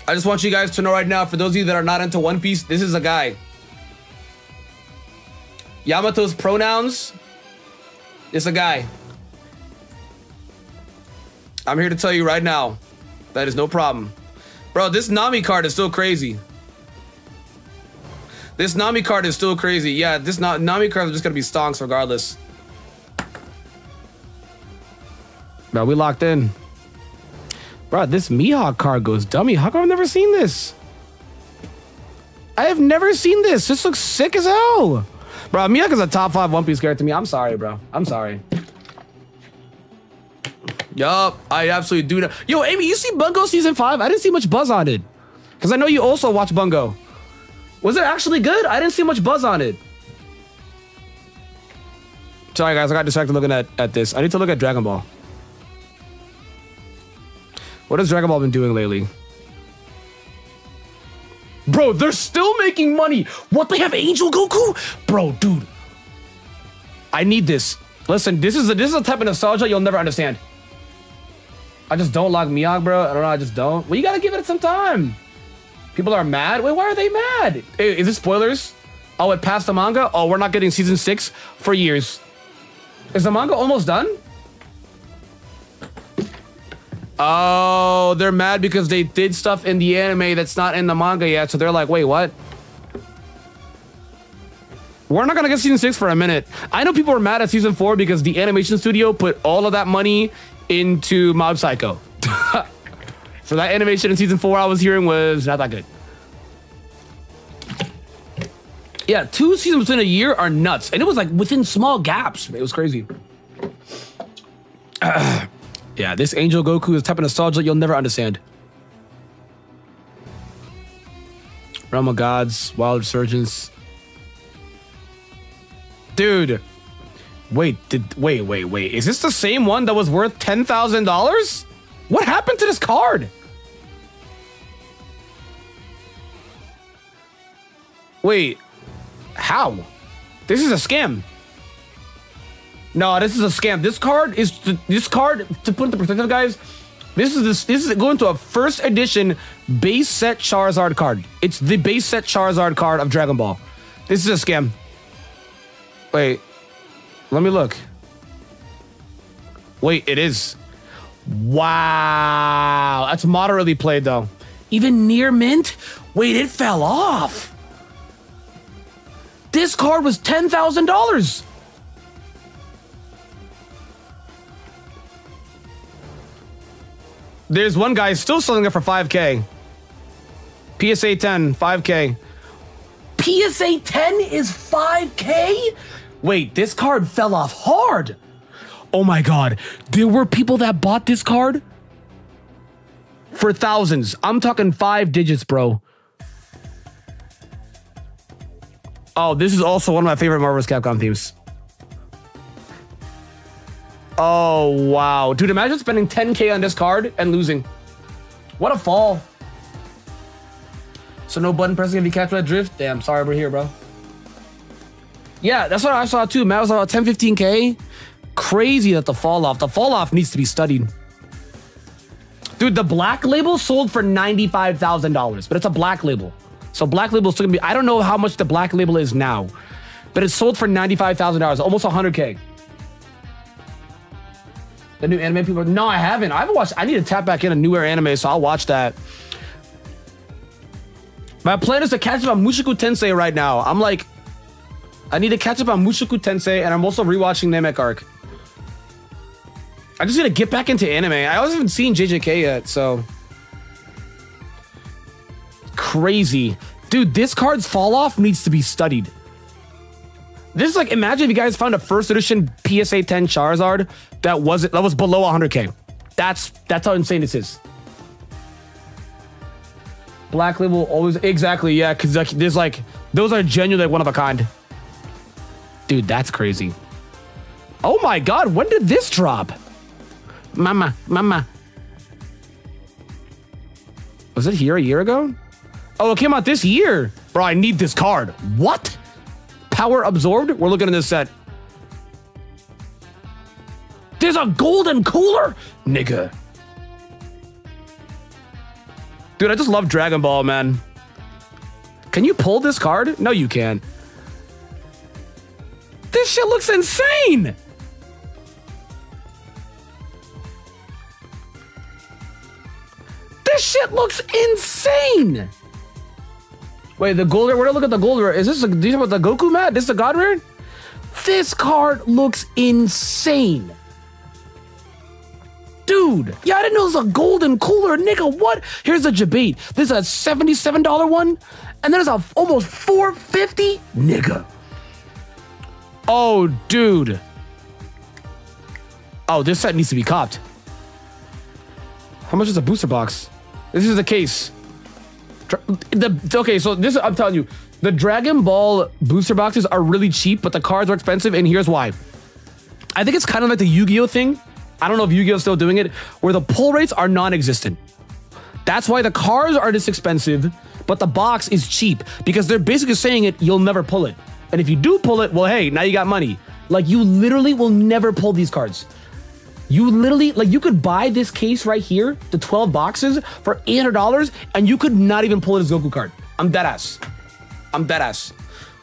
I just want you guys to know right now, for those of you that are not into One Piece, this is a guy. Yamato's pronouns. It's a guy. I'm here to tell you right now. That is no problem. Bro, this Nami card is still crazy. This Nami card is still crazy. Yeah, this Na Nami card is just gonna be stonks regardless. Bro, we locked in. Bro, this Mihawk card goes dummy. How come I've never seen this? I have never seen this. This looks sick as hell. Bro, Mihawk is a top five One Piece character to me. I'm sorry, bro. I'm sorry. Yup, I absolutely do. Not. Yo, Amy, you see Bungo season five? I didn't see much buzz on it. Because I know you also watch Bungo. Was it actually good? I didn't see much buzz on it. Sorry, guys. I got distracted looking at, at this. I need to look at Dragon Ball. What has Dragon Ball been doing lately? Bro, they're still making money. What, they have Angel Goku? Bro, dude. I need this. Listen, this is a, this is a type of nostalgia you'll never understand. I just don't like Mihawk, bro. I don't know. I just don't. Well, you gotta give it some time. People are mad. Wait, why are they mad? Hey, is it spoilers? Oh, it passed the manga? Oh, we're not getting season six for years. Is the manga almost done? Oh, they're mad because they did stuff in the anime that's not in the manga yet. So they're like, wait, what? We're not gonna get season six for a minute. I know people are mad at season four because the animation studio put all of that money into Mob Psycho. [laughs] so that animation in season four I was hearing was not that good. Yeah, two seasons within a year are nuts. And it was like within small gaps. It was crazy. [clears throat] Yeah, this Angel Goku is type of nostalgia you'll never understand. Realm of Gods, Wild Resurgence. Dude. Wait, did wait, wait, wait. Is this the same one that was worth $10,000? What happened to this card? Wait. How? This is a scam. No, this is a scam. This card is this card to put into perspective, guys. This is this this is going to a first edition base set Charizard card. It's the base set Charizard card of Dragon Ball. This is a scam. Wait, let me look. Wait, it is. Wow, that's moderately played though. Even near mint. Wait, it fell off. This card was ten thousand dollars. There's one guy still selling it for 5K. PSA 10, 5K. PSA 10 is 5K? Wait, this card fell off hard. Oh my god, there were people that bought this card for thousands. I'm talking five digits, bro. Oh, this is also one of my favorite Marvel's Capcom themes. Oh, wow. Dude, imagine spending 10k on this card and losing. What a fall. So no button pressing if you catch that drift? Damn, sorry we're here, bro. Yeah, that's what I saw too. Matt was about 10, 15k. Crazy that the fall off. The fall off needs to be studied. Dude, the black label sold for $95,000, but it's a black label. So black label is still gonna be, I don't know how much the black label is now, but it sold for $95,000, almost 100K. The new anime people, no, I haven't. I haven't watched, I need to tap back in a newer anime, so I'll watch that. My plan is to catch up on Mushoku Tensei right now. I'm like, I need to catch up on Mushoku Tensei, and I'm also rewatching Namek Arc. I just need to get back into anime. I haven't seen JJK yet, so. Crazy. Dude, this card's fall off needs to be studied. This is like, imagine if you guys found a first edition PSA 10 Charizard that was that was below 100k. That's that's how insane this is. Black label always exactly yeah, because like there's like those are genuinely like one of a kind. Dude, that's crazy. Oh my god, when did this drop? Mama, mama. Was it here a year ago? Oh, it came out this year. Bro, I need this card. What? Power absorbed? We're looking at this set. There's a golden cooler? Nigga. Dude, I just love Dragon Ball, man. Can you pull this card? No, you can't. This shit looks insane. This shit looks insane. Wait, the gold Where to look at the gold rare? Is this a, do you about the Goku mat? This is a god rare? This card looks insane. Dude, yeah, I didn't know it was a golden cooler, nigga. What? Here's a debate. This is a $77 one, and there's a almost 450 nigga. Oh, dude. Oh, this set needs to be copped. How much is a booster box? This is the case. The okay, so this I'm telling you, the Dragon Ball booster boxes are really cheap, but the cards are expensive, and here's why. I think it's kind of like the Yu-Gi-Oh thing. I don't know if Yu-Gi-Oh is still doing it, where the pull rates are non-existent. That's why the cards are this expensive, but the box is cheap because they're basically saying it, you'll never pull it. And if you do pull it, well, hey, now you got money. Like you literally will never pull these cards. You literally, like, you could buy this case right here, the 12 boxes, for $800, and you could not even pull it as Goku card. I'm dead ass. I'm dead ass.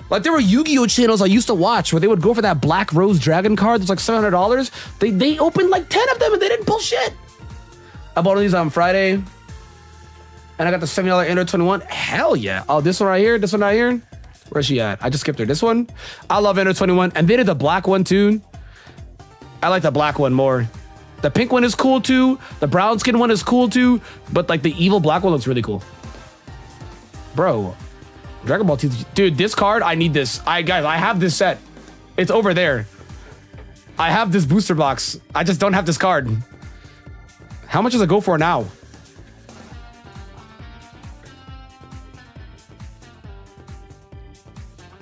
Like, there were Yu Gi Oh channels I used to watch where they would go for that Black Rose Dragon card that's like $700. They, they opened like 10 of them and they didn't pull shit. I bought these on Friday, and I got the $70 Android 21. Hell yeah. Oh, this one right here, this one right here. Where's she at? I just skipped her. This one. I love Android 21. And they did the black one too. I like the black one more. The pink one is cool too. The brown skin one is cool too. But like the evil black one looks really cool. Bro, Dragon Ball TCG. Dude, this card, I need this. I guys, I have this set. It's over there. I have this booster box. I just don't have this card. How much does it go for now?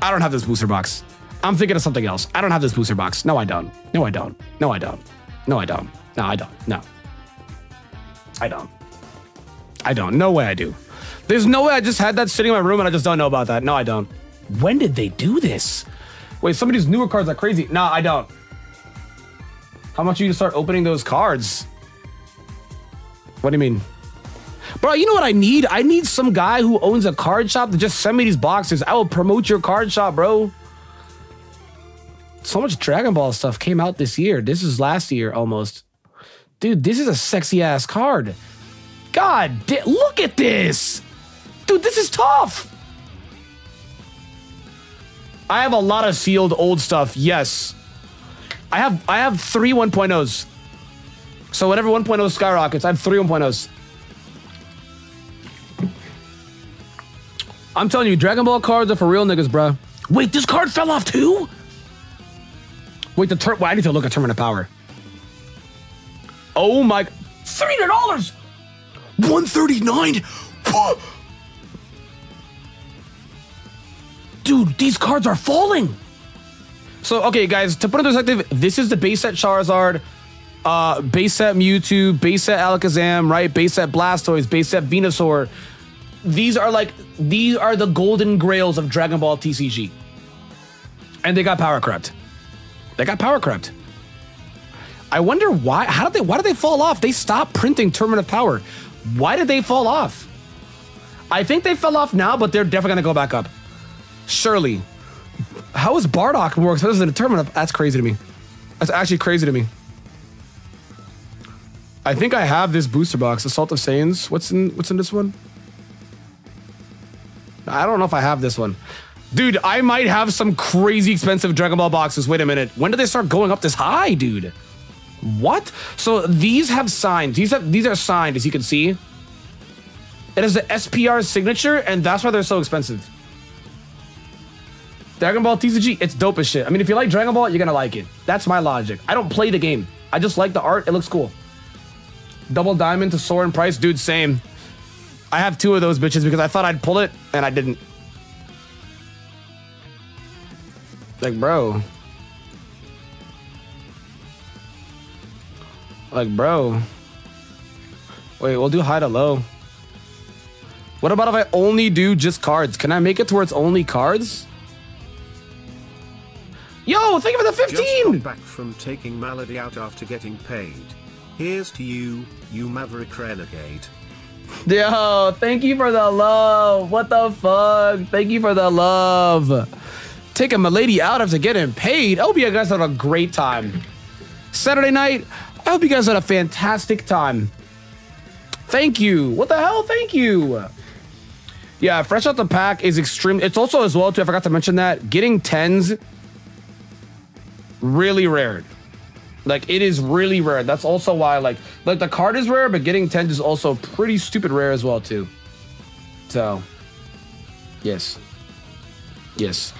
I don't have this booster box. I'm thinking of something else. I don't have this booster box. No, I don't. No, I don't. No, I don't. No, I don't. No, I don't. No. I don't. I don't. No way I do. There's no way I just had that sitting in my room and I just don't know about that. No, I don't. When did they do this? Wait, some of these newer cards are crazy. No, I don't. How much are you start opening those cards? What do you mean? Bro, you know what I need? I need some guy who owns a card shop to just send me these boxes. I will promote your card shop, bro. So much Dragon Ball stuff came out this year. This is last year almost. Dude, this is a sexy ass card. God, look at this. Dude, this is tough. I have a lot of sealed old stuff. Yes. I have I have three 1.0s. So whenever 1.0 skyrockets, I have three 1.0s. I'm telling you, Dragon Ball cards are for real niggas, bro. Wait, this card fell off too? Wait, the turn. Well, I need to look at of Power. Oh my, three hundred dollars. 139? Dude, these cards are falling. So, okay, guys, to put in perspective, this is the base set Charizard, uh, base set Mewtwo, base set Alakazam, right? Base set Blastoise, base set Venusaur. These are like, these are the golden grails of Dragon Ball TCG. And they got power corrupt. They got power corrupt. I wonder why, how did they, why did they fall off? They stopped printing Tournament of Power. Why did they fall off? I think they fell off now, but they're definitely to go back up. Surely. How is Bardock more expensive than a tournament? That's crazy to me. That's actually crazy to me. I think I have this booster box, Assault of Saiyans. What's in what's in this one? I don't know if I have this one. Dude, I might have some crazy expensive Dragon Ball boxes. Wait a minute. When did they start going up this high, dude? What? So these have signed. These have these are signed, as you can see. It is the SPR signature, and that's why they're so expensive. Dragon Ball TCG, it's dope as shit. I mean, if you like Dragon Ball, you're gonna like it. That's my logic. I don't play the game. I just like the art. It looks cool. Double diamond to soar in price, dude. Same. I have two of those bitches because I thought I'd pull it and I didn't. Like, bro. Like, bro. Wait, we'll do high to low. What about if I only do just cards? Can I make it towards only cards? Yo, thank you for the 15! Just back from taking Malady out after getting paid. Here's to you, you Maverick Renegade. Yo, thank you for the love. What the fuck? Thank you for the love. Taking my lady out after getting paid. I hope you guys had a great time. Saturday night, I hope you guys had a fantastic time. Thank you. What the hell? Thank you. Yeah, fresh out the pack is extreme. It's also as well too. I forgot to mention that getting tens really rare. Like it is really rare. That's also why like like the card is rare, but getting tens is also pretty stupid rare as well too. So, yes, yes.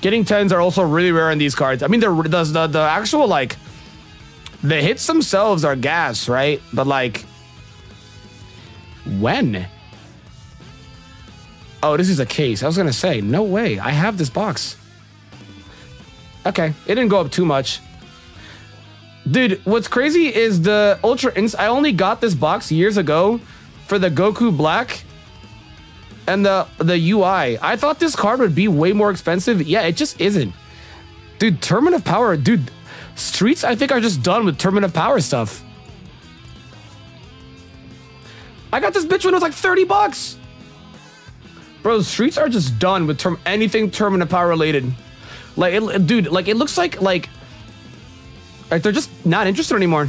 Getting tens are also really rare in these cards. I mean, the the the, the actual like the hits themselves are gas, right? But like when? Oh, this is a case. I was gonna say, no way. I have this box. Okay, it didn't go up too much. Dude, what's crazy is the Ultra Ins. I only got this box years ago for the Goku Black and the the UI. I thought this card would be way more expensive. Yeah, it just isn't. Dude, Tournament of Power, dude. Streets, I think, are just done with Tournament of Power stuff. I got this bitch when it was like 30 bucks. Bro, streets are just done with term anything Tournament of Power related. Like, it, dude, like it looks like like like they're just not interested anymore.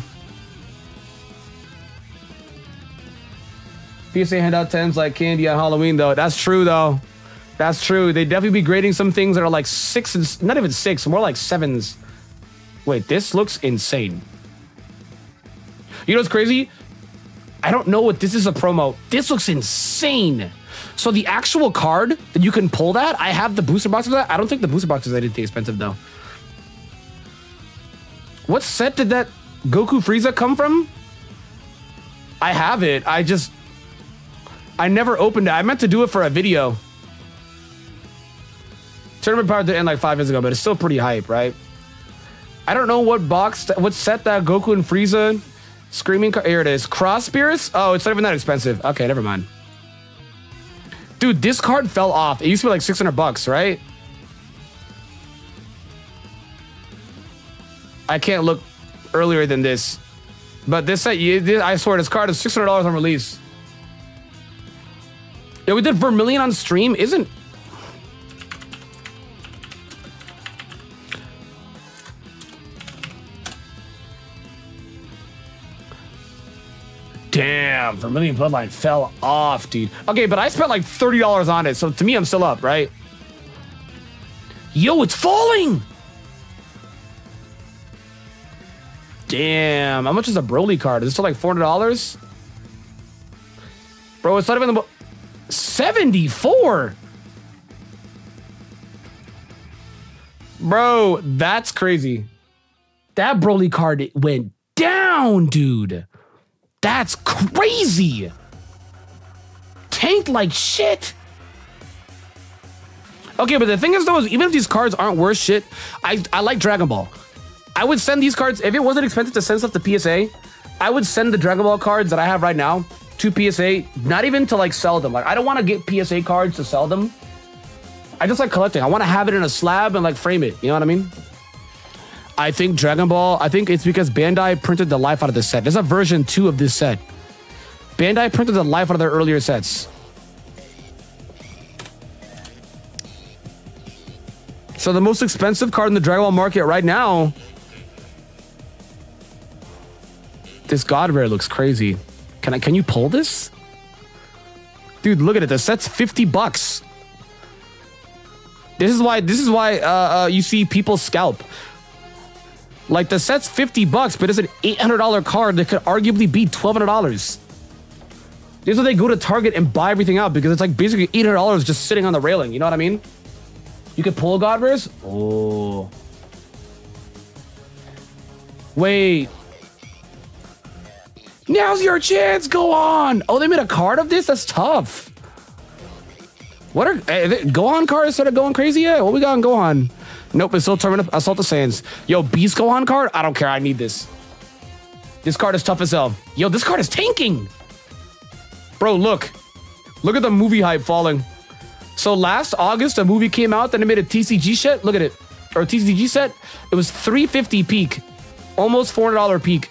PSA handout tens like candy on Halloween though. That's true though. That's true. They definitely be grading some things that are like sixes, not even six, more like sevens. Wait, this looks insane. You know what's crazy? I don't know what this is a promo. This looks insane. So the actual card that you can pull that, I have the booster box for that. I don't think the booster box is anything expensive though. What set did that Goku Frieza come from? I have it. I just I never opened it. I meant to do it for a video. Tournament Power did end like five years ago, but it's still pretty hype, right? I don't know what box, what set that Goku and Frieza screaming. Here it is. Cross Spirits? Oh, it's not even that expensive. Okay, never mind. Dude, this card fell off. It used to be like 600 bucks, right? I can't look earlier than this. But this uh, set, I swear, this card is $600 on release. Yeah, we did Vermilion on stream. Isn't Damn, Vermilion Bloodline fell off, dude. Okay, but I spent like $30 on it, so to me, I'm still up, right? Yo, it's falling! Damn, how much is a Broly card? Is it still like $400? Bro, it's not even the... 74! Bro, that's crazy. That Broly card went down, dude. That's crazy. Tanked like shit. Okay, but the thing is though, is even if these cards aren't worth shit, I, I like Dragon Ball. I would send these cards, if it wasn't expensive to send stuff to PSA, I would send the Dragon Ball cards that I have right now to PSA, not even to like sell them. Like I don't want to get PSA cards to sell them. I just like collecting. I want to have it in a slab and like frame it. You know what I mean? I think Dragon Ball, I think it's because Bandai printed the life out of this set. There's a version two of this set. Bandai printed the life out of their earlier sets. So the most expensive card in the Dragon Ball market right now. This God Rare looks crazy. Can I can you pull this? Dude, look at it. The set's 50 bucks. This is why this is why uh, uh, you see people scalp. Like the set's 50 bucks, but it's an $800 card that could arguably be $1,200. This is why they go to Target and buy everything out because it's like basically $800 just sitting on the railing. You know what I mean? You could pull God Rares? Oh. Wait. Now's your chance. Go on. Oh, they made a card of this? That's tough. What are uh, Gohan cards started going crazy yet? What we got on Gohan? Nope, it's still turning up Assault the Saiyans. Yo, Beast Gohan card? I don't care. I need this. This card is tough as hell. Yo, this card is tanking. Bro, look. Look at the movie hype falling. So last August, a movie came out, then it made a TCG set. Look at it. Or TCG set. It was 350 peak. Almost $400 peak.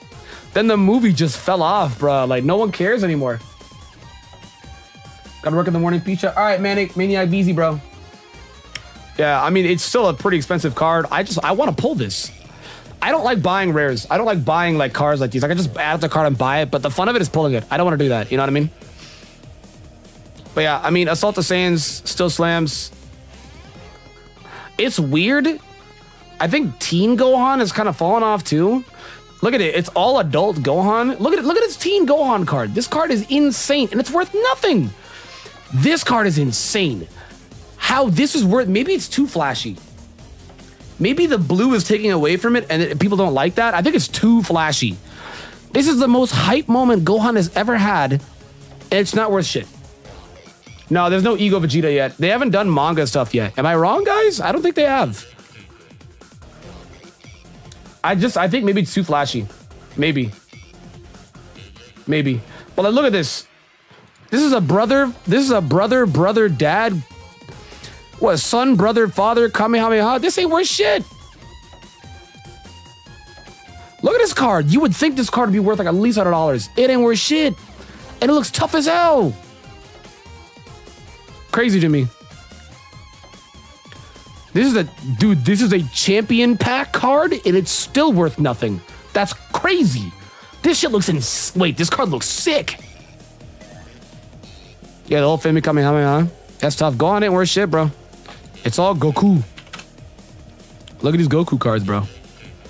Then the movie just fell off, bro. Like, no one cares anymore. Gotta work in the morning pizza. All right, Manic, Maniac Beezy, bro. Yeah, I mean, it's still a pretty expensive card. I just, I want to pull this. I don't like buying rares. I don't like buying like cards like these. Like I just add the card and buy it, but the fun of it is pulling it. I don't want to do that. You know what I mean? But yeah, I mean, Assault the Saiyans still slams. It's weird. I think Teen Gohan has kind of fallen off too. Look at it. It's all adult Gohan. Look at it. Look at its Teen Gohan card. This card is insane and it's worth nothing. This card is insane. How this is worth, maybe it's too flashy. Maybe the blue is taking away from it and it, people don't like that. I think it's too flashy. This is the most hype moment Gohan has ever had, and it's not worth shit. No, there's no Ego Vegeta yet. They haven't done manga stuff yet. Am I wrong, guys? I don't think they have. I just, I think maybe it's too flashy. Maybe. Maybe. But look at this. This is a brother, this is a brother, brother, dad. What, son, brother, father, Kamehameha? This ain't worth shit. Look at this card. You would think this card would be worth like at least $100. It ain't worth shit. And it looks tough as hell. Crazy to me. This is a dude. This is a champion pack card, and it's still worth nothing. That's crazy. This shit looks in. Wait, this card looks sick. Yeah, the whole family coming, huh? That's tough. Gohan, ain't worth shit, bro. It's all Goku. Look at these Goku cards, bro.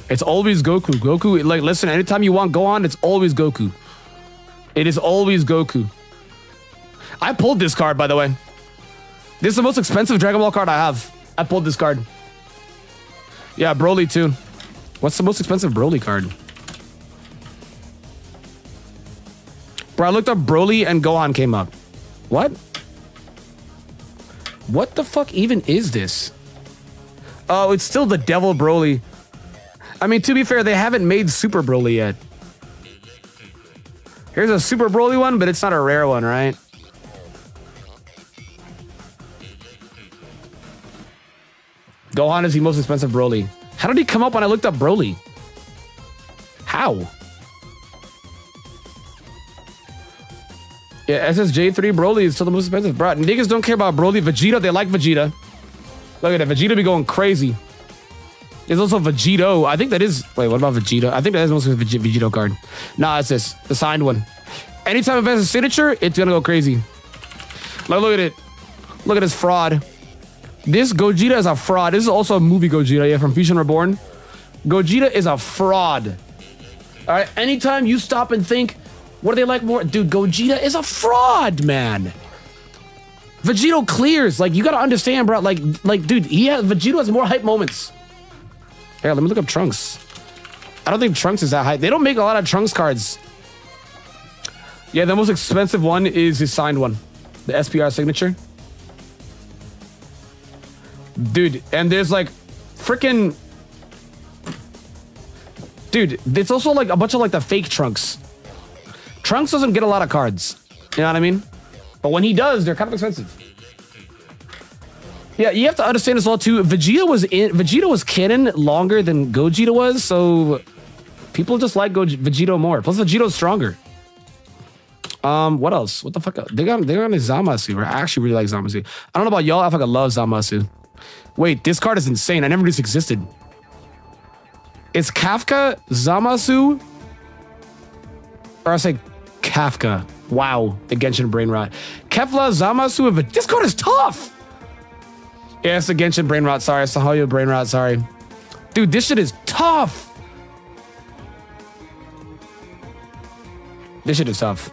It's always Goku. Goku, like, listen, anytime you want Gohan, it's always Goku. It is always Goku. I pulled this card, by the way. This is the most expensive Dragon Ball card I have. I pulled this card. Yeah, Broly too. What's the most expensive Broly card? Bro, I looked up Broly and Gohan came up. What? What the fuck even is this? Oh, it's still the Devil Broly. I mean, to be fair, they haven't made Super Broly yet. Here's a Super Broly one, but it's not a rare one, right? Gohan is the most expensive Broly. How did he come up when I looked up Broly? How? Yeah, SSJ3 Broly is still the most expensive. Bro, niggas don't care about Broly. Vegeta, they like Vegeta. Look at that. Vegeta be going crazy. There's also Vegito. I think that is... Wait, what about Vegeta? I think that is most expensive Vegito card. Nah, it's this. The signed one. Anytime it has a signature, it's gonna go crazy. Like, look at it. Look at this fraud. This Gogeta is a fraud. This is also a movie Gogeta, yeah, from Fusion Reborn. Gogeta is a fraud. All right, anytime you stop and think, what do they like more? Dude, Gogeta is a fraud, man. Vegito clears. Like, you gotta understand, bro. Like, like, dude, he has, Vegito has more hype moments. Here, let me look up Trunks. I don't think Trunks is that hype. They don't make a lot of Trunks cards. Yeah, the most expensive one is his signed one, the SPR signature. Dude, and there's like freaking. Dude, it's also like a bunch of like the fake trunks. Trunks doesn't get a lot of cards. You know what I mean? But when he does, they're kind of expensive. Yeah, you have to understand as well too. Vegito was in Vegito was canon longer than Gogeta was, so people just like Go Vegito more. Plus Vegito's stronger. Um, what else? What the fuck? They got they got a Zamasu. I actually really like Zamasu. I don't know about y'all. I fucking love Zamasu. Wait, this card is insane. I never knew this existed. It's Kafka, Zamasu, or I say Kafka. Wow, the Genshin brain rot. Kefla, Zamasu, but this card is tough. Yeah, it's the Genshin brain rot. Sorry, it's the Hoyo brain rot. Sorry, dude, this shit is tough. This shit is tough.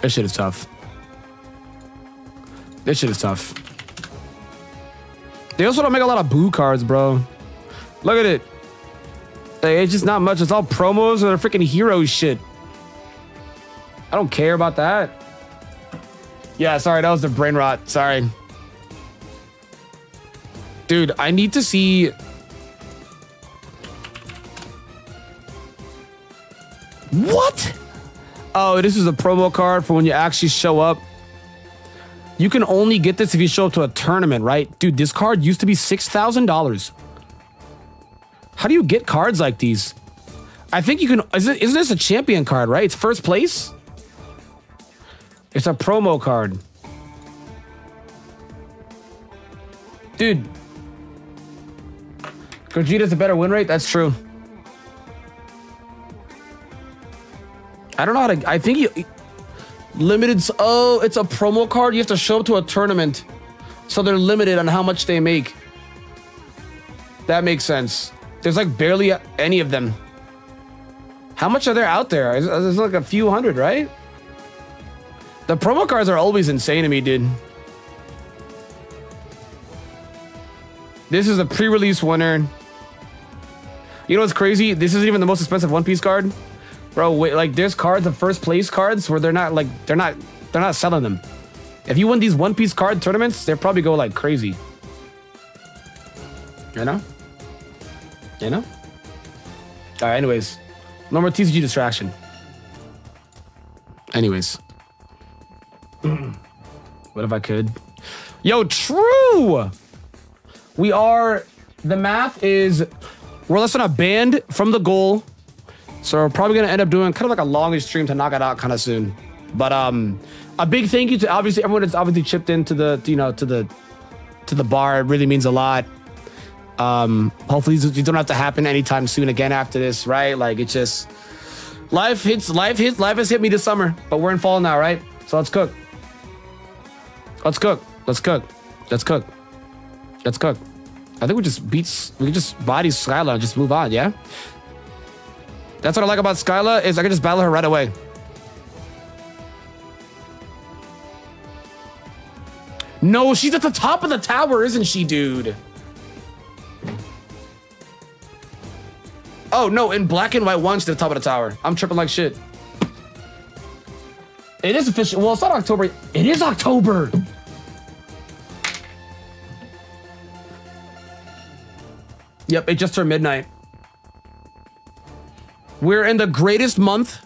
This shit is tough. This shit is tough. They also don't make a lot of boo cards, bro. Look at it. Like, it's just not much. It's all promos or freaking hero shit. I don't care about that. Yeah, sorry, that was the brain rot. Sorry. Dude, I need to see. What? Oh, this is a promo card for when you actually show up. You can only get this if you show up to a tournament, right? Dude, this card used to be $6,000. How do you get cards like these? I think you can. Is it, isn't this a champion card, right? It's first place? It's a promo card. Dude. Gogeta's a better win rate? That's true. I don't know how to. I think you. Limited. Oh, it's a promo card. You have to show up to a tournament. So they're limited on how much they make. That makes sense. There's like barely any of them. How much are there out there? There's like a few hundred, right? The promo cards are always insane to me, dude. This is a pre-release winner. You know what's crazy? This isn't even the most expensive One Piece card. Bro, wait, like there's cards, the first place cards where they're not like they're not they're not selling them. If you win these One Piece card tournaments, they probably go like crazy. You know? You know? Alright, anyways. No more TCG distraction. Anyways. [clears throat] what if I could? Yo, true! We are the math is we're less than a band from the goal. So we're probably gonna end up doing kind of like a longish stream to knock it out kind of soon. But um a big thank you to obviously everyone that's obviously chipped into the you know to the to the bar. It really means a lot. Um hopefully these don't have to happen anytime soon again after this, right? Like it's just life hits life hits life has hit me this summer, but we're in fall now, right? So let's cook. Let's cook. Let's cook. Let's cook. Let's cook. I think we just beats we can just body Skyla and just move on, yeah? That's what I like about Skyla is I can just battle her right away. No, she's at the top of the tower, isn't she, dude? Oh, no, in black and white one, she's at the top of the tower. I'm tripping like shit. It is official. Well, it's not October. It is October. Yep, it just turned midnight. We're in the greatest month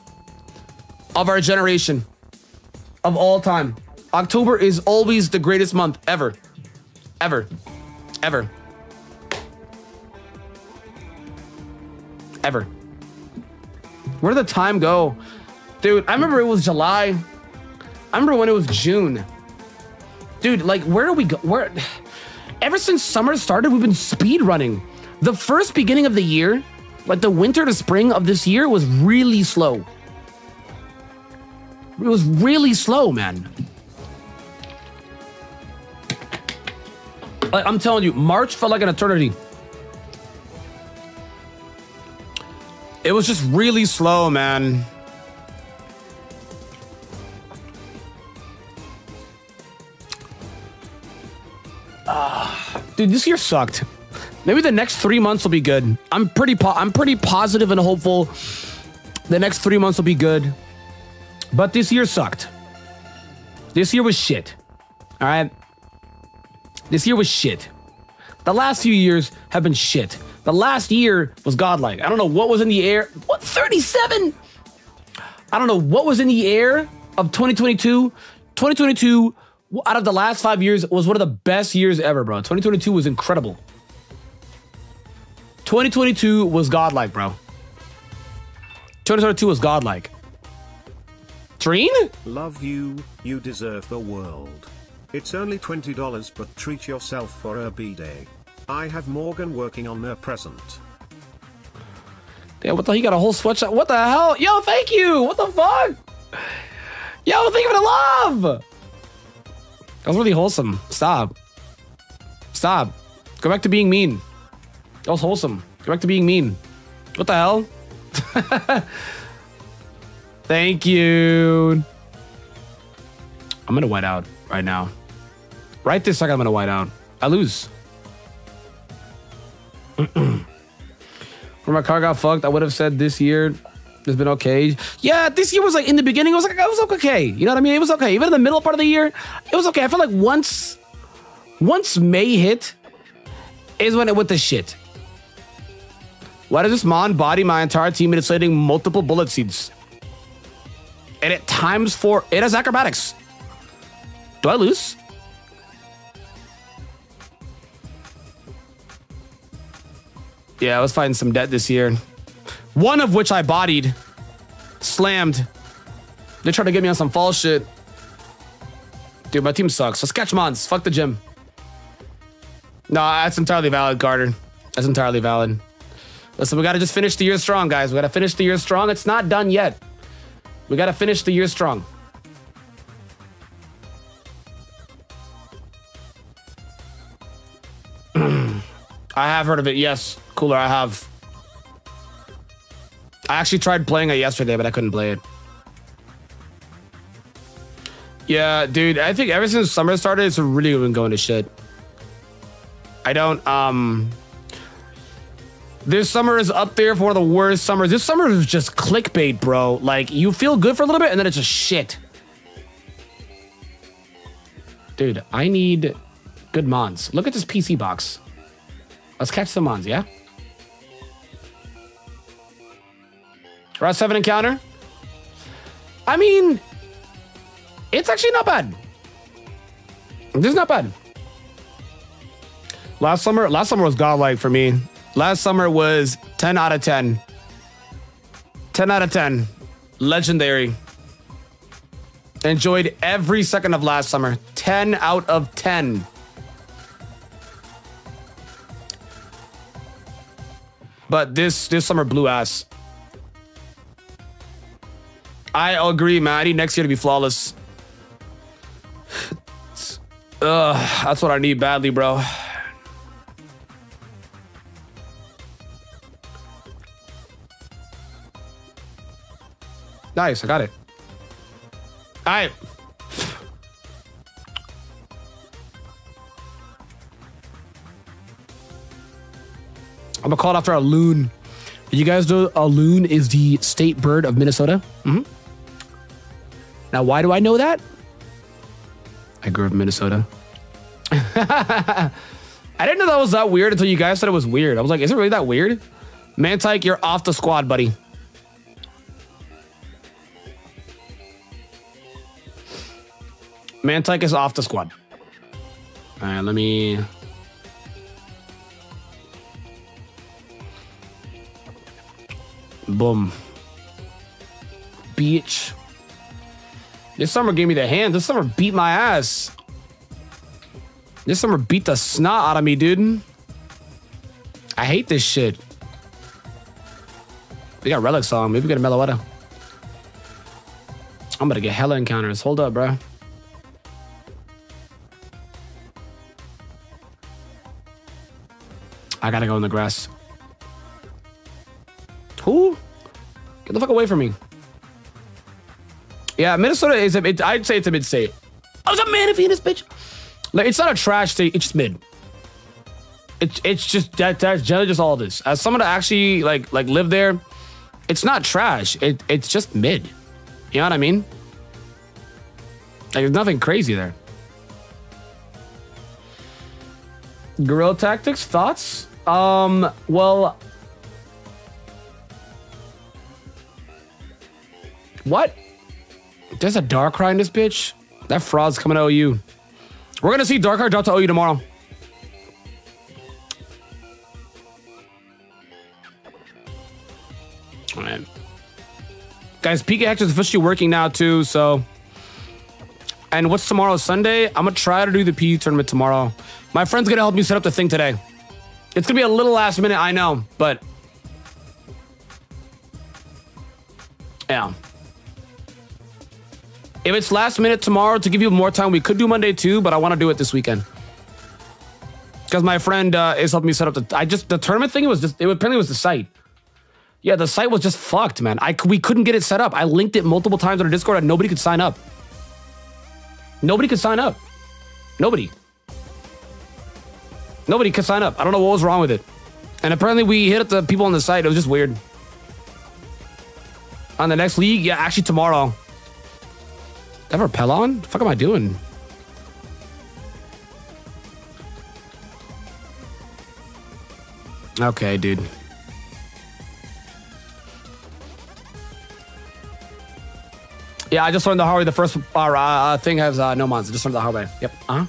of our generation of all time. October is always the greatest month ever. Ever. Ever. Ever. Where did the time go? Dude, I remember it was July. I remember when it was June. Dude, like, where do we go? Where? [sighs] Ever since summer started, we've been speed running. The first beginning of the year, like the winter to spring of this year, was really slow. It was really slow, man. Like, I'm telling you, March felt like an eternity. It was just really slow, man. Uh, dude, this year sucked. Maybe the next three months will be good. I'm pretty I'm pretty positive and hopeful The next three months will be good. But this year sucked. This year was shit. All right. This year was shit. The last few years have been shit. The last year was godlike. I don't know what was in the air. What 37? I don't know what was in the air of 2022. 2022 out of the last 5 years was one of the best years ever, bro. 2022 was incredible. 2022 was godlike, bro. 2022 was godlike. Treen? Love you, you deserve the world. It's only $20 but treat yourself for a B-day. I have Morgan working on her present. Damn, what the? He got a whole sweatshirt. What the hell? Yo, thank you. What the fuck? Yo, thank you for the love. That was really wholesome. Stop. Stop. Go back to being mean. That was wholesome. Go back to being mean. What the hell? [laughs] thank you. I'm gonna white out right now. Right this second, I'm gonna white out. I lose. [clears throat] When my car got fucked, I would have said this year has been okay. Yeah, this year was like in the beginning, it was like it was okay. You know what I mean? It was okay. Even in the middle part of the year, it was okay. I feel like once once May hit is when it went to shit. Why does this Mon body my entire team inflating multiple bullet seeds? And it times four. It has acrobatics. Do I lose? Yeah, I was fighting some debt this year. One of which I bodied. Slammed. They tried to get me on some false shit. Dude, my team sucks. Let's catch Mons. Fuck the gym. No, that's entirely valid, Carter. That's entirely valid. Listen, we gotta just finish the year strong, guys. We gotta finish the year strong. It's not done yet. We gotta finish the year strong. [clears throat] I have heard of it, yes. Cooler, I have. I actually tried playing it yesterday, but I couldn't play it. Yeah, dude, I think ever since summer started, it's really been going to shit. I don't, um... This summer is up there for the worst summers. This summer is just clickbait, bro. Like, you feel good for a little bit, and then it's just shit. Dude, I need good mons. Look at this PC box. Let's catch some mons, yeah? Route 7 encounter? I mean, it's actually not bad. This is not bad. Last summer, last summer was godlike for me. Last summer was 10 out of 10. 10 out of 10. Legendary. Enjoyed every second of last summer. 10 out of 10. But this this summer blew ass. I agree, need next year to be flawless. [sighs] Ugh, that's what I need badly, bro. Nice, I got it. All right. I'm gonna call it after a loon. You guys know a loon is the state bird of Minnesota? Mm-hmm. Now, why do I know that? I grew up in Minnesota. [laughs] I didn't know that was that weird until you guys said it was weird. I was like, is it really that weird? Mantyke, you're off the squad, buddy. Mantyke is off the squad. All right, let me. Boom. Beach. This summer gave me the hand. This summer beat my ass. This summer beat the snot out of me, dude. I hate this shit. We got Relic Song. Maybe we get a Meloetta. I'm gonna get hella encounters. Hold up, bro. I gotta go in the grass. Who? Get the fuck away from me. Yeah, Minnesota is a. It, I'd say it's a mid state. I was a man if in this bitch. Like it's not a trash state. It's just mid. It's it's just that that's generally just all this. As someone to actually like like live there, it's not trash. It it's just mid. You know what I mean? Like there's nothing crazy there. Guerrilla tactics thoughts? Um, well, what? There's a Darkrai in this bitch. That fraud's coming to OU. We're gonna see Darkrai drop to OU tomorrow. All right. Guys, Pikachu is officially working now too, so. And what's tomorrow? Sunday? I'm gonna try to do the PU tournament tomorrow. My friend's gonna help me set up the thing today. It's gonna be a little last minute, I know, but. Yeah. If it's last minute tomorrow to give you more time, we could do Monday too, but I want to do it this weekend. Because my friend uh, is helping me set up the. I just the tournament thing was just it apparently was the site. Yeah, the site was just fucked, man. I we couldn't get it set up. I linked it multiple times on our Discord and nobody could sign up. Nobody could sign up. Nobody. Nobody could sign up. I don't know what was wrong with it. And apparently we hit up the people on the site. It was just weird. On the next league, yeah, actually tomorrow. That repel on? The fuck am I doing? Okay, dude. Yeah, I just learned the hard way. The first uh, uh, thing has uh, no mons. I just learned the hard way. Yep. Uh huh.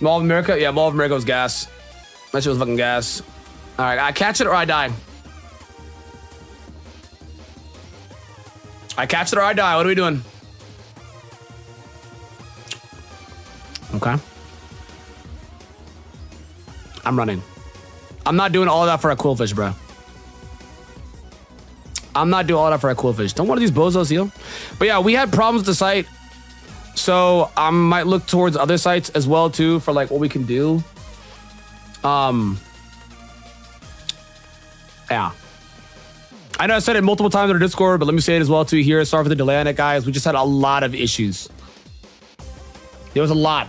Mall of America? Yeah, Mall of America was gas. That shit was fucking gas. All right, I catch it or I die. I catch it or I die. What are we doing? Okay. I'm running. I'm not doing all that for a Qwilfish, bro. I'm not doing all that for a Qwilfish. Don't one of these bozos heal? But yeah, we had problems with the site. So I might look towards other sites as well too for like what we can do. Um Yeah. I know I said it multiple times on our Discord, but let me say it as well too here. Sorry for the delay on it, guys. We just had a lot of issues. There was a lot.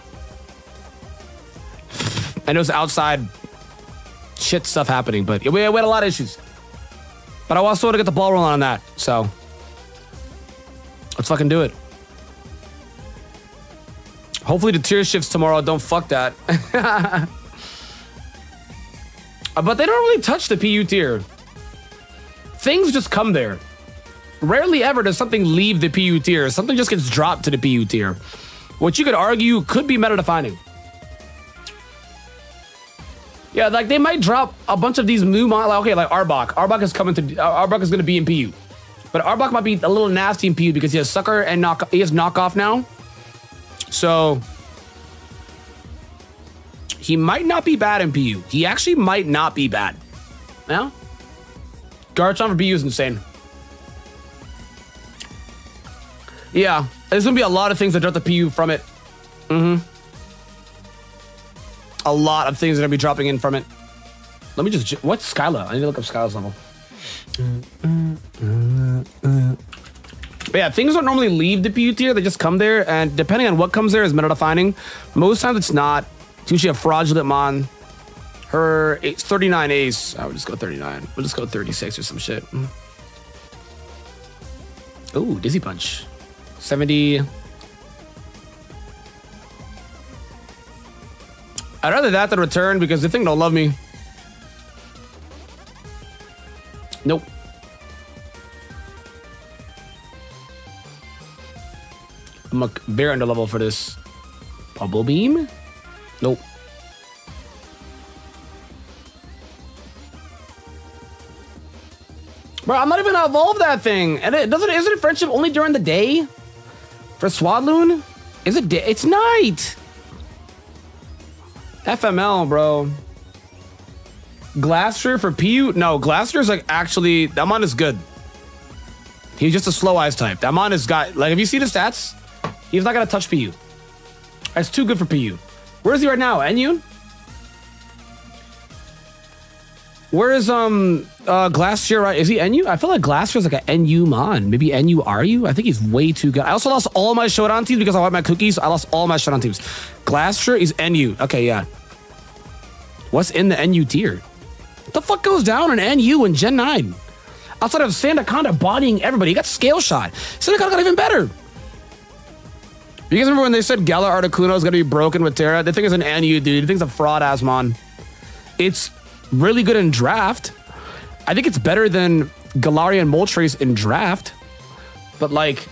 And it was outside shit stuff happening, but we, we had a lot of issues. But I also want to get the ball rolling on that. So let's fucking do it. Hopefully the tier shifts tomorrow don't fuck that. [laughs] but they don't really touch the PU tier. Things just come there. Rarely ever does something leave the PU tier. Something just gets dropped to the PU tier. What you could argue could be meta defining. Yeah, like they might drop a bunch of these new mod. Like, okay, like Arbok. Arbok is coming to. Uh, Arbok is going to be in PU, but Arbok might be a little nasty in PU because he has sucker and knock. He has knockoff now, so he might not be bad in PU. He actually might not be bad. Yeah, Garchomp for PU is insane. Yeah, there's gonna be a lot of things that drop the PU from it. Mm-hmm a lot of things are gonna be dropping in from it. Let me just what's Skyla? I need to look up Skyla's level. Mm, mm, mm, But yeah, things don't normally leave the PU tier, they just come there, and depending on what comes there is meta defining. Most times it's not. It's usually a fraudulent mon. Her it's 39 ace. I would just go 39. We'll just go 36 or some shit. Mm. Ooh, Dizzy Punch. 70. I'd rather that than return because the thing don't love me. Nope. I'm a very under level for this. Bubble beam? Nope. Bro, I'm not even gonna evolve that thing. And it doesn't isn't it friendship only during the day? For Swadloon? Is it day? It's night. FML, bro. Glastrier for PU? No, Glastrier's like actually, that mon is good. He's just a slow ice type. That mon has got, like, have you seen the stats, he's not gonna touch PU. That's too good for PU. Where is he right now? NU? Where is um uh Glastrier right? Is he NU? I feel like Glastrier's like a NU mon. Maybe NU are you? I think he's way too good. I also lost all my showdown teams because I want my cookies. I lost all my showdown teams. Glastrier is NU. Okay, yeah. What's in the NU tier? What the fuck goes down in NU and Gen 9? Outside of Sandaconda bodying everybody, he got scale shot. Sandaconda got even better. You guys remember when they said Galar Articuno is going to be broken with Tera? They think it's an NU, dude. They think it's a fraud Asmon. It's really good in draft. I think it's better than Galarian Moltres in draft. But, like,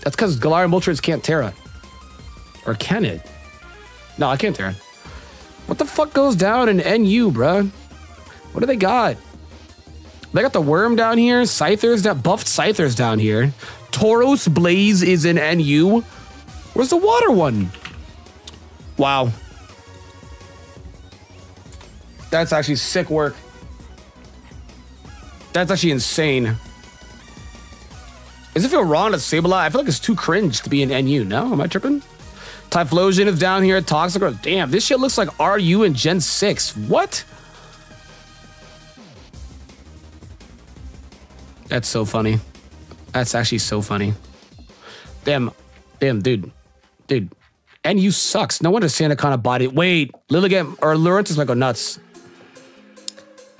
that's because Galarian Moltres can't Tera. Or can it? No, I can't Tera. What the fuck goes down in NU, bruh? What do they got? They got the worm down here. Scyther's that buffed Scyther's down here. Tauros Blaze is in NU. Where's the water one? Wow. That's actually sick work. That's actually insane. Does it feel wrong to Sableye? I feel like it's too cringe to be an NU. No? Am I tripping? Typhlosion is down here. At Toxic. Damn, this shit looks like RU and Gen 6. What? That's so funny. That's actually so funny. Damn. Damn, dude. Dude. You sucks. No wonder Sandaconda body. Wait, Lilligant or Lurantis might go nuts.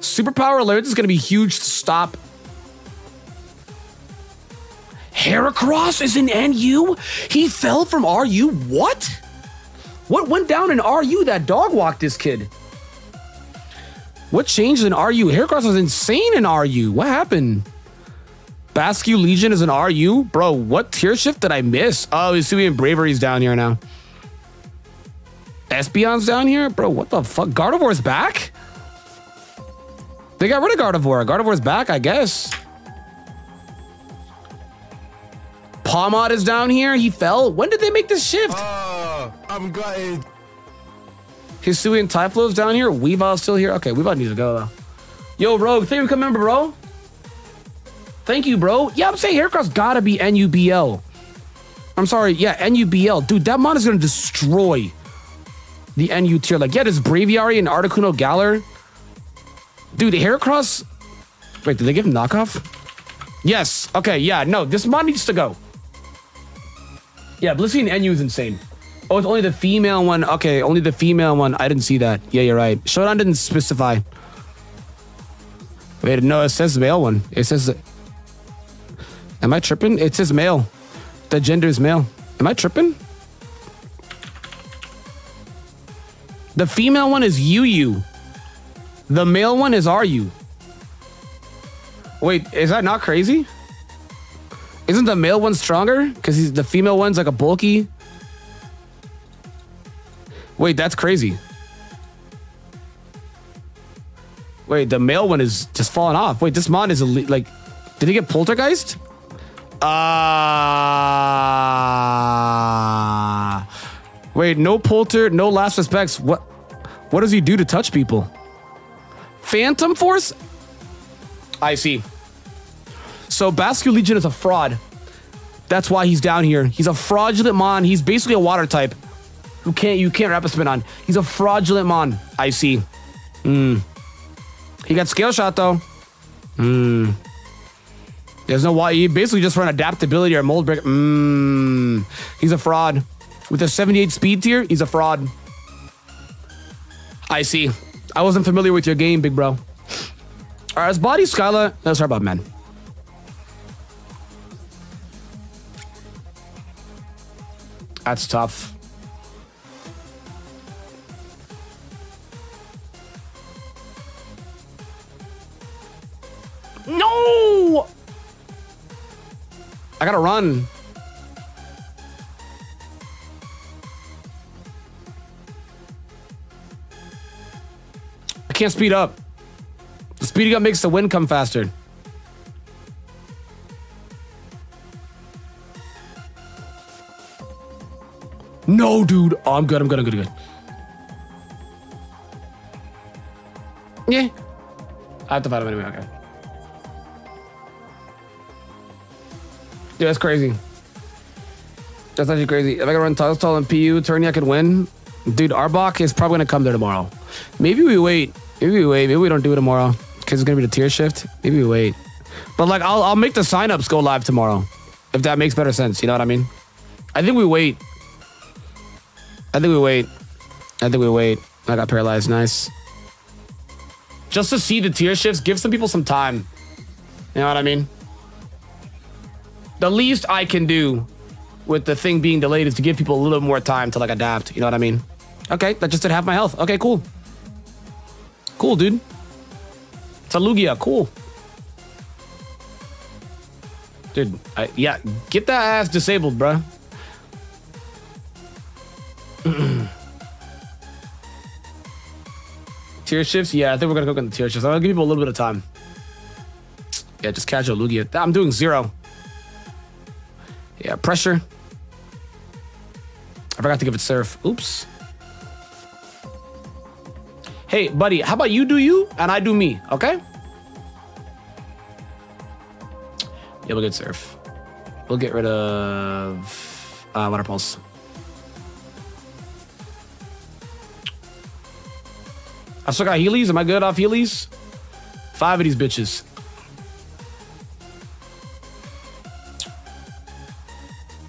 Superpower Lurantis is going to be huge to stop. Heracross is in NU? He fell from RU? What? What went down in RU that dog walked this kid? What changed in RU? Heracross was insane in RU. What happened? Basculegion is an RU? Bro, what tier shift did I miss? Oh, Hisuian Braviary's down here now. Espeon's down here? Bro, what the fuck? Gardevoir's back? They got rid of Gardevoir. Gardevoir's back, I guess. Pawmot is down here. He fell. When did they make this shift? Oh, I'm gutted. Hisuian Typhlo's down here. Weavile's still here. Okay, Weavile needs to go, though. Yo, Rogue, thank you for coming, bro. Thank you, bro. Yeah, I'm saying Heracross gotta be NUBL. I'm sorry. Yeah, NUBL. Dude, that mod is gonna destroy the NU tier. Like, yeah, this Braviary and Articuno Galar. Dude, Heracross. Wait, did they give him knockoff? Yes. Okay, yeah, no, this mod needs to go. Yeah, Blissey and NU is insane. Oh, it's only the female one. Okay, only the female one. I didn't see that. Yeah, you're right. Showdown didn't specify. Wait, no, it says male one. It says. Am I tripping? It says male. The gender is male. Am I tripping? The female one is UU. The male one is RU. Wait, is that not crazy? Isn't the male one stronger? Because the female one's like a bulky. Wait, that's crazy. Wait, the male one is just falling off. Wait, this mod is. Like, did he get poltergeist? Ah. Uh, wait, no polter, no last respects. What? What does he do to touch people? Phantom Force? I see. So Basculegion is a fraud. That's why he's down here. He's a fraudulent mon. He's basically a water type. Who can't you can't Rapid Spin on. He's a fraudulent mon. I see. Hmm. He got scale shot though. Hmm. There's no why. He basically just run adaptability or mold break. Mmm. He's a fraud. With a 78 speed tier, he's a fraud. I see. I wasn't familiar with your game, big bro. All right, as body Skyla. Let's talk about men. That's tough. No! I gotta run. I can't speed up. The speeding up makes the wind come faster. No, dude. Oh, I'm good. I'm good. I'm good. I'm good. Yeah. I have to fight him anyway. Okay. Yeah, that's crazy. That's actually crazy. If I can run Tuxtall and PU, Turny, I could win. Dude, Arbok is probably going to come there tomorrow. Maybe we wait. Maybe we wait. Maybe we don't do it tomorrow because it's to be the tier shift. Maybe we wait. But like, I'll, I'll make the signups go live tomorrow if that makes better sense. You know what I mean? I think we wait. I think we wait. I think we wait. I got paralyzed. Nice. just to see the tier shifts, give some people some time. You know what I mean? The least I can do with the thing being delayed is to give people a little more time to like adapt. You know what I mean? Okay, that just did half my health. Okay, cool. Cool, dude. It's a Lugia, cool. Dude, I, yeah, get that ass disabled, bruh. [clears throat] tier shifts? Yeah, I think we're gonna go on the tier shifts. I'll give people a little bit of time. Yeah, just casual Lugia. I'm doing zero. Yeah, pressure. I forgot to give it surf. Oops. Hey, buddy, how about you do you and I do me, okay? Yeah, we'll get surf. We'll get rid of uh, water pulse. I still got Heelys. Am I good off Heelys? Five of these bitches.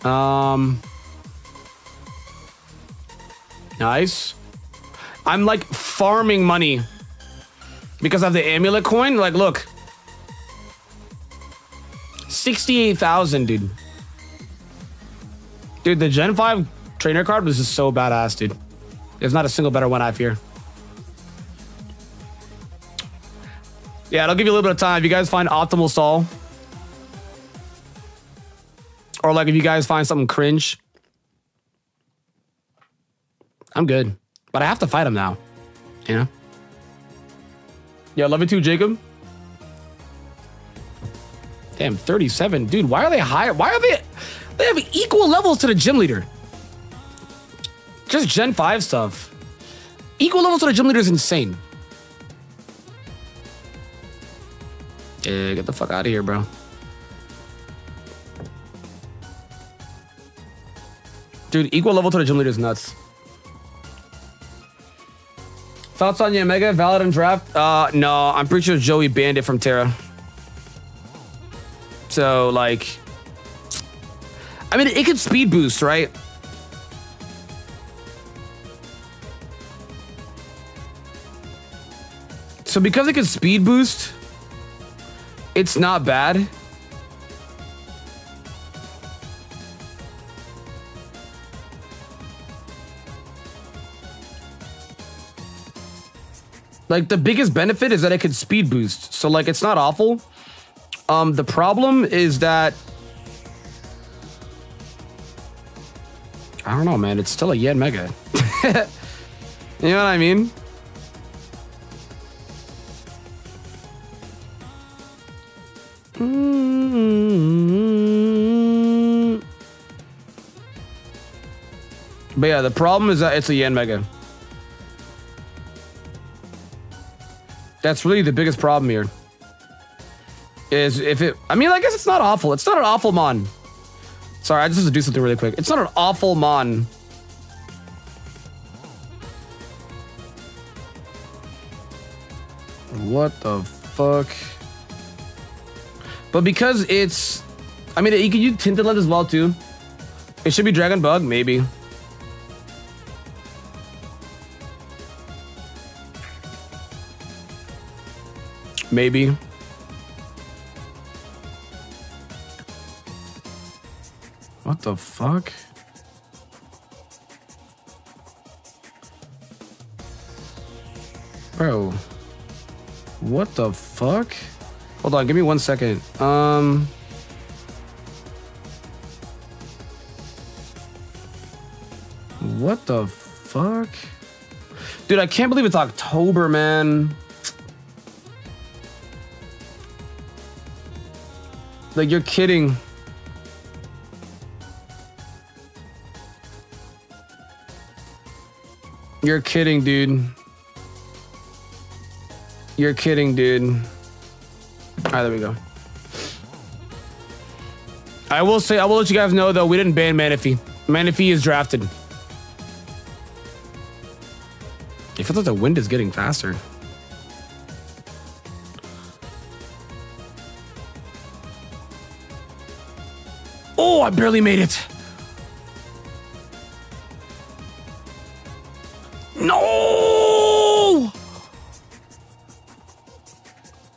Um. Nice. I'm like farming money because of the amulet coin. Like, look. 68,000, dude. Dude, the Gen 5 trainer card was just so badass, dude. There's not a single better one I fear. Yeah, it'll give you a little bit of time. If you guys find optimal stall, or like if you guys find something cringe, I'm good. But I have to fight him now. You know? Yeah, love it too, Jacob. Damn, 37. Dude, why are they higher? Why are they they have equal levels to the gym leader? Just Gen 5 stuff. Equal levels to the gym leader is insane. Yeah, get the fuck out of here, bro. Dude, equal level to the gym leader is nuts. Thoughts on Yanmega, valid and draft? Uh, no, I'm pretty sure Joey banned it from Tera. So, like, I mean, it could speed boost, right? So because it can speed boost, it's not bad. Like the biggest benefit is that it can speed boost. So like it's not awful. Um the problem is that I don't know, man. It's still a Yanmega. [laughs] you know what I mean? But yeah, the problem is that it's a Yanmega. That's really the biggest problem here. Is if it, I mean, I guess it's not awful. It's not an awful mon. Sorry, I just have to do something really quick. It's not an awful mon. What the fuck? But because it's, I mean, you can use Tinted Lens as well too. It should be Dragon Bug, maybe. Maybe. What the fuck? Bro. What the fuck? Hold on, give me one second. Um What the fuck? Dude, I can't believe it's October, man. Like, you're kidding. You're kidding, dude. You're kidding, dude. All right, there we go. I will say, I will let you guys know, though, we didn't ban Manaphy. Manaphy is drafted. It feels like the wind is getting faster. I barely made it. No!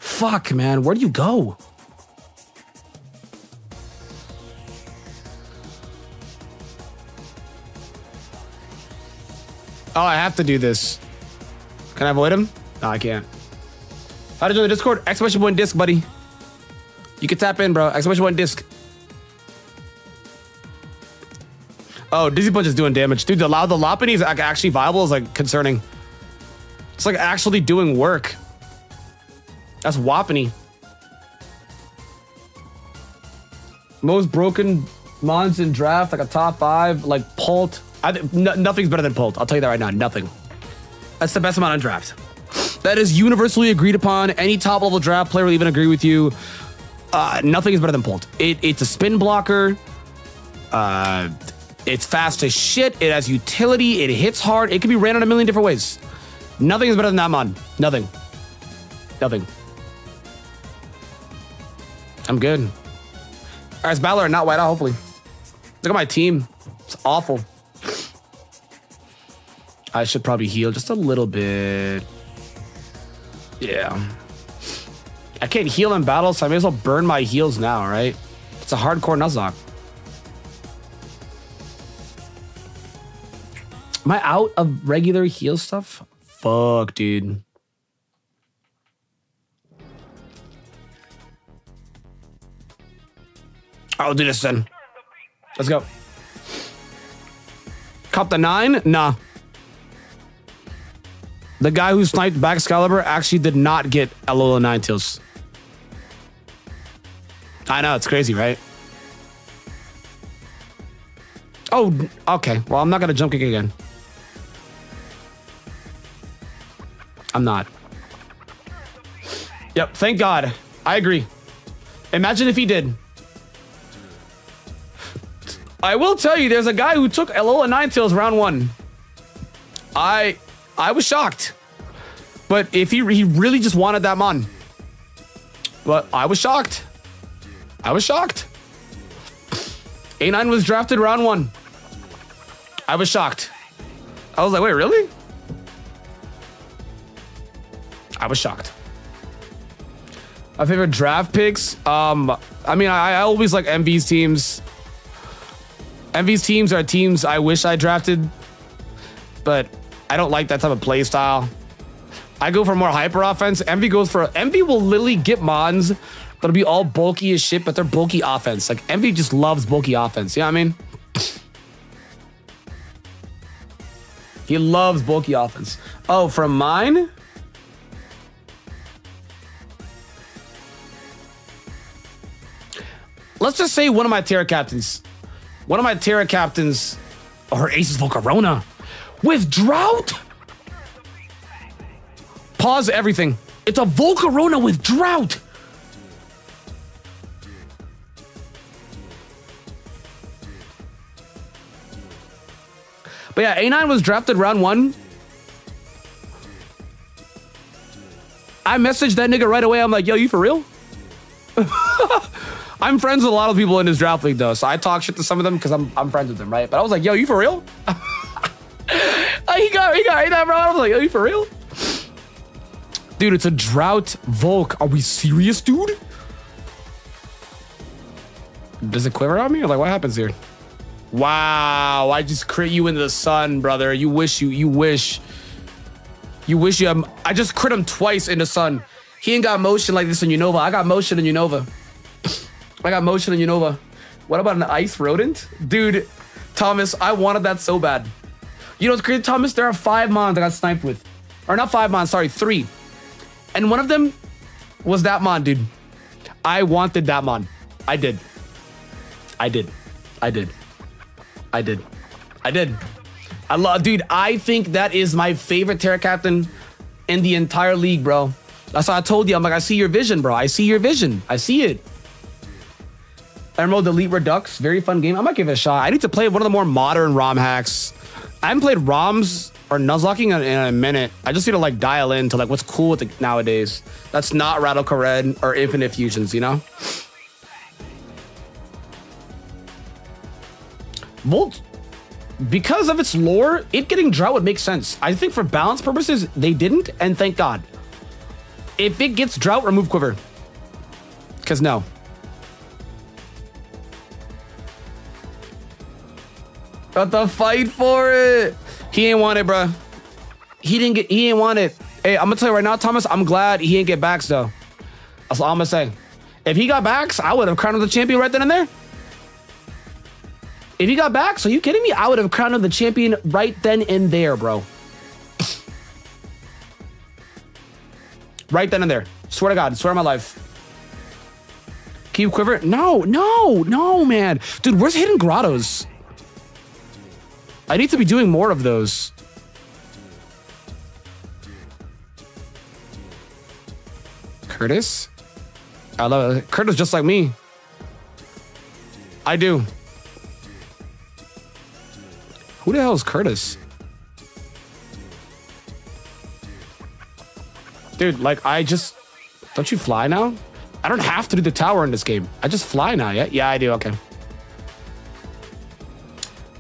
fuck, man? Where do you go? Oh, I have to do this. Can I avoid him? No, I can't. How to join the Discord? Exclamation point disc, buddy. You can tap in, bro. Exclamation point disc. Oh, Dizzy Punch is doing damage. Dude, the loud the Lopunny is actually viable is like concerning. It's like actually doing work. That's Wapany. Most broken mons in draft, like a top five, like Pult. I th- nothing's better than Pult. I'll tell you that right now. Nothing. That's the best amount in draft. That is universally agreed upon. Any top level draft player will even agree with you. Uh, nothing is better than Pult. It, it's a spin blocker. Uh, it's fast as shit. It has utility. It hits hard. It can be ran in a million different ways. Nothing is better than that mon. Nothing. Nothing. I'm good. All right, it's Balor, not White Out, hopefully. Look at my team. It's awful. I should probably heal just a little bit. Yeah. I can't heal in battle, so I may as well burn my heals now, right? It's a hardcore Nuzlocke. Am I out of regular heal stuff? Fuck, dude. I'll do this then. Let's go. Cop the nine? Nah. The guy who sniped Baxcalibur actually did not get Alola Ninetales. I know, it's crazy, right? Oh, okay. Well, I'm not going to jump kick again. I'm not. Yep, thank God. I agree. Imagine if he did. I will tell you, there's a guy who took Alola Ninetales round one. I I was shocked. But if he, he really just wanted that mon. But I was shocked. I was shocked. A9 was drafted round one. I was shocked. I was like, wait, really? I was shocked. My favorite draft picks. Um, I mean, I, I always like MV's teams. MV's teams are teams I wish I drafted, but I don't like that type of play style. I go for more hyper offense. MV goes for MV will literally get mons that'll be all bulky as shit, but they're bulky offense. Like MV just loves bulky offense. You know what I mean? he loves bulky offense. Oh, from mine? Let's just say one of my Tera captains. One of my Tera captains, or Aces Volcarona, with drought. Pause everything. It's a Volcarona with drought. But yeah, A9 was drafted round one. I messaged that nigga right away. I'm like, yo, you for real? [laughs] I'm friends with a lot of people in this draft league though, so I talk shit to some of them because I'm I'm friends with them, right? But I was like, yo, you for real? [laughs] he got he got that, bro. I was like, yo, you for real? Dude, it's a drought Volk. Are we serious, dude? Does it quiver on me? Or like, what happens here? Wow, I just crit you into the sun, brother. You wish you, you wish. You wish you, I just crit him twice in the sun. He ain't got motion like this in Unova. I got motion in Unova. I got motion in Unova. What about an ice rodent? Dude, Thomas, I wanted that so bad. You know what's crazy, Thomas? There are five mons I got sniped with. Or not five mons, sorry, three. And one of them was that mon, dude. I wanted that mon. I did. I did. I did. I did. I did. I love, dude. I think that is my favorite Tera captain in the entire league, bro. That's why I told you. I'm like, I see your vision, bro. I see your vision. I see it. Emerald Elite Redux, very fun game. I might give it a shot. I need to play one of the more modern ROM hacks. I haven't played ROMs or Nuzlocking in, a minute. I just need to like dial in to like what's cool with it nowadays. That's not Radical Red or Infinite Fusions, you know? Volt, because of its lore, it getting drought would make sense. I think for balance purposes, they didn't, and thank God. If it gets drought, remove quiver. Cause no. Got the fight for it. He ain't want it, bro. He didn't get. He ain't want it. Hey, I'm gonna tell you right now, Thomas. I'm glad he ain't get backs though. That's all I'm gonna say. If he got backs, I would have crowned the champion right then and there. If he got backs, are you kidding me? I would have crowned the champion right then and there, bro. right then and there. Swear to God. Swear on my life. Keep quiver. No, no, no, man. Dude, where's hidden grottos? I need to be doing more of those. Curtis? I love it. Curtis just like me. I do. Who the hell is Curtis? Dude, like I just don't you fly now? I don't have to do the tower in this game. I just fly now, yeah? Yeah, I do, okay.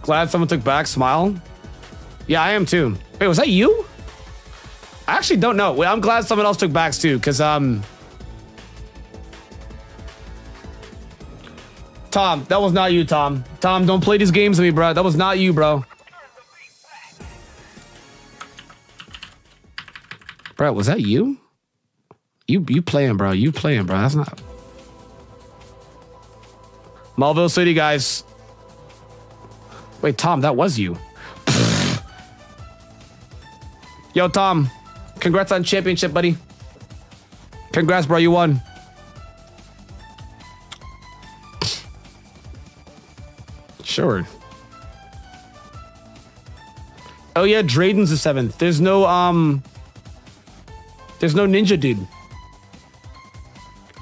Glad someone took back smile. Yeah, I am too. Wait, was that you? I actually don't know. I'm glad someone else took backs too, because um Tom, that was not you, Tom. Tom, don't play these games with me, bro. That was not you, bro. Bro, was that you? You you playing, bro. You playing, bro. That's not. Malville City, guys. Wait, Tom, that was you. [laughs] Yo, Tom. Congrats on championship, buddy. Congrats, bro. You won. Sure. Oh yeah, Drayden's the seventh. There's no um there's no ninja dude.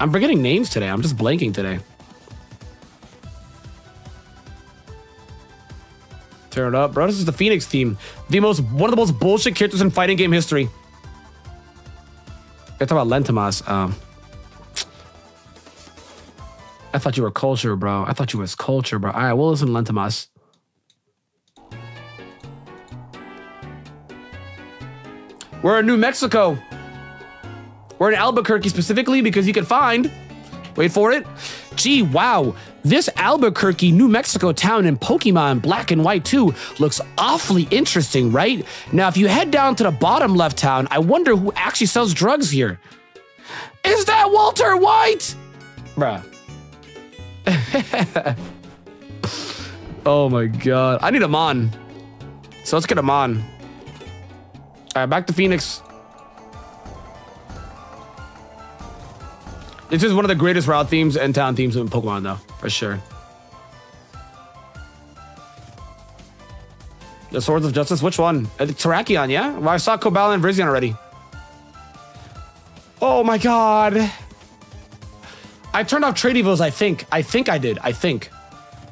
I'm forgetting names today. I'm just blanking today. Turn it up, bro. This is the Phoenix team. The most one of the most bullshit characters in fighting game history. I talk about Lentimas. Um I thought you were culture, bro. I thought you was culture, bro. All right, we'll listen to. We're in New Mexico. We're in Albuquerque specifically because you can find, wait for it. Gee, wow. This Albuquerque, New Mexico town in Pokemon Black and White 2 looks awfully interesting, right? Now, if you head down to the bottom left town, I wonder who actually sells drugs here. Is that Walter White? Bruh. [laughs] oh my god. I need a Mon. So let's get a Mon. Alright, back to Phoenix. This is one of the greatest route themes and town themes in Pokemon, though, for sure. The Swords of Justice, which one? Uh, Terrakion, yeah? Well, I saw Cobalion and Virizion already. Oh my god. I turned off trade evils, I think. I think I did. I think.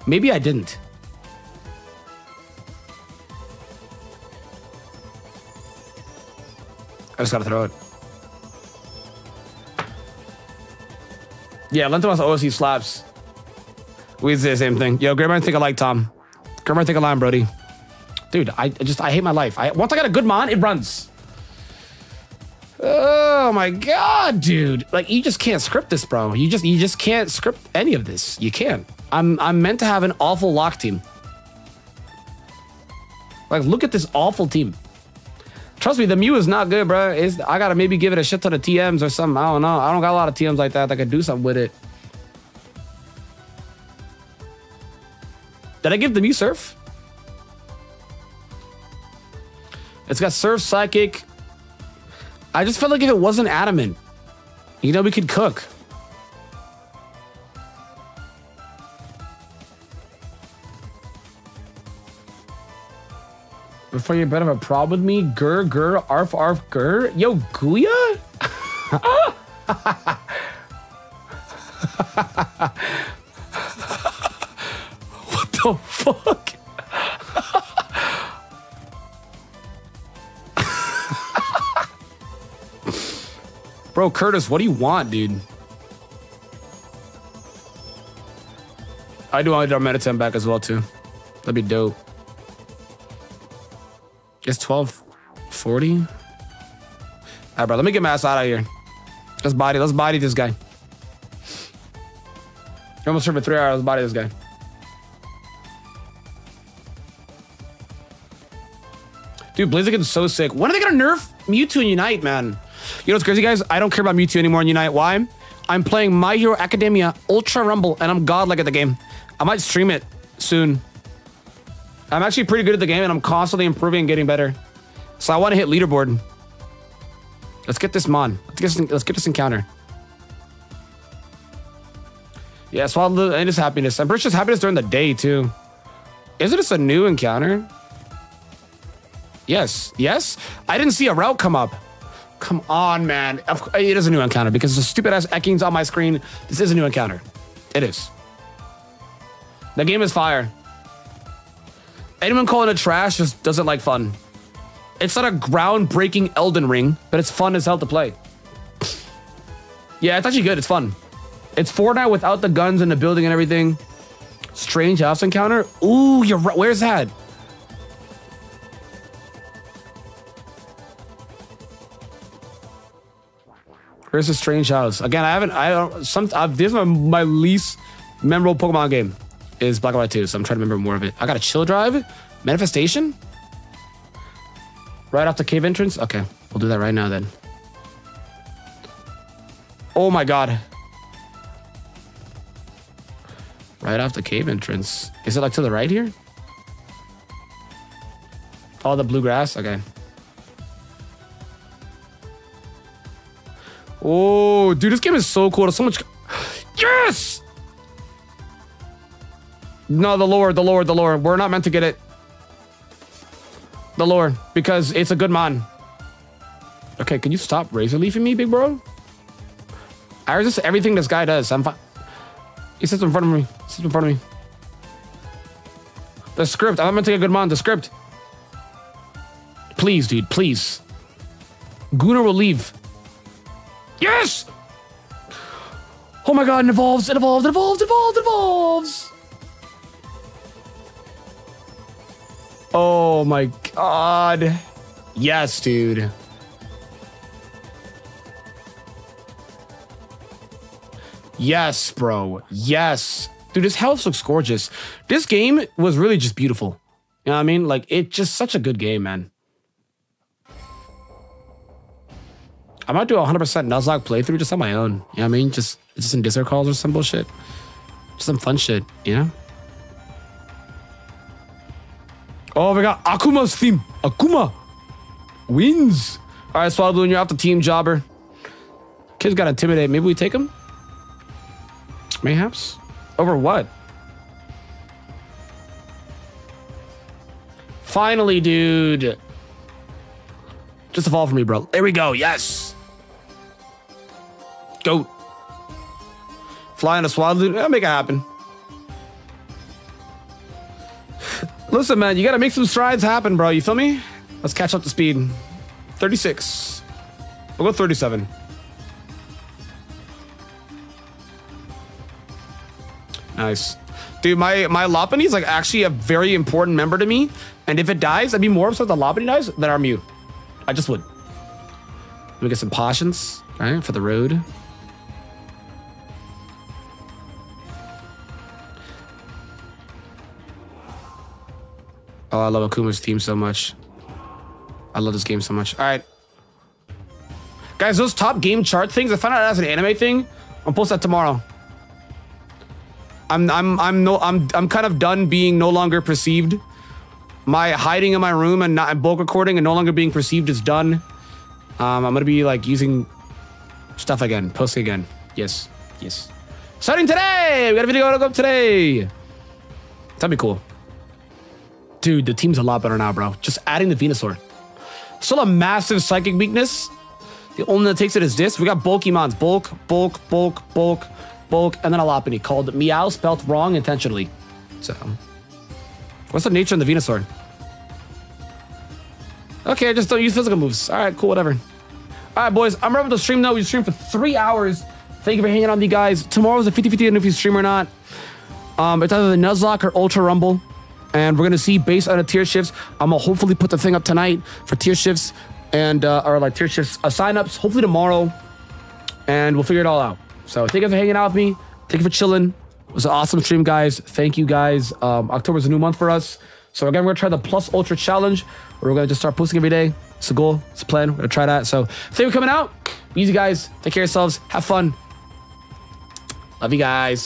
Maybe I didn't. I just gotta throw it. Yeah, Lentimas OSC slaps. We say the same thing. Yo, Grandma think I like Tom. Grandma think I like Brody. Dude, I just I hate my life. I once I got a good mon, it runs. Oh my god, dude. Like you just can't script this, bro. You just you just can't script any of this. You can't. I'm I'm meant to have an awful lock team. Like look at this awful team. Trust me, the Mew is not good, bro. It's, I gotta maybe give it a shit ton of TMs or something. I don't know. I don't got a lot of TMs like that that could do something with it. Did I give the Mew Surf? It's got Surf, Psychic. I just felt like if it wasn't Adamant, you know, we could cook. Before you better have a problem with me, gur gur arf arf gur. Yo, Guya? [laughs] what the fuck? [laughs] Bro, Curtis, what do you want, dude? I do want to Meditem back as well, too. That'd be dope. It's 1240? All right, bro, let me get my ass out of here. Let's body. Let's body this guy. You almost for three hours. Let's body this guy. Dude, Blaziken's so sick. When are they gonna nerf Mewtwo and Unite, man? You know what's crazy, guys? I don't care about Mewtwo anymore in Unite. Why? I'm playing My Hero Academia Ultra Rumble, and I'm godlike at the game. I might stream it soon. I'm actually pretty good at the game, and I'm constantly improving and getting better. So I want to hit leaderboard. Let's get this mon. Let's get this, let's get this encounter. Yeah, so it is happiness. I'm pretty sure it's happiness during the day too. Isn't this a new encounter? Yes. Yes? I didn't see a route come up. Come on, man. It is a new encounter because the stupid ass Ekans on my screen. This is a new encounter. It is. The game is fire. Anyone calling it trash just doesn't like fun. It's not a groundbreaking Elden Ring, but it's fun as hell to play. yeah, it's actually good. It's fun. It's Fortnite without the guns and the building and everything. Strange house encounter. Ooh, you're right. Where's that? Where's the strange house? Again, I haven't. I don't. Some. I've, this is my, my least memorable Pokemon game. Is Black and White 2, so I'm trying to remember more of it. I got a chill drive, manifestation. Right off the cave entrance. Okay, we'll do that right now then. Oh my god. Right off the cave entrance. Is it like to the right here? Oh, the bluegrass. Okay. Oh, dude, this game is so cool. There's so much. [gasps] Yes! No, the Lord, the Lord, the Lord. We're not meant to get it. The Lord, because it's a good mon. Okay, can you stop razor leafing me, big bro? I resist everything this guy does. I'm fine. He sits in front of me. He sits in front of me. The script. I'm meant to get a good mon. The script. Please, dude. Please. Gunnar will leave. Yes! Oh my god, it evolves, it evolves, it evolves, it evolves, it evolves! Oh my god. Yes, dude. Yes, bro. Yes. Dude, this health looks gorgeous. This game was really just beautiful. You know what I mean? Like, it's just such a good game, man. I might do a 100% Nuzlocke playthrough just on my own. You know what I mean? Just, just in Discord calls or some bullshit. Just some fun shit, you know? Oh, we got Akuma's theme. Akuma wins. All right, Swallowballoon, you're off the team, Jobber. Kid's got intimidate. Maybe we take him? Mayhaps? Over what? Finally, dude. Just a fall for me, bro. There we go. Yes. Goat. Flying a Swallowballoon. I'll make it happen. Listen, man, you gotta make some strides happen, bro. You feel me? Let's catch up to speed. 36. We'll go 37. Nice. Dude, my, my Lopunny is like actually a very important member to me. And if it dies, I'd be more upset the Lopunny dies than our Mew. I just would. Let me get some potions, right, for the road. Oh, I love Akuma's team so much. I love this game so much. All right. Guys, those top game chart things, I found out as an anime thing. I'll post that tomorrow. I'm I'm I'm no I'm I'm kind of done being no longer perceived. My hiding in my room and not bulk recording and no longer being perceived is done. Um, I'm gonna be like using stuff again, posting again. Yes, yes. Starting today, we got a video to go up today. That'd be cool. Dude, the team's a lot better now, bro. Just adding the Venusaur. Still a massive psychic weakness. The only that takes it is this. We got bulky mons. Bulk, bulk, bulk, bulk, bulk, and then a Lopunny called Meow spelled wrong intentionally. So, what's the nature of the Venusaur? Okay, I just don't use physical moves. All right, cool, whatever. All right, boys, I'm ready to stream now. We streamed for three hours. Thank you for hanging on, you guys. Tomorrow's a 50-50 if you stream or not. Um, it's either the Nuzlocke or Ultra Rumble and we're gonna see based on the tier shifts. I'm gonna hopefully put the thing up tonight for tier shifts and uh, or like tier shifts uh, signups. Hopefully tomorrow. and we'll figure it all out. So thank you for hanging out with me. Thank you for chilling. It was an awesome stream, guys. Thank you, guys. Um, October is a new month for us. So again, we're gonna try the Plus Ultra Challenge. Where we're gonna just start posting every day. It's a goal. It's a plan. We're gonna try that. So thank you for coming out. Easy, guys. Take care of yourselves. Have fun. Love you guys.